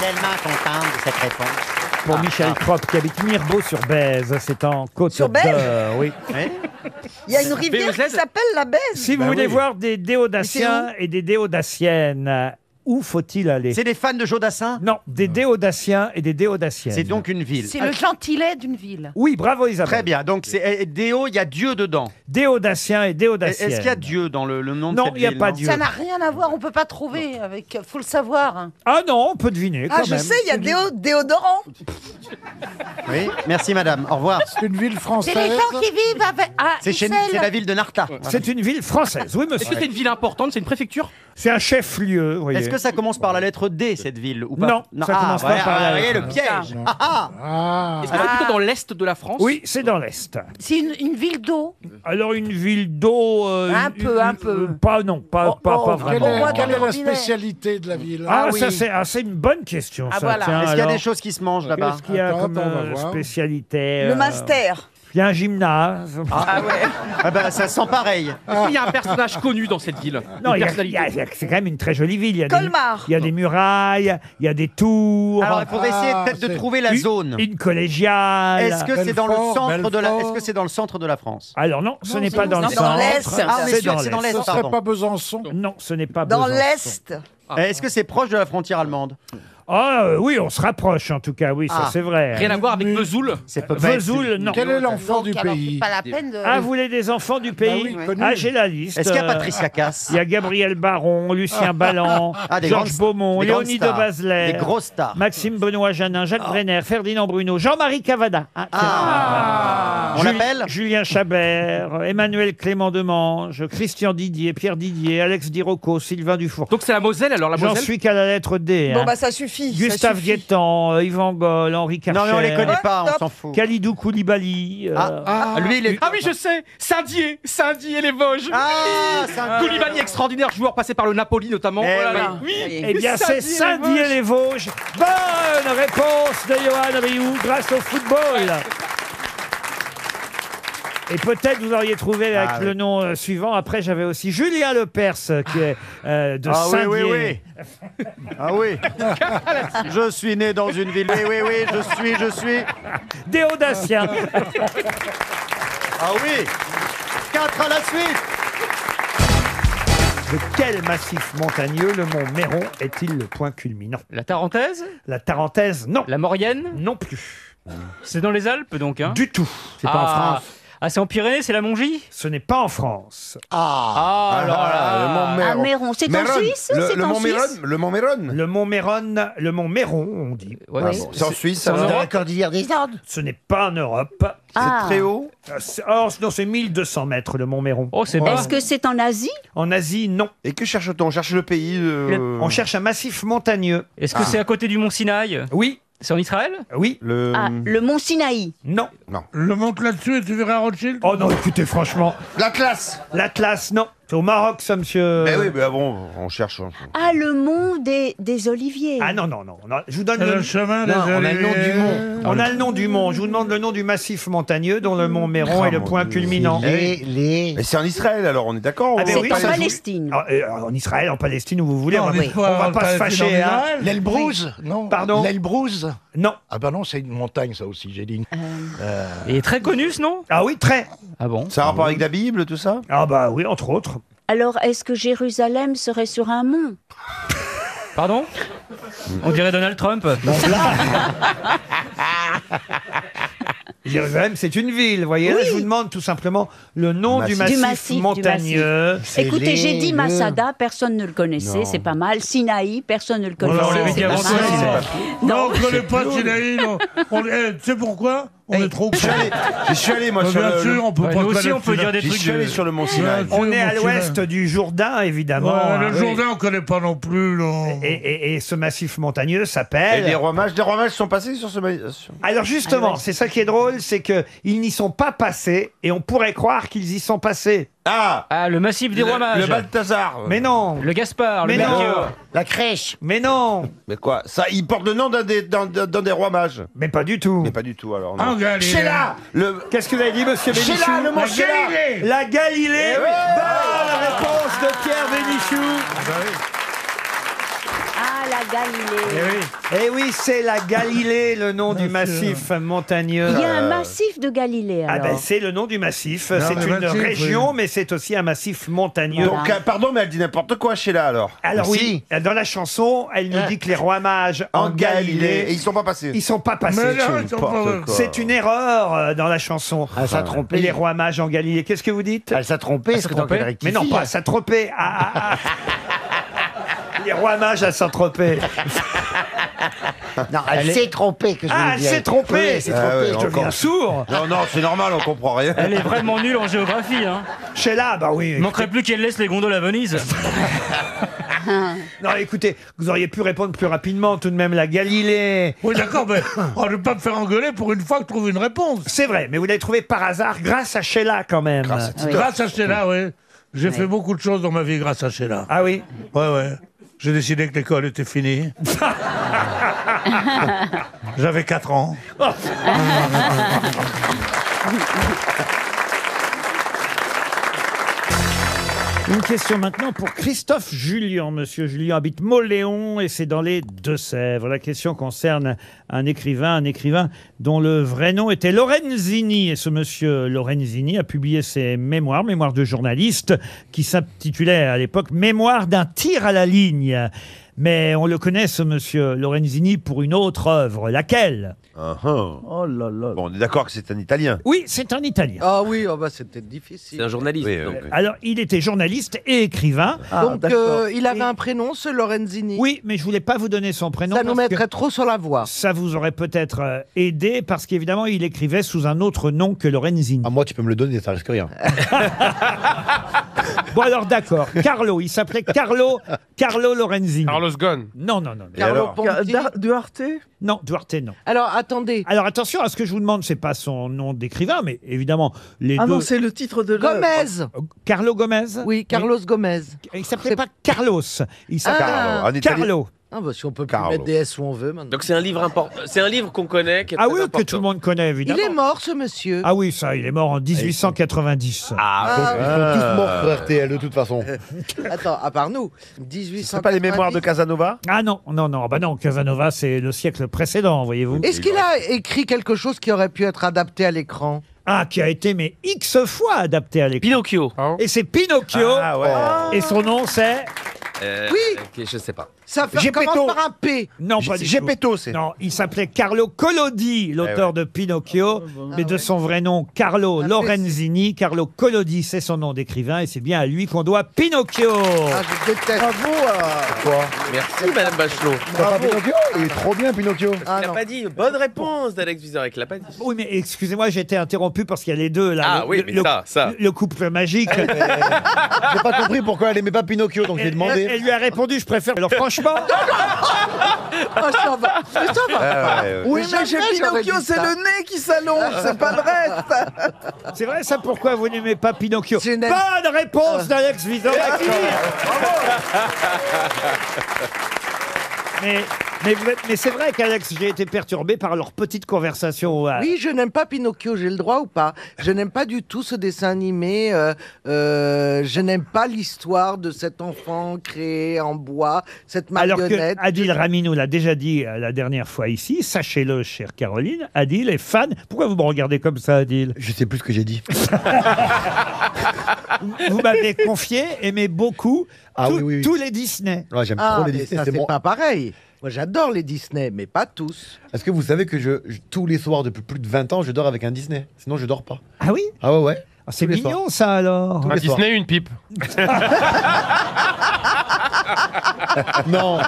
S15: Tellement contente de cette réponse.
S1: Pour
S15: Ah,
S1: Michel
S15: ah.
S1: Cropp, qui habite Mirbeau-sur-Bèze, c'est en Côte
S16: Sur Bèze
S1: d'Or. Oui.
S16: Il y a une rivière qui s'appelle la Baise.
S1: Si vous
S15: Bah
S1: voulez
S15: oui.
S1: voir des déodaciens et des déodaciennes, où faut-il aller
S15: C'est des fans de Jodassin?
S1: Non, des déodaciens et des déodaciennes.
S15: C'est donc une ville.
S27: C'est le gentilé d'une ville.
S1: Oui, bravo Isabelle.
S15: Très bien. Donc c'est eh, Déo, il y a Dieu dedans.
S1: Déodatien et déodacienne.
S15: Est-ce qu'il y a Dieu dans le, le nom de
S1: Non,
S15: cette
S1: il y a
S15: ville,
S1: pas
S15: non
S1: Dieu.
S27: Ça n'a rien à voir, on peut pas trouver avec. Faut le savoir.
S1: Ah non, on peut deviner quand
S16: Ah, je
S1: même.
S16: sais, il y a déo- déodorant.
S15: Oui, merci madame. Au revoir.
S20: C'est une ville
S27: C'est
S20: française.
S27: les gens qui vivent avec. Ah,
S15: C'est chez
S27: Ixelles.
S15: c'est la ville de Narta.
S1: C'est une ville française, oui
S12: Est-ce
S1: monsieur.
S12: que c'est une ville importante? C'est une préfecture?
S1: C'est un chef-lieu, vous voyez.
S15: Est-ce que ça commence par la lettre D cette ville ou pas
S1: Non, ça
S15: ah,
S1: commence pas
S15: voilà,
S1: par la
S15: vous voyez
S1: lettre.
S15: le piège. Ah, ah.
S20: Ah.
S12: Est-ce que c'est plutôt dans l'est de la France?
S1: Oui, c'est dans l'Est.
S27: C'est une, une ville d'eau?
S1: Alors une ville d'eau... euh,
S27: Un
S1: une-
S27: peu,
S1: une-
S27: un peu.
S1: Pas, non, pas,
S27: Oh,
S1: pas,
S27: oh,
S1: pas
S20: Quelle
S1: vraiment.
S20: Est, quelle
S27: le
S20: est la spécialité de la ville?
S1: Ah,
S15: Ah
S1: ça
S15: oui.
S1: c'est ah, c'est une bonne question.
S27: Ah,
S1: ça.
S27: voilà.
S1: Tiens,
S15: Est-ce qu'il y a
S1: alors,
S15: des choses qui se mangent là-bas?
S1: Qu'est-ce qu'il y a
S20: Attends,
S1: comme
S20: attends, on va
S1: euh,
S20: voir.
S1: spécialité
S16: Le
S1: euh,
S16: master.
S1: Il y a un gymnase.
S15: Ah ouais. (laughs) Ah bah ça sent pareil.
S12: Est-ce qu'il y a un personnage connu dans cette ville?
S1: Non,
S12: Une
S1: il y a- il y a- il y a- c'est quand même une très jolie ville. Il y a des-
S16: Colmar.
S1: il y a des murailles, il y a des tours.
S15: Alors il faudrait essayer
S20: Ah,
S15: peut-être de
S20: c'est-
S15: trouver la
S1: une,
S15: zone.
S1: Une collégiale.
S15: Est-ce que c'est dans le
S20: Belfort,
S15: centre de la
S20: Belfort.
S15: Est-ce que c'est dans le centre de la France?
S1: Alors non, ce n'est
S16: c'est
S1: pas
S16: dans-
S1: dans le
S16: non, dans l'Est.
S1: centre.
S15: Ah, mais
S1: c'est
S15: sûr,
S1: dans
S15: c'est dans
S1: l'Est.
S20: Ce serait
S15: pardon.
S20: pas Besançon.
S1: Non, ce n'est pas
S16: Dans
S1: Besançon.
S16: l'Est.
S15: Euh, Est-ce que c'est proche de la frontière allemande?
S1: Ah euh, oui, on se rapproche en tout cas, oui, ça
S15: Ah.
S1: c'est vrai.
S12: Rien à voir avec Vesoul
S15: C'est pas bah,
S1: Vesoul, non.
S20: Quel est l'enfant du pays
S27: pas la peine de.
S1: Ah, vous voulez des enfants du pays
S20: oui, connu.
S1: Ah, j'ai la liste.
S15: Est-ce qu'il y a
S1: Euh,
S15: Patricia Cass
S1: Il y a Gabriel Baron, Lucien (laughs)
S15: Ah, des
S1: Georges
S15: grandes-
S1: Beaumont,
S15: des grandes
S1: Léonie de
S15: stars.
S1: Baseler,
S15: Des grosses stars.
S1: Maxime Benoît Janin, Jacques Brenner, Ferdinand Bruno, Jean-Marie Cavada. Ah, tiens.
S15: Ah. On
S1: Jul-
S15: l'appelle
S1: Julien Chabert, Emmanuel Clément Demange, Christian Didier, Pierre Didier, Alex Dirocco, Sylvain Dufour.
S12: Donc c'est la Moselle alors la
S1: J'en
S12: Moselle
S1: suis qu'à la lettre D.
S16: Bon,
S1: hein.
S16: bah, ça suffit.
S1: Gustave. Guettan, euh, Yvan Goll, Henri Karcher.
S15: Non mais on les connaît pas, on s'en fout.
S1: Khalidou Koulibaly. euh,
S15: Ah, ah, lui il est.
S12: Ah oui, je sais Saint-Dié Saint-Dié et les Vosges
S15: Ah, Saint-
S12: Koulibaly, extraordinaire joueur passé par le Napoli notamment.
S15: Eh
S12: Voilà.
S15: oui.
S12: Oui,
S1: Eh bien, c'est Saint-Dié-les-Vosges. Bonne réponse de Johan Rioux grâce au football. Et peut-être vous auriez trouvé avec
S15: Ah,
S1: le
S15: oui.
S1: nom euh, suivant. Après, j'avais aussi Julien Lepers, euh, qui est euh, de
S15: Ah oui,
S1: Saint-Dié.
S15: oui, oui. (laughs) Ah oui. Je suis né dans une ville. Oui, oui, oui, je suis, je suis.
S1: Des Audaciens.
S15: Ah oui. Quatre à la suite.
S1: De quel massif montagneux le mont Méron est-il le point culminant?
S12: La Tarentaise?
S1: La Tarentaise, non.
S12: La Maurienne?
S1: Non plus.
S12: C'est dans les Alpes donc hein?
S1: Du tout.
S15: C'est pas en France.
S12: Ah, c'est en Pyrénées, c'est la Mongie?
S1: Ce n'est pas en France.
S12: Ah, alors là.
S20: le Mont
S19: Ah,
S20: Méron.
S19: Méron, c'est en
S20: Méron.
S19: Suisse
S20: Le,
S19: C'est
S20: le
S19: en
S20: Mont Méron
S19: Suisse
S20: Le Mont Méron
S1: Le mont Méron, le mont Méron, on dit.
S12: Ouais,
S20: Ah
S12: c'est-
S20: bon, C'est en Suisse,
S12: c'est en
S20: alors
S12: Europe
S5: La cordillère des Andes.
S1: Ce n'est pas en Europe.
S19: Ah.
S15: Très haut.
S1: Euh, Oh, non, c'est 1200 mètres, le mont Méron.
S12: Oh, c'est bas.
S19: Est-ce que c'est en Asie?
S1: En Asie, non.
S20: Et que cherche-t-on? On cherche le pays. euh,
S1: On cherche un massif montagneux.
S12: Est-ce que c'est à côté du mont Sinaï?
S1: Oui,
S12: C'est en Israël
S1: oui,
S20: Le.
S19: Ah, le mont Sinaï.
S1: non.
S13: Le monte là-dessus et tu verras Rothschild
S1: Oh non, écoutez, franchement,
S20: L'Atlas
S1: l'Atlas, non. C'est au Maroc, ça, monsieur.
S20: Mais oui, mais bon, on cherche. hein.
S19: Ah, le mont des, des Oliviers.
S1: Ah non, non, non. non, Je vous donne le...
S13: le chemin des
S15: on a le nom du mont.
S1: On a le nom du mont. Je vous demande le nom du massif montagneux dont le mont Méron
S20: Ah,
S1: est le
S20: mon
S1: point
S20: Dieu.
S1: culminant.
S5: Les, les...
S20: Mais c'est en Israël alors, on est d'accord
S1: Ah, mais
S19: C'est
S1: oui,
S19: en
S1: ça se-
S19: Palestine.
S1: Ah, euh, En Israël, en Palestine, où vous voulez.
S13: Non,
S1: on va, on va pas se fâcher. hein.
S3: L'Elbrouz Non.
S1: Pardon
S3: L'Elbrouz
S1: Non.
S3: Ah bah non, c'est une montagne ça aussi, j'ai dit.
S12: Il est très connu ce nom?
S1: Ah oui, très.
S12: Ah bon?
S20: Ça a rapport avec la Bible, tout ça?
S1: Ah bah oui, entre autres.
S19: Alors, est-ce que Jérusalem serait sur un mont
S12: Pardon On dirait Donald Trump. (laughs) (laughs)
S1: Jérusalem, c'est une ville, vous voyez. Là, je vous demande tout simplement le nom du
S20: Massif.
S1: massif,
S19: Du massif, du
S1: montagneux.
S5: C'est
S19: Écoutez, j'ai dit Masada, personne ne le connaissait,
S20: Non.
S19: c'est pas mal. Sinaï, personne ne le
S13: Oh
S19: connaissait, c'est pas mal.
S13: Non, on ne connaît pas Sinaï. non. (laughs) On- eh, Tu sais pourquoi On est trop
S29: J'y suis allé- j'y suis allé, moi,
S13: Bah,
S29: sur
S13: Bien
S29: le-
S13: sûr,
S29: le-
S13: on peut
S29: Ouais,
S13: pas
S29: nous aussi,
S13: connaître
S29: on peut dire des trucs J'y suis allé de- sur le Mont Sinaï.
S1: On est à l'ouest du Jourdain, évidemment.
S13: Ouais,
S1: hein,
S13: le. Jourdain, on connaît pas non plus. non.
S1: Et, et- et ce massif montagneux
S29: Et
S1: s'appelle.
S29: des rois mages, des rois mages sont passés sur ce. ma- sur-
S1: Alors justement,
S29: Ah ouais.
S1: c'est ça qui est drôle, c'est que ils n'y sont pas passés et on pourrait croire qu'ils y sont passés.
S29: Ah
S12: Ah, le massif des
S29: Le-
S12: rois mages.
S29: le Balthazar.
S1: Mais non.
S12: Le Gaspard, le
S1: Mais non.
S12: Melchior.
S29: La crèche.
S1: Mais non.
S29: Mais quoi Ça, il porte le nom d'un des, d'un- d'un- d'un des rois mages.
S1: Mais pas du tout.
S29: Mais pas du tout alors.
S13: Ah,
S29: non.
S13: Galilée.
S29: Sheila le...
S1: Qu'est-ce que vous avez dit, monsieur
S29: Sheila,
S1: Bénichou
S29: le mont
S1: La
S29: Sheila.
S1: Galilée. La Galilée.
S29: Eh oui.
S1: Bonne réponse de Pierre Bénichou.
S19: Ah, la Galilée.
S1: Eh oui, c'est la Galilée, le nom du massif montagneux.
S19: Il y a un massif de Galilée,
S1: Ah
S19: alors.
S1: ben c'est le nom du massif.
S29: Non,
S1: C'est une
S29: massif,
S1: région,
S29: oui.
S1: mais c'est aussi un massif montagneux.
S29: Donc, euh, pardon, mais elle dit n'importe quoi, Sheila alors.
S1: Alors
S29: Si.
S1: oui, dans la chanson, elle nous dit que les rois mages en,
S29: En Galilée.
S1: Galilée,
S29: Et ils sont pas passés.
S1: ils sont pas passés.
S13: Mais là,
S29: C'est
S13: ils sont
S29: n'importe
S13: pas-
S29: quoi.
S1: C'est une erreur euh, dans la chanson.
S11: Elle s'est trompée.
S1: Les rois mages en Galilée. Qu'est-ce que vous dites?
S11: Elle s'est trompée.
S1: S'est
S11: que
S1: Mais non, pas s'attroper. Ah, ah, ah. (laughs) Les rois mages à Saint-Tropez.
S11: Non, elle,
S29: Elle est-
S11: s'est trompée. Que je
S1: Ah, elle s'est trompée.
S11: S'est
S29: Ah ouais,
S1: Je
S29: encore.
S1: deviens sourd.
S29: Non, non, c'est normal, on comprend rien.
S12: Elle est vraiment nulle en géographie. Hein.
S1: Sheila, bah oui.
S12: Il manquerait plus qu'elle laisse les gondoles à Venise. (laughs)
S1: Non, écoutez, vous auriez pu répondre plus rapidement tout de même la Galilée.
S13: Oui, d'accord, mais on ne peut pas me faire engueuler pour une fois que je trouve une réponse.
S1: C'est vrai, mais vous l'avez trouvé par hasard grâce à Sheila quand même.
S29: Grâce à
S19: Oui.
S13: Grâce à Sheila, oui. J'ai fait beaucoup de choses dans ma vie grâce à Sheila.
S1: Ah oui
S13: Ouais, ouais. J'ai décidé que l'école était finie. (laughs) J'avais 4 ans. (laughs)
S1: Une question maintenant pour Christophe Julien. Monsieur Julien habite Moléon et c'est dans les Deux-Sèvres. La question concerne un écrivain, un écrivain dont le vrai nom était Lorenzini. Et ce monsieur Lorenzini a publié ses mémoires, mémoires de journaliste, qui s'intitulait à l'époque Mémoire d'un tir à la ligne. Mais on le connaît, ce monsieur Lorenzini, pour une autre œuvre. Laquelle?
S29: Ah, ah.
S5: Oh là là.
S29: Bon, on est d'accord que c'est un Italien.
S1: Oui, c'est un Italien.
S5: Ah oui, oh bah c'était difficile.
S14: C'est un journaliste.
S29: Oui, oui,
S14: donc.
S29: oui.
S1: Alors, il était journaliste et écrivain.
S5: Ah,
S16: Donc,
S5: d'accord.
S16: euh, il avait un prénom, ce Lorenzini?
S1: Oui, mais je voulais pas vous donner son prénom.
S16: Ça nous
S1: parce que
S16: mettrait trop sur la voie.
S1: Ça vous aurait peut-être euh, aidé parce qu'évidemment, il écrivait sous un autre nom que Lorenzini.
S11: Ah, moi, tu peux me le donner, ça risque rien. (laughs)
S1: Bon, alors d'accord. Carlo, il s'appelait Carlo, Carlo Lorenzini.
S6: Carlos Ghosn.
S1: Non, non, non. non.
S29: Et alors
S16: Ponti.
S5: Dar- Duarte
S1: Non, Duarte, non.
S16: Alors, attendez.
S1: Alors attention à ce que je vous demande, c'est pas son nom d'écrivain, mais évidemment, les
S5: Ah
S1: deux.
S5: non, c'est le titre de l'œuvre.
S16: Gomez.
S1: Carlo Gomez
S16: Oui, Carlos Gomez.
S1: Il s'appelait pas Carlos. Il s'appelait
S16: Ah.
S29: Carlo, en.
S1: Carlo.
S5: Ah bah si on peut plus
S29: Carlo.
S5: mettre des S où on veut maintenant.
S14: Donc c'est un livre important. C'est un livre qu'on connaît. Qui est
S1: Ah
S14: très
S1: oui, que tout le monde connaît,
S16: Il
S1: évidemment.
S16: est mort, ce monsieur.
S1: Ah oui, ça, il est mort en 1890.
S14: Ah,
S11: Donc, ils sont tous morts sur RTL, de toute façon. (laughs)
S16: Attends, à part nous. 1890.
S29: C'est pas les mémoires de Casanova?
S1: Ah non, non, non, bah non, Casanova, c'est le siècle précédent, voyez-vous.
S16: Est-ce qu'il a écrit quelque chose qui aurait pu être adapté à l'écran?
S1: Ah, qui a été, mais X fois adapté à l'écran.
S14: Pinocchio.
S1: Et c'est Pinocchio.
S29: Ah ouais.
S1: Et son nom, c'est
S14: Euh,
S16: Oui.
S14: ok, je sais pas.
S16: Ça fait,
S29: Gepetto.
S16: commence par un P.
S1: Non, pas du tout.
S29: Gepetto, c'est.
S1: Non, il s'appelait Carlo Collodi, l'auteur de Pinocchio, mais de son vrai nom, Carlo
S16: Ah,
S1: Lorenzini. Carlo Collodi, c'est son nom d'écrivain, et c'est bien à lui qu'on doit Pinocchio.
S16: Ah, je déteste.
S5: Bravo
S11: Quoi
S14: Merci, Madame Bachelot.
S11: Pas Pinocchio Il est trop bien, Pinocchio.
S16: Ah,
S14: il l'a pas dit. Bonne réponse d'Alex Vizorek. Il l'a pas dit.
S1: Oui, mais excusez-moi, j'ai été interrompu parce qu'il y a les deux là.
S14: Ah
S1: le,
S14: oui,
S1: le-
S14: mais ça, ça.
S1: le couple magique. (laughs)
S11: J'ai pas compris pourquoi elle aimait pas Pinocchio, donc j'ai demandé.
S1: elle lui a répondu, je préfère. Alors franchement, (laughs)
S16: Ah, ça va. Mais ça va.
S29: Ah, ouais, ouais.
S5: Oui, Mais chez
S16: jamais j'aurais
S5: Pinocchio,
S16: dit
S5: c'est
S16: ça.
S5: le nez qui s'allonge, c'est pas le reste. (laughs)
S1: c'est vrai ça pourquoi vous n'aimez pas Pinocchio
S16: Je n'aime-
S1: Bonne réponse d'Alex Vizorek. (laughs) Mais, mais, vous êtes- mais c'est vrai qu'Alex, j'ai été perturbé par leur petite conversation. euh,
S16: Oui, je n'aime pas Pinocchio, j'ai le droit ou pas? Je n'aime pas du tout ce dessin animé. euh, euh, je n'aime pas l'histoire de cet enfant créé en bois, cette
S1: Alors que
S16: marionnette.
S1: Adil Rami nous l'a déjà dit euh, la dernière fois ici, sachez-le, chère Caroline, Adil est fan. Pourquoi vous me regardez comme ça, Adil?
S11: Je sais plus ce que j'ai dit. (laughs)
S1: Vous m'avez confié, aimez beaucoup
S11: Ah
S1: tout-
S11: oui, oui, oui.
S1: tous les Disney.
S11: Ouais, J'aime
S16: Ah,
S11: trop les
S16: mais
S11: Disney.
S16: ça,
S11: c'est
S16: c'est
S11: mon-
S16: pas pareil. Moi, j'adore les Disney, mais pas tous.
S11: Est-ce que vous savez que je, je- tous les soirs depuis plus de 20 ans, je dors avec un Disney? Sinon, je dors pas.
S1: Ah oui?
S11: Ah ouais, ouais.
S1: Ah, C'est
S11: Tous les
S1: mignon
S11: soirs.
S1: ça alors.
S11: Tous
S6: Un
S11: les soirs.
S6: Disney, une pipe. (laughs)
S11: Non,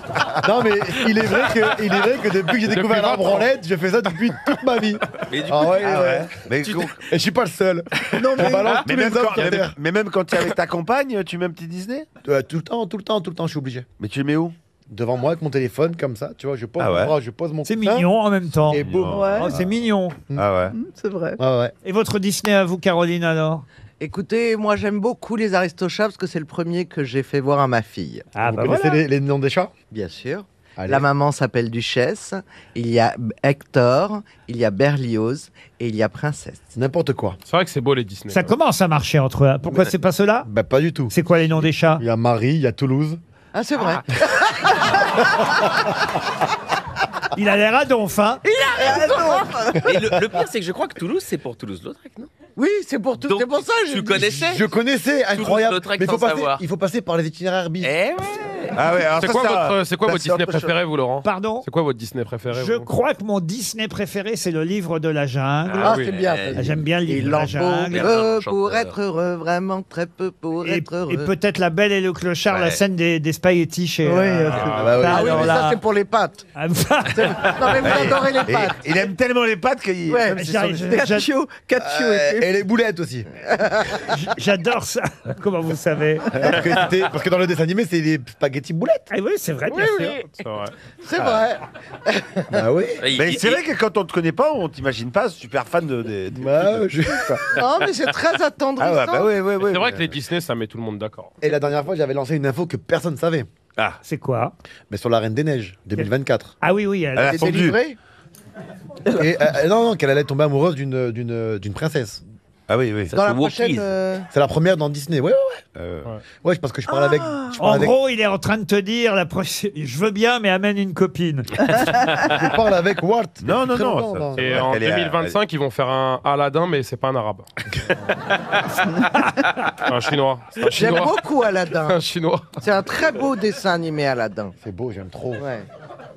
S11: non, mais il est vrai que, il est vrai que depuis que j'ai découvert la
S29: 20 ans.
S11: branlette, je fais ça depuis toute ma vie.
S29: Mais du
S11: ah
S29: coup,
S11: ouais,
S29: ah
S11: ouais.
S29: ouais. Mais
S11: Tu-
S29: con-
S11: Et je suis pas le seul.
S29: Non,
S11: balance
S29: mais,
S11: tous
S29: même
S11: les hommes
S29: quand, mais, mais même tu es avec ta compagne, tu mets un petit Disney
S11: Euh, Tout le temps, tout le temps, tout le temps, je suis obligé.
S29: Mais tu le mets où?
S11: Devant moi avec mon téléphone comme ça, tu vois, je pose
S29: Ah
S11: mon bras, je pose mon
S1: C'est
S11: coussin,
S1: mignon en même temps.
S11: Et boum.
S5: Ouais.
S1: Oh, c'est mignon.
S29: Ah ouais.
S5: C'est vrai.
S11: Ouais.
S1: Et votre Disney à vous, Caroline, alors?
S16: Écoutez, moi j'aime beaucoup les Aristochats parce que c'est le premier que j'ai fait voir à ma fille.
S1: Ah,
S11: Vous
S1: bah
S11: connaissez
S1: voilà.
S11: les, les noms des chats?
S16: Bien sûr.
S11: Allez.
S16: La maman s'appelle Duchesse, il y a Hector, il y a Berlioz et il y a Princesse.
S11: N'importe quoi.
S20: C'est vrai que c'est beau les Disney.
S1: Ça commence à marcher entre eux. Pourquoi c'est pas cela
S11: Bah pas du tout.
S1: C'est quoi les noms des chats?
S11: Il y a Marie, il y a Toulouse.
S16: Ah, c'est vrai. (laughs)
S1: Il a l'air à donf, hein
S14: Et le, le pire, c'est que je crois que Toulouse, c'est pour Toulouse-Lautrec, non?
S16: Oui, c'est pour tout.
S14: Donc,
S16: C'est pour ça.
S14: tu
S16: je-
S14: connaissais
S11: Je connaissais, incroyable.
S14: Toulouse-Lautrec
S11: Mais il faut
S14: sans
S11: passer,
S14: savoir.
S11: il faut passer par les itinéraires bis.
S14: Eh ouais
S29: Ah ouais, alors
S20: C'est
S29: ça,
S20: quoi,
S29: ça-
S20: votre, c'est quoi
S29: ça,
S20: votre
S29: c'est
S20: Disney
S29: autre chose.
S20: préféré, vous, Laurent?
S1: Pardon?
S20: C'est quoi votre Disney préféré
S1: Je
S20: vous
S1: crois que mon Disney préféré, c'est le livre de la jungle.
S16: Ah,
S20: oui.
S16: c'est bien.
S1: Ah, J'aime bien le livre
S16: Il
S1: de la
S16: en faut
S1: jungle.
S16: peu pour être heureux, vraiment très peu pour
S1: Et,
S16: être heureux.
S1: et peut-être La Belle et le Clochard, la
S29: Ouais.
S1: scène des, des spaghettis chez.
S16: Oui,
S1: euh,
S16: euh,
S11: Ah bah oui.
S1: ça,
S16: Ah oui,
S1: alors
S16: mais
S1: là-
S16: ça c'est pour les pâtes.
S1: Ah, (laughs)
S16: Non mais vous adorez les
S29: Et- il aime tellement les pâtes qu'il.
S16: Ouais.
S29: même si
S1: J'arrive-
S29: c'est-
S1: j'a-
S5: Caccio, Caccio
S11: Euh,
S5: était-
S11: et les boulettes aussi.
S1: J'adore ça. (laughs) Comment vous savez?
S11: Parce, que c'était- parce que dans le dessin animé, c'est des spaghettis boulettes.
S1: Ah oui, c'est vrai, bien
S16: Oui,
S1: sûr.
S16: oui,
S20: C'est vrai.
S16: vrai.
S11: Bah oui.
S29: Mais c'est vrai que quand on te connaît pas, on t'imagine pas super fan de. de- de-
S11: Bah, je-
S16: Non (laughs) mais c'est très attendrissant.
S29: Ah ouais, bah oui, oui, oui.
S20: C'est vrai que les Disney, ça met tout le monde d'accord.
S11: Et la dernière fois, j'avais lancé une info que personne ne savait.
S29: Ah,
S1: C'est quoi?
S11: Mais sur la Reine des Neiges, 2024.
S1: Ah oui, oui. elle-
S29: Elle a fondu.
S11: Et, euh, non, non, qu'elle allait tomber amoureuse d'une, d'une, d'une princesse.
S29: Ah oui, oui.
S16: Dans la
S14: c'est
S16: prochaine. Euh,
S11: C'est la première dans Disney. Ouais, ouais, ouais.
S29: Euh,
S11: Ouais, parce que je parle avec. Je parle,
S1: En
S11: avec,
S1: gros, il est en train de te dire la prochaine- je veux bien, mais amène une copine. (laughs)
S11: je parle avec Walt.
S29: Non, non,
S11: Très
S29: non,
S11: longtemps,
S29: ça-
S11: non.
S20: Et en
S29: elle est à-
S20: 2025, ils vont faire un Aladdin, mais c'est pas un arabe. (laughs) un chinois. C'est un
S16: J'aime
S20: chinois.
S16: beaucoup Aladdin. (laughs)
S20: Un chinois.
S16: C'est un très beau dessin animé Aladdin.
S11: C'est beau, j'aime trop.
S16: Ouais.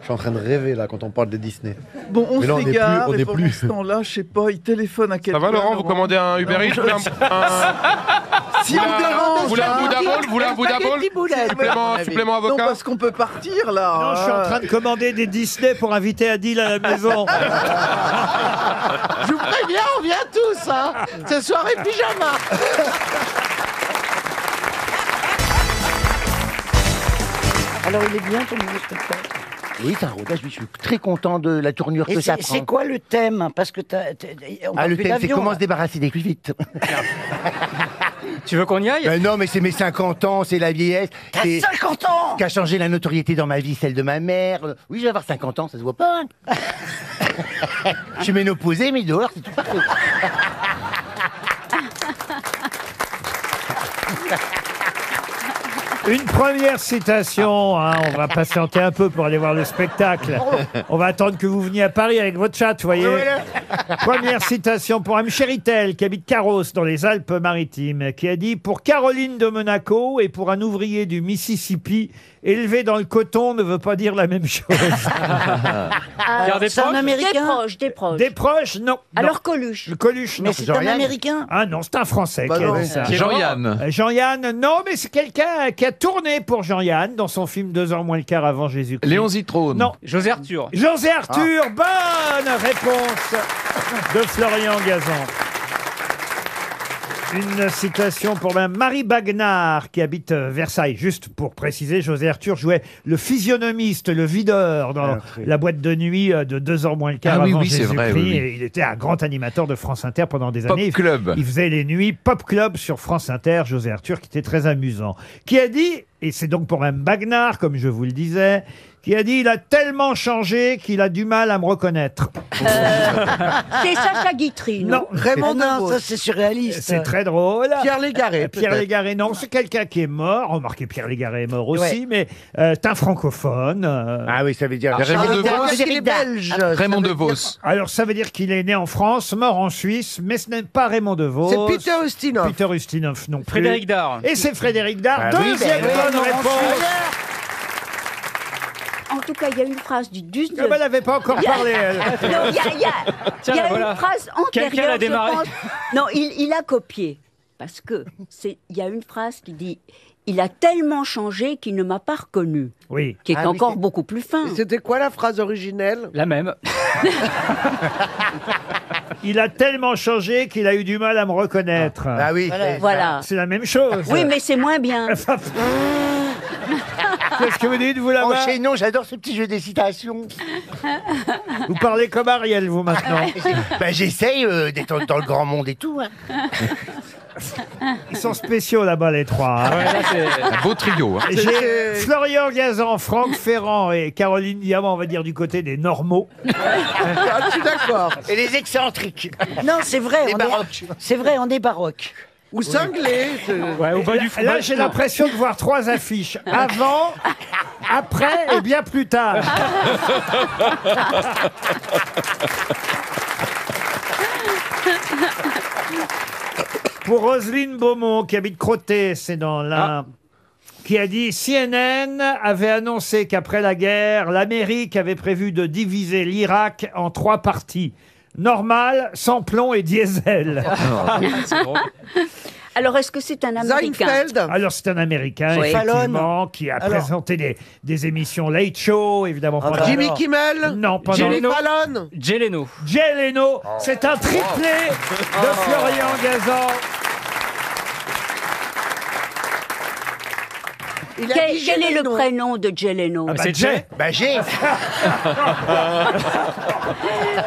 S11: Je suis en train de rêver là quand on parle de Disney.
S5: Bon, on
S11: Mais là, on est plus-
S5: s'égare,
S11: on
S5: et
S11: est
S5: pendant
S11: plus-
S5: ce temps-là, je sais pas, il téléphone à
S20: Ça
S5: quelqu'un.
S20: va, Laurent Vous commandez un Uber Eats un, un- (laughs)
S5: Si
S20: vous
S5: on
S20: voulez un-
S5: dérange,
S20: vous voulez un. Bouddha Bowl Vous voulez un Bouddha Bowl Supplément, supplément
S5: Non,
S20: avocat
S5: parce qu'on peut partir, là.
S1: Non, je suis en train de commander des Disney pour inviter Adil à la maison. (laughs)
S16: Je vous préviens, on vient tous, hein. C'est soirée pyjama.
S3: Alors, il est bien ton nouveau spectacle Oui, c'est un rodage, je suis très content de la tournure
S5: Et
S3: que ça
S5: c'est
S3: prend.
S5: c'est quoi le thème Parce que t'as- t'as- on
S3: Ah,
S5: parle
S3: le
S5: plus
S3: thème, c'est
S5: d'avion,
S3: comment
S5: là.
S3: se débarrasser des plus vite. (laughs)
S12: Tu veux qu'on y aille?
S3: Ben non, mais c'est mes 50 ans, c'est la vieillesse.
S5: T'as
S3: c'est-
S5: 50 ans
S3: Qui a changé la notoriété dans ma vie, celle de ma mère. Oui, je vais avoir 50 ans, ça se voit pas. hein. (laughs) je suis ménopausé, mais dehors, c'est tout parfait. (laughs)
S1: Une première citation, hein, on va patienter un peu pour aller voir le spectacle. On va attendre que vous veniez à Paris avec votre chat, vous voyez. Première citation pour M. Chéritel, qui habite Carros, dans les Alpes-Maritimes, qui a dit « Pour Caroline de Monaco et pour un ouvrier du Mississippi, élevé dans le coton ne veut pas dire la même chose. (laughs)
S5: C'est un américain
S10: Des proches, des proches.
S1: Des proches, non.
S10: Alors Coluche.
S1: Le Coluche, non.
S5: Mais c'est un
S3: Jean-Yann
S5: américain?
S1: Ah non, c'est un Français
S16: Bah
S1: qui a
S16: non.
S1: dit ça.
S6: Jean-Yann.
S1: Euh, Jean-Yann, non, mais c'est quelqu'un qui a tourné pour Jean-Yann dans son film Deux heures moins le quart avant Jésus-Christ.
S6: Léon Zitrone.
S1: Non.
S12: José Arthur.
S1: José Arthur, bonne réponse de Florian Gazan. Une citation pour Mme Marie Bagnard qui habite euh, Versailles. Juste pour préciser, José Arthur jouait le physionomiste, le videur dans la boîte de nuit euh, de 2 heures moins le quart
S6: Ah oui,
S1: avant
S6: oui, c'est
S1: Jésus-Christ.
S6: vrai, oui, oui.
S1: Et il était un grand animateur de France Inter pendant des
S6: Pop
S1: années.
S6: Club.
S1: Il faisait les nuits Pop Club sur France Inter, José Arthur, qui était très amusant. Qui a dit, et c'est donc pour Mme Bagnard, comme je vous le disais, qui a dit il a tellement changé qu'il a du mal à me reconnaître. (laughs)
S10: C'est Sacha Guitry, non
S1: Non,
S5: Raymond
S16: Ah non,
S5: DeVos.
S16: ça,
S5: c'est surréaliste.
S1: c'est très drôle.
S16: Pierre Légaré.
S1: Pierre
S16: peut-être.
S1: Légaré, non, c'est quelqu'un qui est mort. Remarquez, Pierre Légaré est mort aussi,
S5: Ouais.
S1: mais euh, c'est un francophone. euh.
S3: Ah oui, ça veut dire.
S6: Raymond
S16: veut dire
S6: DeVos.
S16: qu'il est belge.
S6: Raymond DeVos.
S16: dire-
S1: Alors, ça veut dire qu'il est né en France, mort en Suisse, mais ce n'est pas Raymond DeVos.
S16: C'est Peter Ustinov.
S1: Peter Ustinov non plus.
S12: Frédéric Dard.
S1: Et c'est Frédéric Dard.
S3: Ah oui,
S1: Deuxième
S3: ben oui,
S1: bonne
S3: non,
S1: réponse.
S10: En tout cas, il y a une phrase du 19...
S1: Comme elle n'avait pas encore parlé, elle. (laughs)
S10: Non, il y a, il y a-
S12: Tiens,
S10: il y a
S12: voilà.
S10: une phrase
S12: Quelqu'un
S10: antérieure,
S12: l'a
S10: je
S12: démarré.
S10: pense. Non, il, il a copié. Parce que c'est, il y a une phrase qui dit
S19: Il a tellement changé qu'il ne m'a pas reconnu.
S1: Oui.
S19: Qui est
S16: Ah oui,
S19: encore
S16: c'est-
S19: beaucoup plus fin.
S16: C'était quoi la phrase originelle?
S12: La même. (laughs)
S1: Il a tellement changé qu'il a eu du mal à me reconnaître.
S3: Ah oui.
S19: Voilà. Voilà.
S1: C'est la même chose.
S19: Oui, mais c'est moins bien. (laughs)
S1: Qu'est-ce que vous dites, vous là-bas
S3: Enchaînons, j'adore ce petit jeu des citations. (laughs)
S1: Vous parlez comme Ariel, vous, maintenant. (laughs)
S3: bah, J'essaye euh, d'être dans le grand monde et tout. hein.
S1: Ils sont spéciaux là-bas, les trois. hein.
S6: Ouais, là, c'est un beau trio. hein.
S1: J'ai Florian Gazan, Franck Ferrand et Caroline Diamant, on va dire du côté des normaux. (laughs)
S16: Ah, je suis d'accord.
S3: Et les excentriques.
S5: Non, c'est vrai.
S3: Les
S5: on est-
S3: baroques.
S5: C'est vrai, on est baroque.
S16: Ou cinglé. c'est-
S12: Ouais, au bas du
S1: Là, j'ai l'impression de voir trois affiches. (laughs) Avant, après et bien plus tard. (laughs) Pour Roselyne Beaumont, qui habite Crotté, c'est dans l'Ain, qui a dit CNN avait annoncé qu'après la guerre, l'Amérique avait prévu de diviser l'Irak en trois parties. Normal, sans plomb et diesel. (laughs) (laughs)
S19: Alors, est-ce que c'est un Américain?
S16: Seinfeld.
S1: Alors c'est un Américain,
S19: Oui.
S1: effectivement, qui a
S5: Alors.
S1: présenté des, des émissions Late Show, évidemment.
S5: Ah
S1: pendant-
S5: bah
S16: Jimmy
S5: alors.
S16: Kimmel.
S1: Non, pendant...
S16: Jimmy
S12: Leno.
S16: Fallon.
S12: Jay Leno.
S1: Jay Leno, c'est un triplé de Florian Gazan.
S16: Il a
S19: Quel,
S16: dit
S19: quel est le prénom de Jay Leno
S1: Ah bah,
S12: c'est
S1: Jay.
S12: Jay.
S3: Bah j'ai. (laughs)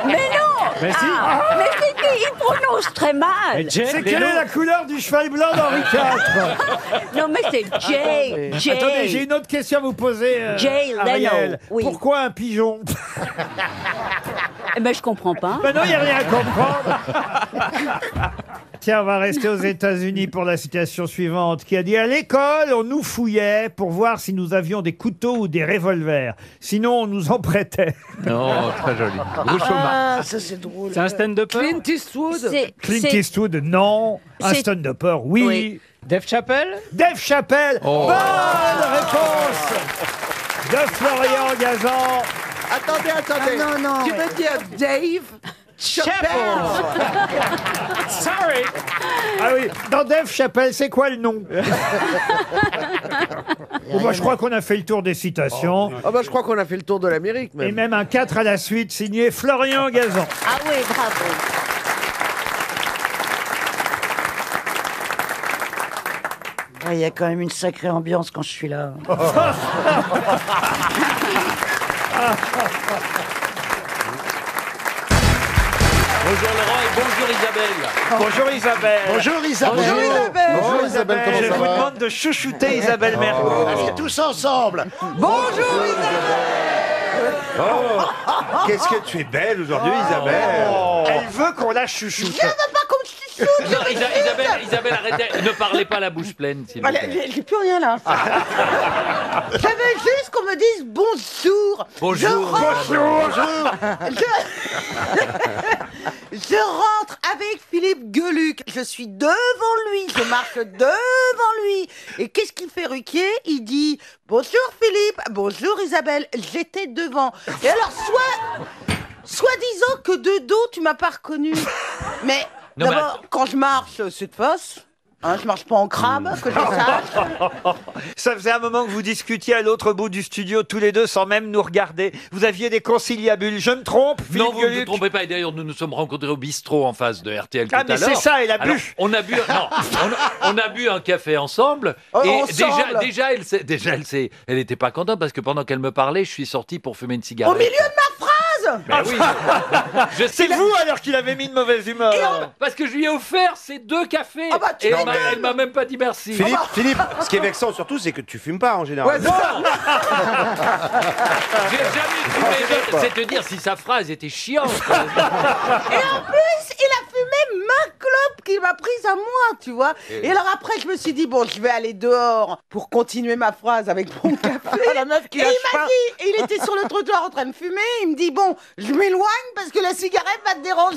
S19: Mais non
S12: Mais si.
S19: Ah, Mais c'est qui Il prononce très mal
S1: C'est quelle
S12: Leno.
S1: est la couleur du cheval blanc d'Henri IV (laughs)
S19: Non, mais c'est Jay Jay
S1: Attendez, j'ai une autre question à vous poser, euh,
S19: Jay Leno,
S1: Ariel.
S19: oui.
S1: Pourquoi un pigeon (laughs)
S19: Eh ben, je comprends pas.
S1: Ben non, il n'y a rien à comprendre. (laughs) Tiens, on va rester aux États-Unis pour la citation suivante, qui a dit À l'école, on nous fouillait pour voir si nous avions des couteaux ou des revolvers. Sinon, on nous en prêtait.
S6: Non, très joli. Groucho Marx.
S5: Ah, ça c'est drôle.
S12: C'est un stand-upper
S16: Clint Eastwood.
S19: C'est-
S1: Clint
S19: c'est-
S1: Eastwood, non. Un
S19: C'est-
S1: stand-upper, oui.
S19: Oui.
S12: Dave Chappelle
S1: Dave Chappelle,
S6: Oh.
S1: bonne réponse de Florian Gazan.
S16: Attendez, attendez.
S5: Ah, non, non.
S16: Tu veux dire Dave? Chappelle (laughs)
S12: Sorry
S1: Ah oui, dans Dave Chappelle, c'est quoi le nom? (laughs) Bon, bah, Je crois qu'on a fait le tour des citations.
S16: Ah bah je crois qu'on a fait le tour de l'Amérique
S1: Et
S16: même.
S1: même un 4 à la suite signé Florian Gazan.
S19: Ah oui, bravo.
S5: Ah, Il y a quand même une sacrée ambiance quand je suis là. (laughs)
S30: Bonjour Laurent et bonjour Isabelle.
S1: Bonjour Isabelle.
S29: Bonjour Isabelle.
S16: Bonjour Isabelle.
S29: Bonjour Isabelle, comment
S1: Je
S29: ça
S1: vous
S29: va
S1: demande de chouchouter Isabelle Mergo.
S29: Allez, tous ensemble.
S16: Bonjour
S29: Oh, Qu'est-ce que tu es belle aujourd'hui, Isabelle.
S1: Elle veut qu'on la chouchoute.
S30: Non, Isa- Isabelle, Isabelle, arrêtez, ne parlez pas la bouche pleine, s'il vous plaît.
S18: j'ai j'ai plus rien là. (laughs) Je veux juste qu'on me dise bonjour.
S30: Bonjour.
S18: Je rentre,
S1: Bonjour.
S18: je, (laughs) je rentre avec Philippe Gueluc. Je suis devant lui. Je marche devant lui. Et qu'est-ce qu'il fait, Ruquier? Il dit bonjour Philippe, bonjour Isabelle. J'étais devant. Et alors, soit. Soit disant que de dos, tu m'as pas reconnu. Mais d'abord, quand je marche, c'est de face. Hein, je marche pas en crabe, que je sache. (laughs)
S1: Ça faisait un moment que vous discutiez à l'autre bout du studio, tous les deux, sans même nous regarder. Vous aviez des conciliabules. Je me trompe, Philippe
S30: Non, vous ne vous
S1: Gueluc
S30: trompez pas. Et d'ailleurs, nous nous sommes rencontrés au bistrot en face de RTL
S1: Ah,
S30: tout
S1: mais
S30: à l'heure.
S1: c'est ça, elle a bu.
S30: Alors, On a bu, non, (laughs) on a, on a bu un café ensemble.
S18: Oh,
S30: et
S18: ensemble.
S30: déjà, déjà, elle, s'est- déjà, elle, s'est- elle était pas contente parce que pendant qu'elle me parlait, je suis sorti pour fumer une
S18: Au
S30: cigarette.
S18: milieu de ma phrase
S30: Ben oui. (laughs) Je
S1: C'est
S30: sais
S1: vous alors qu'il avait mis de mauvaise humeur.
S30: Parce que je lui ai offert ces deux cafés.
S18: Ah bah, tu
S30: et elle m'a-
S18: m'étonnes.
S30: elle m'a même pas dit merci.
S29: Philippe, Philippe, ce qui est vexant surtout, c'est que tu fumes pas en général.
S30: Non (laughs) J'ai jamais fumé. C'est te dire si sa phrase était chiante.
S18: Et en plus, il a fumé ma clope qu'il m'a prise à moi, tu vois.
S30: Et-
S18: Et alors après, je me suis dit, bon, je vais aller dehors pour continuer ma phrase avec mon (laughs) café.
S5: La meuf qui
S18: et
S5: lâche
S18: il m'a
S5: pas.
S18: dit, et il était sur le trottoir en train de fumer, il me dit, bon, je m'éloigne parce que la cigarette va te déranger.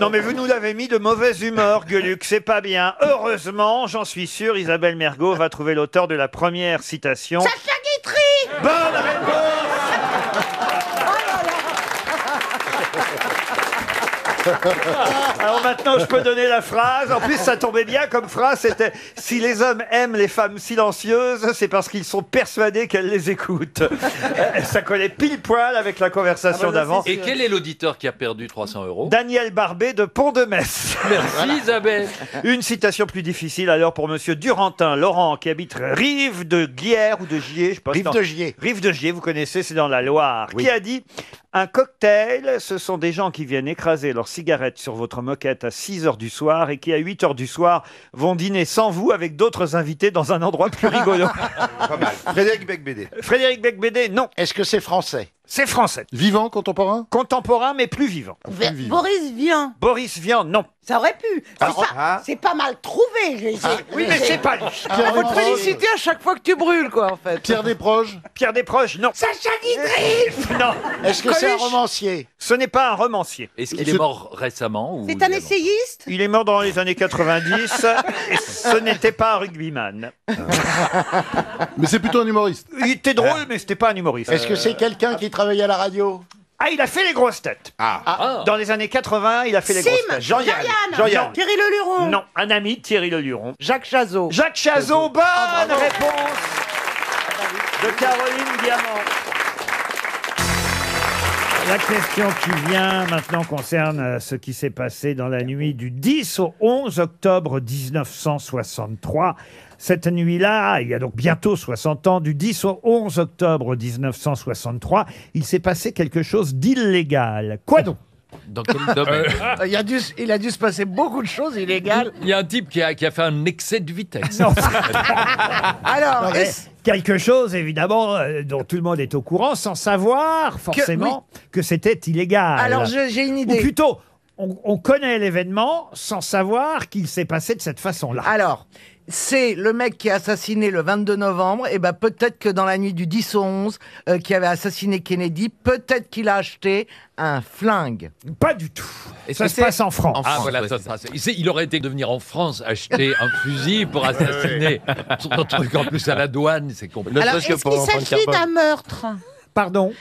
S1: Non mais vous nous l'avez mis de mauvaise humeur, Gueluc, c'est pas bien. Heureusement, j'en suis sûr, Isabelle Mergot va trouver l'auteur de la première citation.
S18: Sacha Guitry
S1: Bonne réponse Alors maintenant, je peux donner la phrase. En plus, ça tombait bien comme phrase. C'était si les hommes aiment les femmes silencieuses, c'est parce qu'ils sont persuadés qu'elles les écoutent. Euh, ça collait pile poil avec la conversation d'avant.
S30: Et quel est l'auditeur qui a perdu 300 euros
S1: Daniel Barbet de Pont-de-Metz.
S30: Merci Isabelle.
S1: Une citation plus difficile alors pour Monsieur Durantin Laurent qui habite Rive de Guière ou de Gier, je sais pas.
S29: Rive de Gier.
S1: Rive de Gier, vous connaissez, c'est dans la Loire. Qui a dit un cocktail, ce sont des gens qui viennent écraser leurs cigarettes sur votre moquette à 6 heures du soir et qui à 8 heures du soir vont dîner sans vous avec d'autres invités dans un endroit plus rigolo. (laughs)
S29: Pas mal. Frédéric Becbédé.
S1: Frédéric Becbédé, non.
S29: Est-ce que c'est français?
S1: C'est français.
S29: Vivant, contemporain?
S1: Contemporain, mais plus vivant.
S18: Boris Vian.
S1: Boris Vian, non.
S18: Ça aurait pu. C'est
S1: Ah, ah.
S18: c'est pas mal trouvé. j'ai- j'ai-
S1: oui, mais
S18: j'ai-
S1: c'est pas lui.
S16: On va te féliciter à chaque fois que tu brûles, quoi, en fait.
S29: Pierre Desproges?
S1: Pierre Desproges, non.
S18: Sacha Guitry (laughs)
S1: Non.
S29: Est-ce que c'est un
S18: Coluche
S29: romancier?
S1: Ce n'est pas un romancier.
S30: Est-ce qu'il est mort récemment ou
S18: C'est un essayiste?
S1: Il est mort dans les années 90 et ce n'était pas un rugbyman.
S29: Mais c'est plutôt un humoriste.
S1: Il était drôle, mais c'était pas un humoriste.
S29: Est-ce que c'est quelqu'un qui travaille à la radio
S1: Ah, il a fait les grosses têtes.
S29: Ah.
S1: Dans les années 80, il a fait les
S18: Sim,
S1: grosses têtes.
S18: Jean-Yann.
S1: Jean-Yann.
S18: Thierry Leluron.
S1: Non, un ami de Thierry Leluron.
S16: Jacques Chazot.
S1: Jacques Chazot, bonne réponse de Caroline Diamant. La question qui vient maintenant concerne euh, ce qui s'est passé dans la nuit du 10 au 11 octobre 1963. Cette nuit-là, il y a donc bientôt 60 ans, du 10 au 11 octobre 1963, il s'est passé quelque chose d'illégal. Quoi donc?
S30: Dans quel (laughs) domaine?
S16: Il, a dû, il a dû se passer beaucoup de choses illégales.
S30: Il y a un type qui a, qui a fait un excès de vitesse. (laughs)
S16: Alors,
S1: Non, mais
S16: est-ce-
S1: quelque chose, évidemment, euh, dont tout le monde est au courant, sans savoir forcément que, c'était illégal.
S16: Alors, je- j'ai une idée.
S1: Ou plutôt, on, on connaît l'événement sans savoir qu'il s'est passé de cette façon-là.
S16: Alors, c'est le mec qui a assassiné le 22 novembre, et ben peut-être que dans la nuit du 10 au 11, euh, qui avait assassiné Kennedy, peut-être qu'il a acheté un flingue.
S1: Pas du tout.
S30: Est-ce
S1: Ça se
S30: c'est-
S1: passe en France.
S30: Ah voilà, ça, ça, c'est- il, sait- il aurait été de venir en France acheter un fusil pour assassiner. Son truc en plus à la douane, c'est complètement.
S18: Alors, est-ce qu'il s'agit d'un meurtre?
S1: Pardon?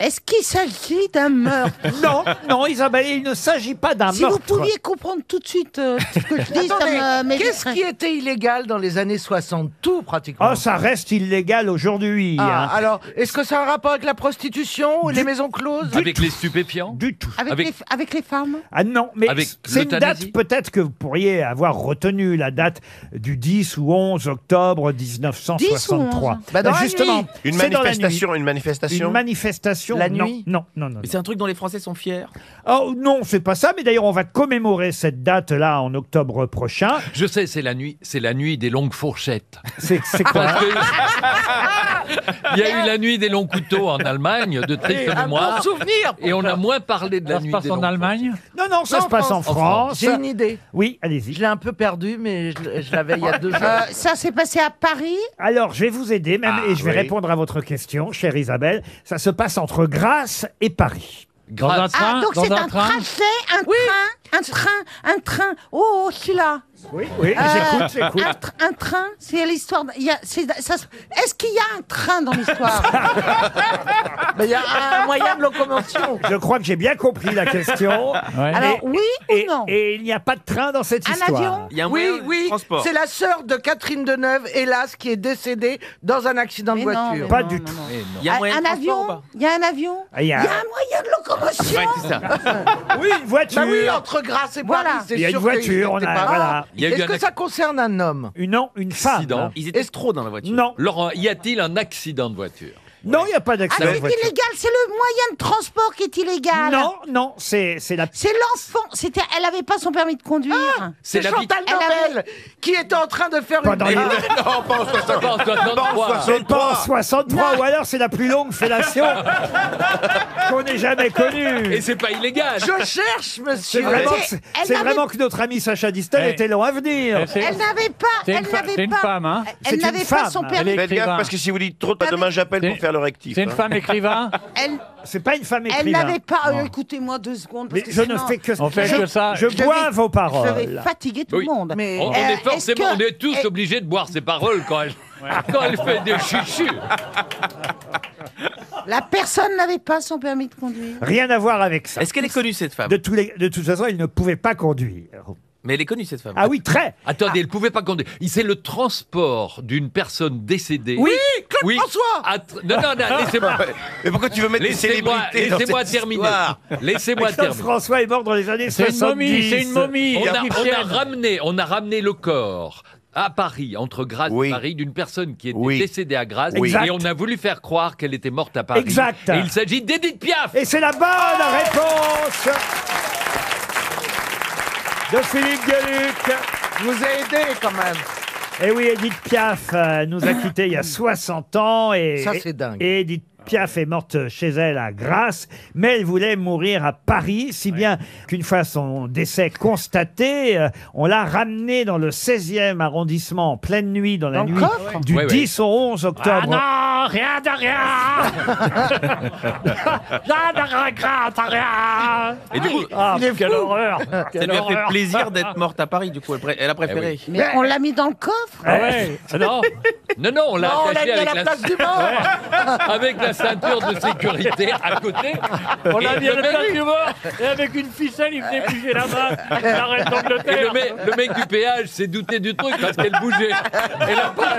S18: Est-ce qu'il s'agit d'un meurtre (laughs)
S1: Non, non, Isabelle, il ne s'agit pas d'un
S18: Si
S1: meurtre.
S18: vous pouviez comprendre tout de suite euh, ce que je dis, ça
S16: Attendez,
S18: me
S16: Qu'est-ce qui était illégal dans les années 60 Tout, pratiquement.
S1: Oh, ça reste illégal aujourd'hui.
S16: Ah,
S1: hein.
S16: alors, est-ce que ça a un rapport avec la prostitution ou les maisons closes
S30: Avec les stupéfiants
S1: Du tout.
S18: Avec,
S30: Avec-
S18: Les, avec les femmes?
S1: Ah non, mais
S30: Avec
S1: c'est une date peut-être que vous pourriez avoir retenu, la date du 10 ou 11 octobre 1963.
S18: 10 ou 11?
S16: Bah, dans la
S1: justement,
S16: nuit.
S29: Une
S1: c'est dans la
S29: manifestation,
S1: nuit.
S29: une manifestation?
S1: Une manifestation
S16: La
S1: non,
S16: nuit
S1: Non, non, non. non.
S12: C'est un truc dont les Français sont fiers.
S1: Oh non, c'est pas ça, mais d'ailleurs on va commémorer cette date-là en octobre prochain.
S30: Je sais, c'est la nuit, c'est la nuit des longues fourchettes.
S1: C'est c'est quoi
S30: Parce que- (laughs) Il y a eu la nuit des longs couteaux en Allemagne, de triste mémoire.
S16: souvenir
S30: Et on a moins parlé de la nuit des longues
S1: Non, non, ça
S16: Non,
S1: se passe en
S16: en
S1: France.
S16: J'ai une idée.
S1: Oui, allez-y.
S16: Je l'ai un peu perdu, mais je, je l'avais il y a deux jours.
S18: Euh, Ça s'est passé à Paris?
S1: Alors, je vais vous aider même
S29: Ah,
S1: et je vais
S29: oui.
S1: répondre à votre question, chère Isabelle. Ça se passe entre Grasse et Paris.
S30: Grâce-
S18: Ah, donc c'est un trajet, un train, un train, un train. Oh, celui-là.
S1: Oui, oui,
S18: Euh,
S1: j'écoute, j'écoute.
S18: Un, tr- un train, c'est l'histoire. il y a- c'est- ça se- Est-ce qu'il y a un train dans l'histoire? (laughs)
S16: Mais il y a un moyen de locomotion.
S1: Je crois que j'ai bien compris la question. (laughs)
S18: Alors, oui ou
S1: Et,
S18: non?
S1: et il n'y a pas de train dans cette
S18: Un
S1: histoire.
S18: avion?
S12: Il y a un
S16: Oui,
S12: moyen de
S16: oui,
S12: transport.
S16: c'est la sœur de Catherine Deneuve, hélas, qui est décédée dans un accident de
S18: Mais non,
S16: voiture.
S18: mais
S1: Pas
S18: non,
S1: du
S18: non,
S1: tout.
S18: non.
S30: Non.
S12: Il y a un
S18: Un,
S12: moyen de
S18: un
S12: transport ou
S18: avion
S12: pas?
S18: Il y a un avion?
S1: Ah, il y a-
S18: moyen de locomotion
S12: Ouais, c'est ça.
S1: Oui, une voiture.
S16: Bah oui, entre Grasse et
S18: Voilà.
S16: Paris, c'est
S1: Il y a une
S16: sûr
S1: voiture, on
S16: était
S1: a-
S16: pas-
S1: voilà.
S30: Il y a eu
S16: Est-ce
S30: un
S16: que ça concerne un homme?
S1: Une, non, une femme.
S30: Accident.
S12: Ils étaient trop dans la voiture.
S1: Non,
S30: Laurent, y a-t-il un accident de voiture?
S1: Non, il n'y a pas
S18: Ah,
S1: d'accident.
S18: c'est illégal, c'est le moyen de transport qui est illégal.
S1: Non, non, c'est c'est la.
S18: C'est l'enfant. C'était, elle n'avait pas son permis de conduire.
S16: C'est
S30: la
S16: Chantal
S18: Elle
S16: Nobel qui était en train de faire
S1: Pas
S16: une...
S1: dans les- (laughs)
S29: Non, pas en 60.
S30: Pas en 63.
S1: C'est pas en 63 ou alors c'est la plus longue fellation (laughs) qu'on ait jamais connue.
S30: Et c'est pas illégal.
S16: Je cherche,
S1: C'est
S16: monsieur.
S1: vraiment, que,
S18: Elle
S1: c'est-
S18: n'avait-
S1: vraiment que notre ami Sacha Distel
S31: Ouais.
S1: était long à venir.
S18: Elle n'avait pas.
S31: C'est
S18: Elle
S31: une, fa-
S18: n'avait
S31: c'est une
S18: pas.
S31: femme, hein
S18: Elle
S1: C'est une
S18: n'avait pas
S1: femme.
S18: son
S31: Elle
S18: permis.
S29: Faites gaffe parce que si vous dites trop, demain j'appelle pour faire
S31: C'est une
S29: hein.
S31: femme écrivain (laughs)
S18: Elle,
S1: C'est pas une femme
S18: elle
S1: écrivain.
S18: n'avait pas. euh, Écoutez-moi deux secondes. Parce
S1: Mais
S18: que
S1: je ne
S18: sinon,
S1: fais que
S31: On fait
S1: je,
S31: que ça.
S1: Je
S18: je
S1: bois
S18: vais-
S1: vos
S18: Je vais
S1: paroles.
S18: fatiguer tout
S30: Oui.
S18: le monde.
S16: Mais-
S30: On, on
S18: Euh,
S30: est
S18: est-ce
S30: forcément,
S18: que-
S30: on est tous
S18: est-
S30: obligés de boire ses paroles quand elle, quand elle fait des chuchus. (laughs)
S18: La personne n'avait pas son permis de conduire.
S1: Rien à voir avec ça.
S14: Est-ce qu'elle est connue, cette femme?
S1: De, tous les, de toute façon, il ne pouvait pas conduire.
S14: Mais elle est connue, cette femme.
S1: Ah oui, très.
S30: Attendez, elle pouvait pas conduire. Il- C'est le transport d'une personne décédée.
S14: Oui, Claude François
S30: Att- Non, non, non, laissez-moi. (laughs)
S14: Mais pourquoi tu veux mettre des
S30: Laissez-moi
S14: célébrités dans
S30: laissez-moi
S14: cette
S30: terminer.
S14: histoire
S30: Laissez-moi
S1: Claude
S30: terminer.
S1: François est mort dans les années
S30: C'est une
S1: 70.
S30: momie, c'est une momie. On a, on a ramené, on a ramené le corps à Paris, entre Grasse et Paris, d'une personne qui était
S1: Oui.
S30: décédée à Grasse.
S1: Oui. Exact.
S30: Et on a voulu faire croire qu'elle était morte à Paris.
S1: Exact.
S30: Et il s'agit d'Edith Piaf.
S1: Et c'est la bonne réponse de Philippe Gueluc.
S16: Je vous ai aidé quand même.
S1: Et oui, Edith Piaf euh, nous a quittés il y a 60 ans. Et,
S16: Ça, c'est dingue.
S1: Et Edith Piaf est morte chez elle à Grasse, mais elle voulait mourir à Paris, si bien qu'une fois son décès constaté, euh, on l'a ramenée dans le 16e arrondissement en pleine nuit, dans la
S13: Dans le
S1: nuit
S13: coffre
S1: du
S30: Ouais, ouais.
S1: 10 au 11 octobre.
S13: Ah non, rien de rien (laughs) Rien de regrette, rien
S14: Et du coup,
S1: Ah,
S13: Il est
S1: quelle
S13: fou.
S1: horreur
S14: ça lui a fait plaisir d'être morte à Paris, du coup. Elle, pré- elle a préféré.
S18: Mais on l'a mis dans le coffre
S30: Ah ouais Non, non, non, on l'a
S18: Non, on l'a
S30: attaché
S18: mis à
S30: avec
S18: la place du mort. (laughs)
S30: Ouais. avec la ceinture de sécurité à côté.
S13: On l'a
S30: Et
S13: mis à
S30: le
S13: mort et avec une ficelle, il venait bouger la main. La reine
S30: Et
S13: d'Angleterre.
S30: le mec, le mec du péage s'est douté du truc parce qu'elle bougeait. Elle n'a pas,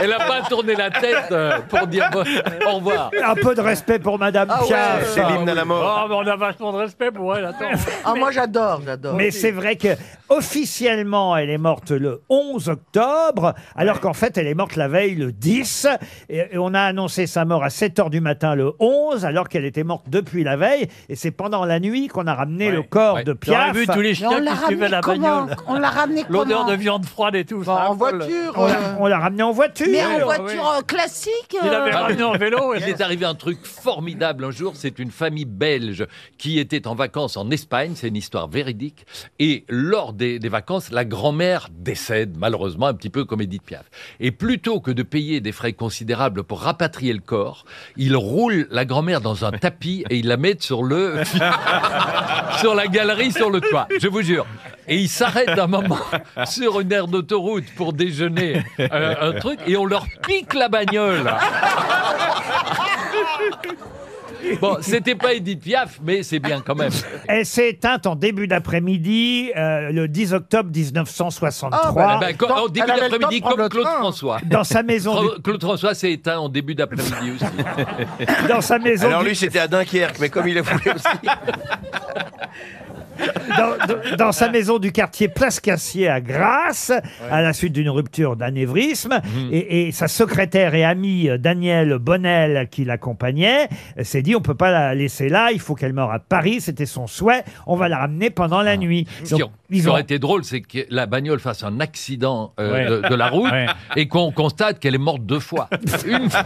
S30: elle a pas tourné la tête euh, pour dire bon, au revoir.
S1: Un peu de respect pour Madame
S16: Ah ouais,
S1: Piaf.
S14: C'est l'hymne à la mort.
S13: Oh, mais on a vachement de respect pour elle, attends.
S16: Ah, moi j'adore, j'adore.
S1: Mais c'est vrai que officiellement, elle est morte le 11 octobre, alors qu'en fait, elle est morte la veille le 10. Et, et on a annoncé sa mort à 7 heures du matin le 11, alors qu'elle était morte depuis la veille. Et c'est pendant la nuit qu'on a ramené le corps de
S13: J'aurais
S1: Piaf.
S13: vu tous les chiens
S18: l'a
S13: qui suivaient la bagnole.
S18: On l'a ramené comment
S13: L'odeur de viande froide et tout.
S16: Bah,
S13: ça
S16: en voiture.
S1: On l'a-
S16: euh,
S1: on l'a ramené en voiture.
S18: Mais en
S13: Oui,
S18: voiture euh, classique
S13: Il
S18: euh,
S13: avait ramené en vélo.
S30: Il est arrivé un truc formidable un jour. C'est une famille belge qui était en vacances en Espagne. C'est une histoire véridique. Et lors des, des vacances, la grand-mère décède, malheureusement, un petit peu comme Edith Piaf. Et plutôt que de payer des frais considérables pour rapatrier le corps, il roule la grand-mère dans un tapis et il la met sur le, (laughs) sur la galerie, sur le toit. Je vous jure. Et il s'arrête un moment (laughs) sur une aire d'autoroute pour déjeuner euh, un truc et on leur pique la bagnole. (laughs) Bon, c'était pas Edith Piaf, mais c'est bien quand même.
S1: Elle s'est éteinte en début d'après-midi, euh, le 10 octobre 1963.
S16: Ah,
S30: Ben, quand- en début d'après-midi, comme Claude
S16: train.
S30: François.
S1: Dans sa maison
S30: Claude François s'est éteint en début d'après-midi aussi.
S1: Dans sa maison
S14: Alors
S1: du-
S14: lui, c'était à Dunkerque, mais comme il a voulu aussi. (laughs)
S1: dans, dans- dans sa maison du quartier Place Cassier à Grasse, à la suite d'une rupture d'anévrisme.
S30: Mhm.
S1: Et, et sa secrétaire et amie euh, Danielle Bonnel, qui l'accompagnait, euh, s'est dit on peut pas la laisser là, il faut qu'elle meure à Paris. C'était son souhait. On va la ramener pendant la nuit.
S30: Ce
S1: Donc,
S30: qui,
S1: ils ont-
S30: aurait été drôle, c'est que la bagnole fasse un accident euh,
S1: Ouais.
S30: de, de la route
S1: Ouais.
S30: et qu'on constate qu'elle est morte deux fois. (laughs) Une fois.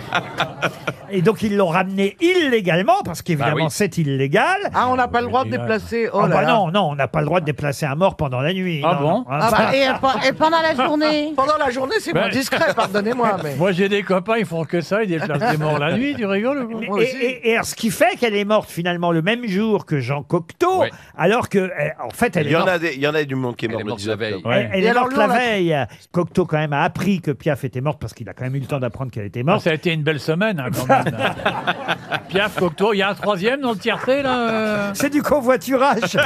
S1: Et donc ils l'ont ramenée illégalement, parce qu'évidemment
S30: Bah oui.
S1: c'est illégal.
S16: Ah, on n'a pas le droit de déplacer. Oh
S1: Ah
S16: là
S1: bah
S16: là.
S1: non, non, on n'a pas le droit de déplacer un mort pendant la nuit.
S13: Ah
S1: non,
S13: bon
S1: non.
S16: Ah
S1: Enfin,
S16: bah,
S18: et, et pendant la journée (laughs)
S16: Pendant la journée, c'est moins discret, pardonnez-moi. (laughs) Mais...
S13: Moi, j'ai des copains, ils font que ça, ils déplacent des morts la nuit, tu rigoles ou quoi
S1: Et,
S16: Moi aussi.
S1: et- et alors, ce qui fait qu'elle est morte finalement le même jour que Jean Cocteau,
S30: Ouais.
S1: alors que, eh, en fait, elle
S14: Il
S1: est
S14: y, en
S1: morte.
S14: a des- il y en a du monde qui est
S30: Elle
S14: mort
S30: est
S14: le
S30: morte
S14: 10
S30: la veille.
S14: octobre.
S1: Elle, elle
S16: Et
S1: est
S16: alors,
S1: morte la veille. Cocteau quand même a appris que Piaf était morte parce qu'il a quand même eu le temps d'apprendre qu'elle était
S13: Ah,
S1: morte.
S13: Ça a été une belle semaine, hein, quand même. (laughs) Piaf, Cocteau, il y a un troisième dans le tiercé, là euh
S1: C'est du convoiturage.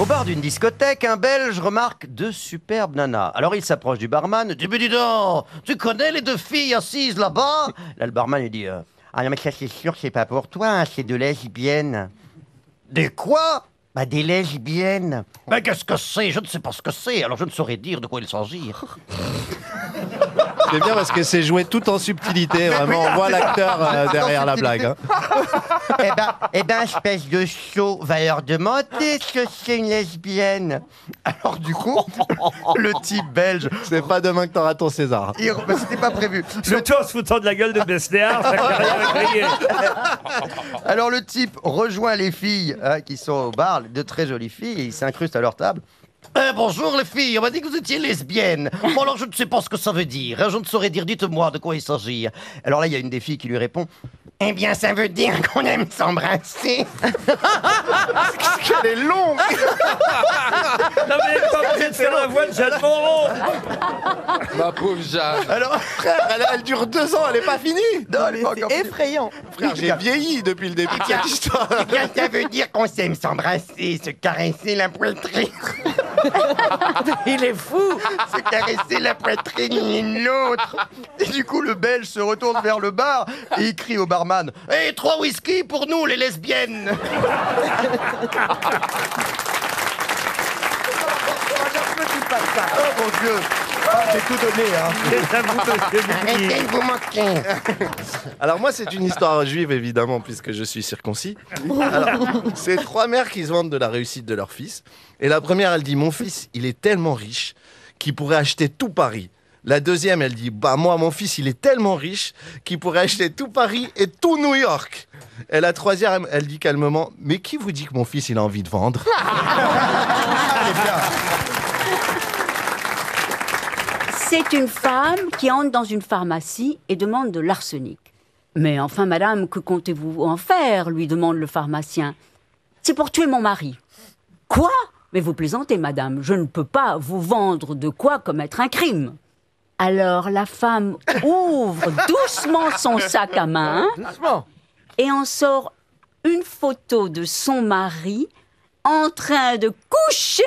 S15: Au bar d'une discothèque, un Belge remarque deux superbes nanas. Alors il s'approche du barman. Dis, mais dis donc, tu connais les deux filles assises là-bas? Là, le barman lui dit euh, Ah non, mais ça, c'est sûr, c'est pas pour toi, hein, c'est de lesbiennes. Des quoi? Bah, des lesbiennes. Ben, qu'est-ce que c'est? Je ne sais pas ce que c'est, alors je ne saurais dire de quoi il s'agit. (laughs)
S11: C'est bien parce que c'est joué tout en subtilité. (laughs) Vraiment, on voit l'acteur euh, derrière la blague. hein.
S15: eh ben, eh ben, espèce de chaud, va leur demander ce que c'est une lesbienne. Alors du coup, (laughs) le type belge...
S11: C'est pas demain que t'auras ton César.
S15: il- bah, C'était pas prévu.
S1: Surtout en se foutant de la gueule de Besnéard, rien crier. (laughs)
S15: Alors le type rejoint les filles hein, qui sont au bar, de très jolies filles, et il s'incruste à leur table. Eh, bonjour les filles, on m'a dit que vous étiez lesbiennes. (laughs) Bon alors je ne sais pas ce que ça veut dire, hein, je ne saurais dire, dites-moi de quoi il s'agit. Alors là il y a une des filles qui lui répond,
S3: Eh bien, ça veut dire qu'on aime s'embrasser. (laughs)
S29: Elle est longue (laughs)
S1: Non, mais elle est pas obligée de faire la voix de Jeanne Moreau
S6: Ma pauvre Jeanne.
S29: Alors, frère, elle, elle dure deux ans, elle est pas finie
S3: Non, effrayant.
S29: Frère, j'ai vieilli depuis le début de cette histoire.
S3: Eh bien, ça veut dire qu'on s'aime s'embrasser, se caresser la poitrine. (laughs)
S5: Il est fou
S3: se caresser la poitrine l'une l'autre. Et du coup, le Belge se retourne vers le bar et il crie au barman Hé, trois whisky pour nous, les lesbiennes (laughs)
S29: Oh mon dieu Ah, J'ai tout donné, hein. (laughs)
S3: Arrêtez de vous moquer
S29: Alors moi, c'est une histoire juive, évidemment, puisque je suis circoncis. Alors, c'est trois mères qui se vantent de la réussite de leur fils. Et la première, elle dit, mon fils, il est tellement riche qu'il pourrait acheter tout Paris. La deuxième, elle dit, bah moi, mon fils, il est tellement riche qu'il pourrait acheter tout Paris et tout New York. Et la troisième, elle dit calmement, mais qui vous dit que mon fils, il a envie de vendre? (laughs)
S19: C'est une femme qui entre dans une pharmacie et demande de l'arsenic. Mais enfin, madame, que comptez-vous en faire? lui demande le pharmacien. C'est pour tuer mon mari. Quoi? Mais vous plaisantez, madame. Je ne peux pas vous vendre de quoi commettre un crime. Alors la femme (laughs) ouvre doucement son sac à main et en sort une photo de son mari en train de coucher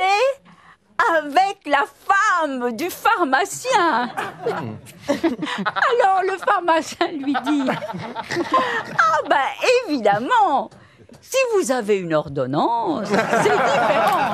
S19: avec la femme du pharmacien. (laughs) Alors le pharmacien lui dit (laughs) Ah ben évidemment, si vous avez une ordonnance, c'est différent.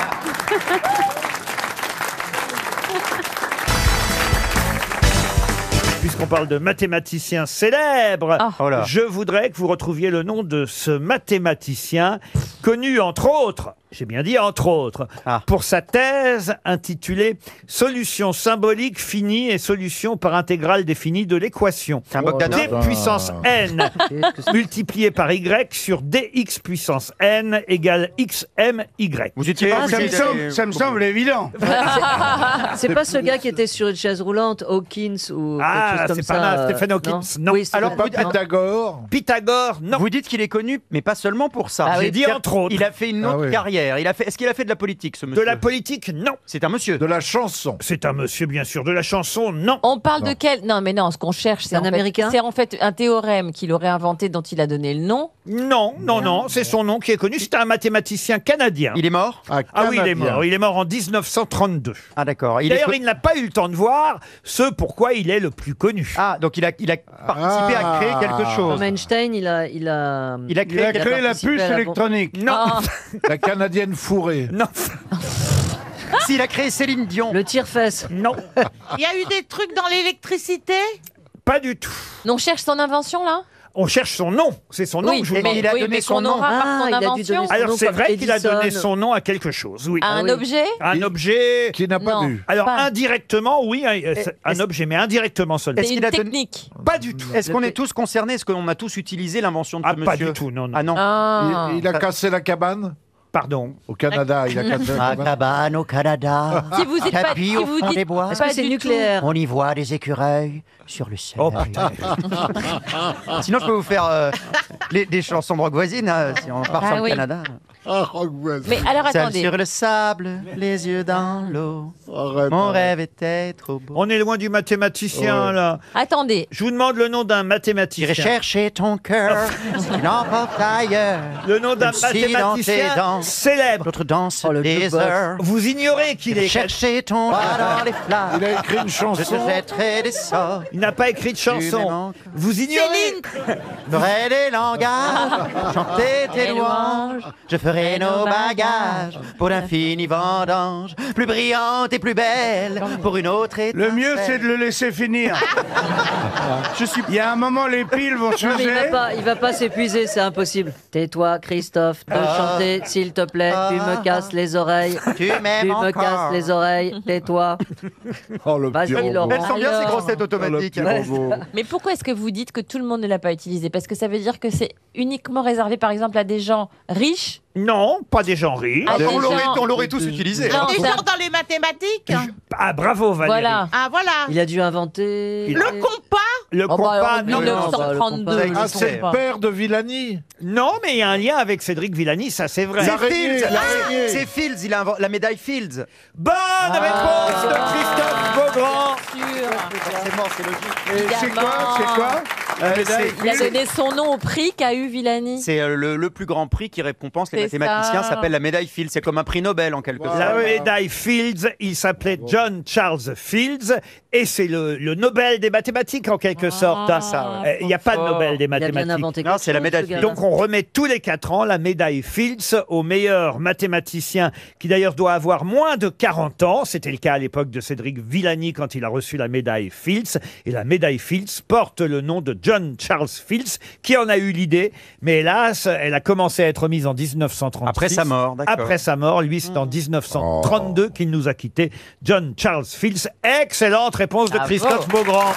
S1: Puisqu'on parle de mathématiciens célèbres,
S12: Oh là.
S1: je voudrais que vous retrouviez le nom de ce mathématicien connu entre autres, j'ai bien dit entre autres, pour sa thèse intitulée Solution symbolique finie et solution par intégrale définie de l'équation.
S15: un Bogdanov
S1: D puissance n (laughs) multiplié par y sur dx puissance n égale xmy.
S15: Vous étiez
S13: Ah, ça, me semble, ça me semble évident. (laughs)
S32: C'est pas ce gars qui était sur une chaise roulante, Hawkins ou
S1: Ah,
S32: quelque chose comme
S1: c'est
S32: ça.
S1: pas là,
S32: euh,
S1: Stephen Hawkins, non.
S32: Oui,
S1: Alors,
S32: pas-
S13: Pythagore.
S1: Pythagore, non.
S31: Vous dites qu'il est connu, mais pas seulement pour ça.
S1: Ah oui. J'ai dit entre autres.
S31: Il a fait une
S13: Ah
S31: autre
S13: oui.
S31: Carrière. Il a fait. Est-ce qu'il a fait de la politique, ce monsieur
S1: De la politique, non.
S31: C'est un monsieur.
S13: De la chanson.
S1: C'est un monsieur, bien sûr. De la chanson, non.
S33: On parle de quel Non, mais non, ce qu'on cherche, c'est
S32: Un Américain
S33: C'est en fait un théorème qu'il aurait inventé dont il a donné le nom.
S1: Non, non, non, c'est son nom qui est connu. C'est un mathématicien canadien.
S31: Il est mort
S1: Ah oui, il est mort. Il est mort en 1932.
S31: Ah d'accord. Il est
S1: D'ailleurs, il n'a pas eu le temps de voir ce pourquoi il est le plus connu.
S31: Ah, donc il a, il a participé à créer quelque chose.
S32: Comme Einstein, il a, il a,
S31: Il a
S13: Il a
S31: créé,
S13: créé la
S32: participé
S13: puce
S32: à la-
S13: électronique.
S1: Non,
S33: Ah.
S13: La canadienne fourrée.
S1: non, (laughs)
S31: S'il a créé Céline Dion.
S32: le tire-fesse.
S1: non,
S27: Il y a eu des trucs dans l'électricité?
S1: Pas du tout.
S33: On cherche son invention là?
S1: On cherche son nom. C'est son nom
S33: Oui,
S1: que je vous
S33: mais,
S1: demande.
S31: il a
S33: oui,
S31: donné
S33: mais
S31: son
S33: qu'on
S31: nom.
S33: aura par
S32: Ah,
S33: son
S32: il a dû
S33: invention.
S32: donner son
S1: Alors,
S32: nom
S1: c'est
S32: comme
S1: vrai qu'il a
S32: Edison.
S1: donné son nom à quelque chose, oui.
S33: À un
S32: oui.
S33: objet?
S1: Un objet.
S13: Qui n'a pas
S33: Non.
S13: vu.
S1: Alors,
S33: Pas.
S1: indirectement, oui, un, euh, un objet, mais indirectement seulement.
S31: Est-ce qu'il
S33: une
S31: a donné-
S33: technique.
S1: Pas du tout.
S31: Est-ce qu'on est tous concernés? Est-ce qu'on a tous utilisé l'invention de
S1: Ah,
S31: ce
S1: pas
S31: monsieur
S1: du tout, non, non.
S31: Ah non.
S33: Ah.
S13: Il, il a cassé la cabane?
S1: Pardon.
S13: au Canada. Il a
S15: Ma
S13: cabane.
S15: cabane au Canada.
S33: Si vous êtes pas-
S15: Tapis
S33: si
S15: au
S33: vous
S15: fond
S33: dites
S15: des bois.
S32: Est-ce que
S33: Pas
S32: c'est
S33: du
S32: nucléaire
S15: On y voit des écureuils sur le seuil.
S1: Oh (laughs) putain.
S31: Sinon, je peux vous faire euh, les, des chansons voisines, hein, si on part
S33: Ah
S31: sur le
S33: oui.
S31: Canada.
S13: Ah, Voisin.
S33: Mais alors
S31: Seul
S33: attendez.
S31: sur le sable, les yeux dans l'eau.
S13: Arrête,
S31: Mon
S13: arrête.
S31: rêve était trop beau.
S1: On est loin du mathématicien,
S13: Ouais.
S1: là.
S33: Attendez.
S1: Je vous demande le nom d'un mathématicien.
S15: J'irai chercher ton cœur, ce qui l'emporte ailleurs.
S1: Le nom d'un
S15: Comme si dans tes
S1: mathématicien
S15: dents,
S1: célèbre.
S15: L'autre danse
S32: Oh, le
S15: des
S32: jukebox.
S15: heures.
S1: Vous ignorez qu'il est.
S15: chercher ton bras dans les flammes.
S13: Il a écrit une
S15: Je
S13: chanson.
S15: te jetterai des sorts.
S1: Il n'a pas écrit de
S15: Tu
S1: chanson. Vous ignorez.
S15: Ferai des langages, (laughs) chanter tes louanges. Je ferai nos bagages pour l'infini vendange, plus brillante et plus belle pour une autre étincelle.
S13: Le mieux, c'est de le laisser finir. Je suis... Il y a un moment, les piles vont
S32: Non, mais il va
S13: changer.
S32: pas, il va pas s'épuiser, c'est impossible. Tais-toi, Christophe, de
S15: Ah.
S32: chanter, s'il te plaît. Tu me casses les oreilles.
S15: Tu m'aimes
S32: Tu me
S15: encore.
S32: casses les oreilles. Tais-toi.
S13: Oh, le
S32: Vas-y. Laurent.
S31: Elles sont bien ces
S33: Alors.
S31: grosses têtes automatiques.
S13: Oh, petit robot.
S33: Mais pourquoi est-ce que vous dites que tout le monde ne l'a pas utilisé? Parce que ça veut dire que c'est uniquement réservé, par exemple, à des gens riches
S1: Non, pas des gens riches.
S27: Ah, des
S15: on l'aurait
S27: gens-
S15: on l'aurait tous utilisé.
S27: Des gens dans les mathématiques
S1: Ah, bravo Valérie.
S32: Voilà.
S27: Ah, voilà.
S32: Il a dû inventer.
S27: Le compas
S1: Le
S32: Oh, bah,
S1: compas,
S32: en
S1: non.
S32: 1932.
S1: non.
S20: Ah, c'est le père de Villani.
S1: Non, mais il y a un lien avec Cédric Villani, ça c'est vrai.
S15: C'est Fields. Ah. C'est Fields, il a inventé la médaille Fields.
S1: Bonne réponse de Christophe Beaugrand.
S15: Forcément, c'est logique.
S20: Et c'est quoi C'est quoi?
S15: Euh, c'est-
S33: Il a donné son nom au prix qu'a eu Villani.
S15: C'est euh, le, le plus grand prix qui récompense les
S33: C'est
S15: mathématiciens,
S33: ça.
S15: s'appelle la médaille Fields. C'est comme un prix Nobel en quelque sorte.
S1: La médaille Fields, il s'appelait John Charles Fields, et c'est le, le Nobel des mathématiques en quelque sorte. hein.
S15: ça,
S1: Euh, Il n'y a pas de. Nobel des
S32: Il a bien
S1: mathématiques.
S32: inventé
S15: Non,
S32: quelque
S15: c'est la
S32: chose,
S15: médaille
S32: ce gars-là.
S1: Donc on remet tous les quatre ans la médaille Fields au meilleur mathématicien qui d'ailleurs doit avoir moins de 40 ans. C'était le cas à l'époque de Cédric Villani quand il a reçu la médaille Fields. Et la médaille Fields porte le nom de John Charles Fields qui en a eu l'idée. Mais hélas, elle a commencé à être remise en 1936.
S15: Après sa mort, d'accord.
S1: Après sa mort, lui c'est en 1932 qu'il nous a quittés. John Charles Fields. Excellente réponse de
S32: Bravo.
S1: Christophe Beaugrand.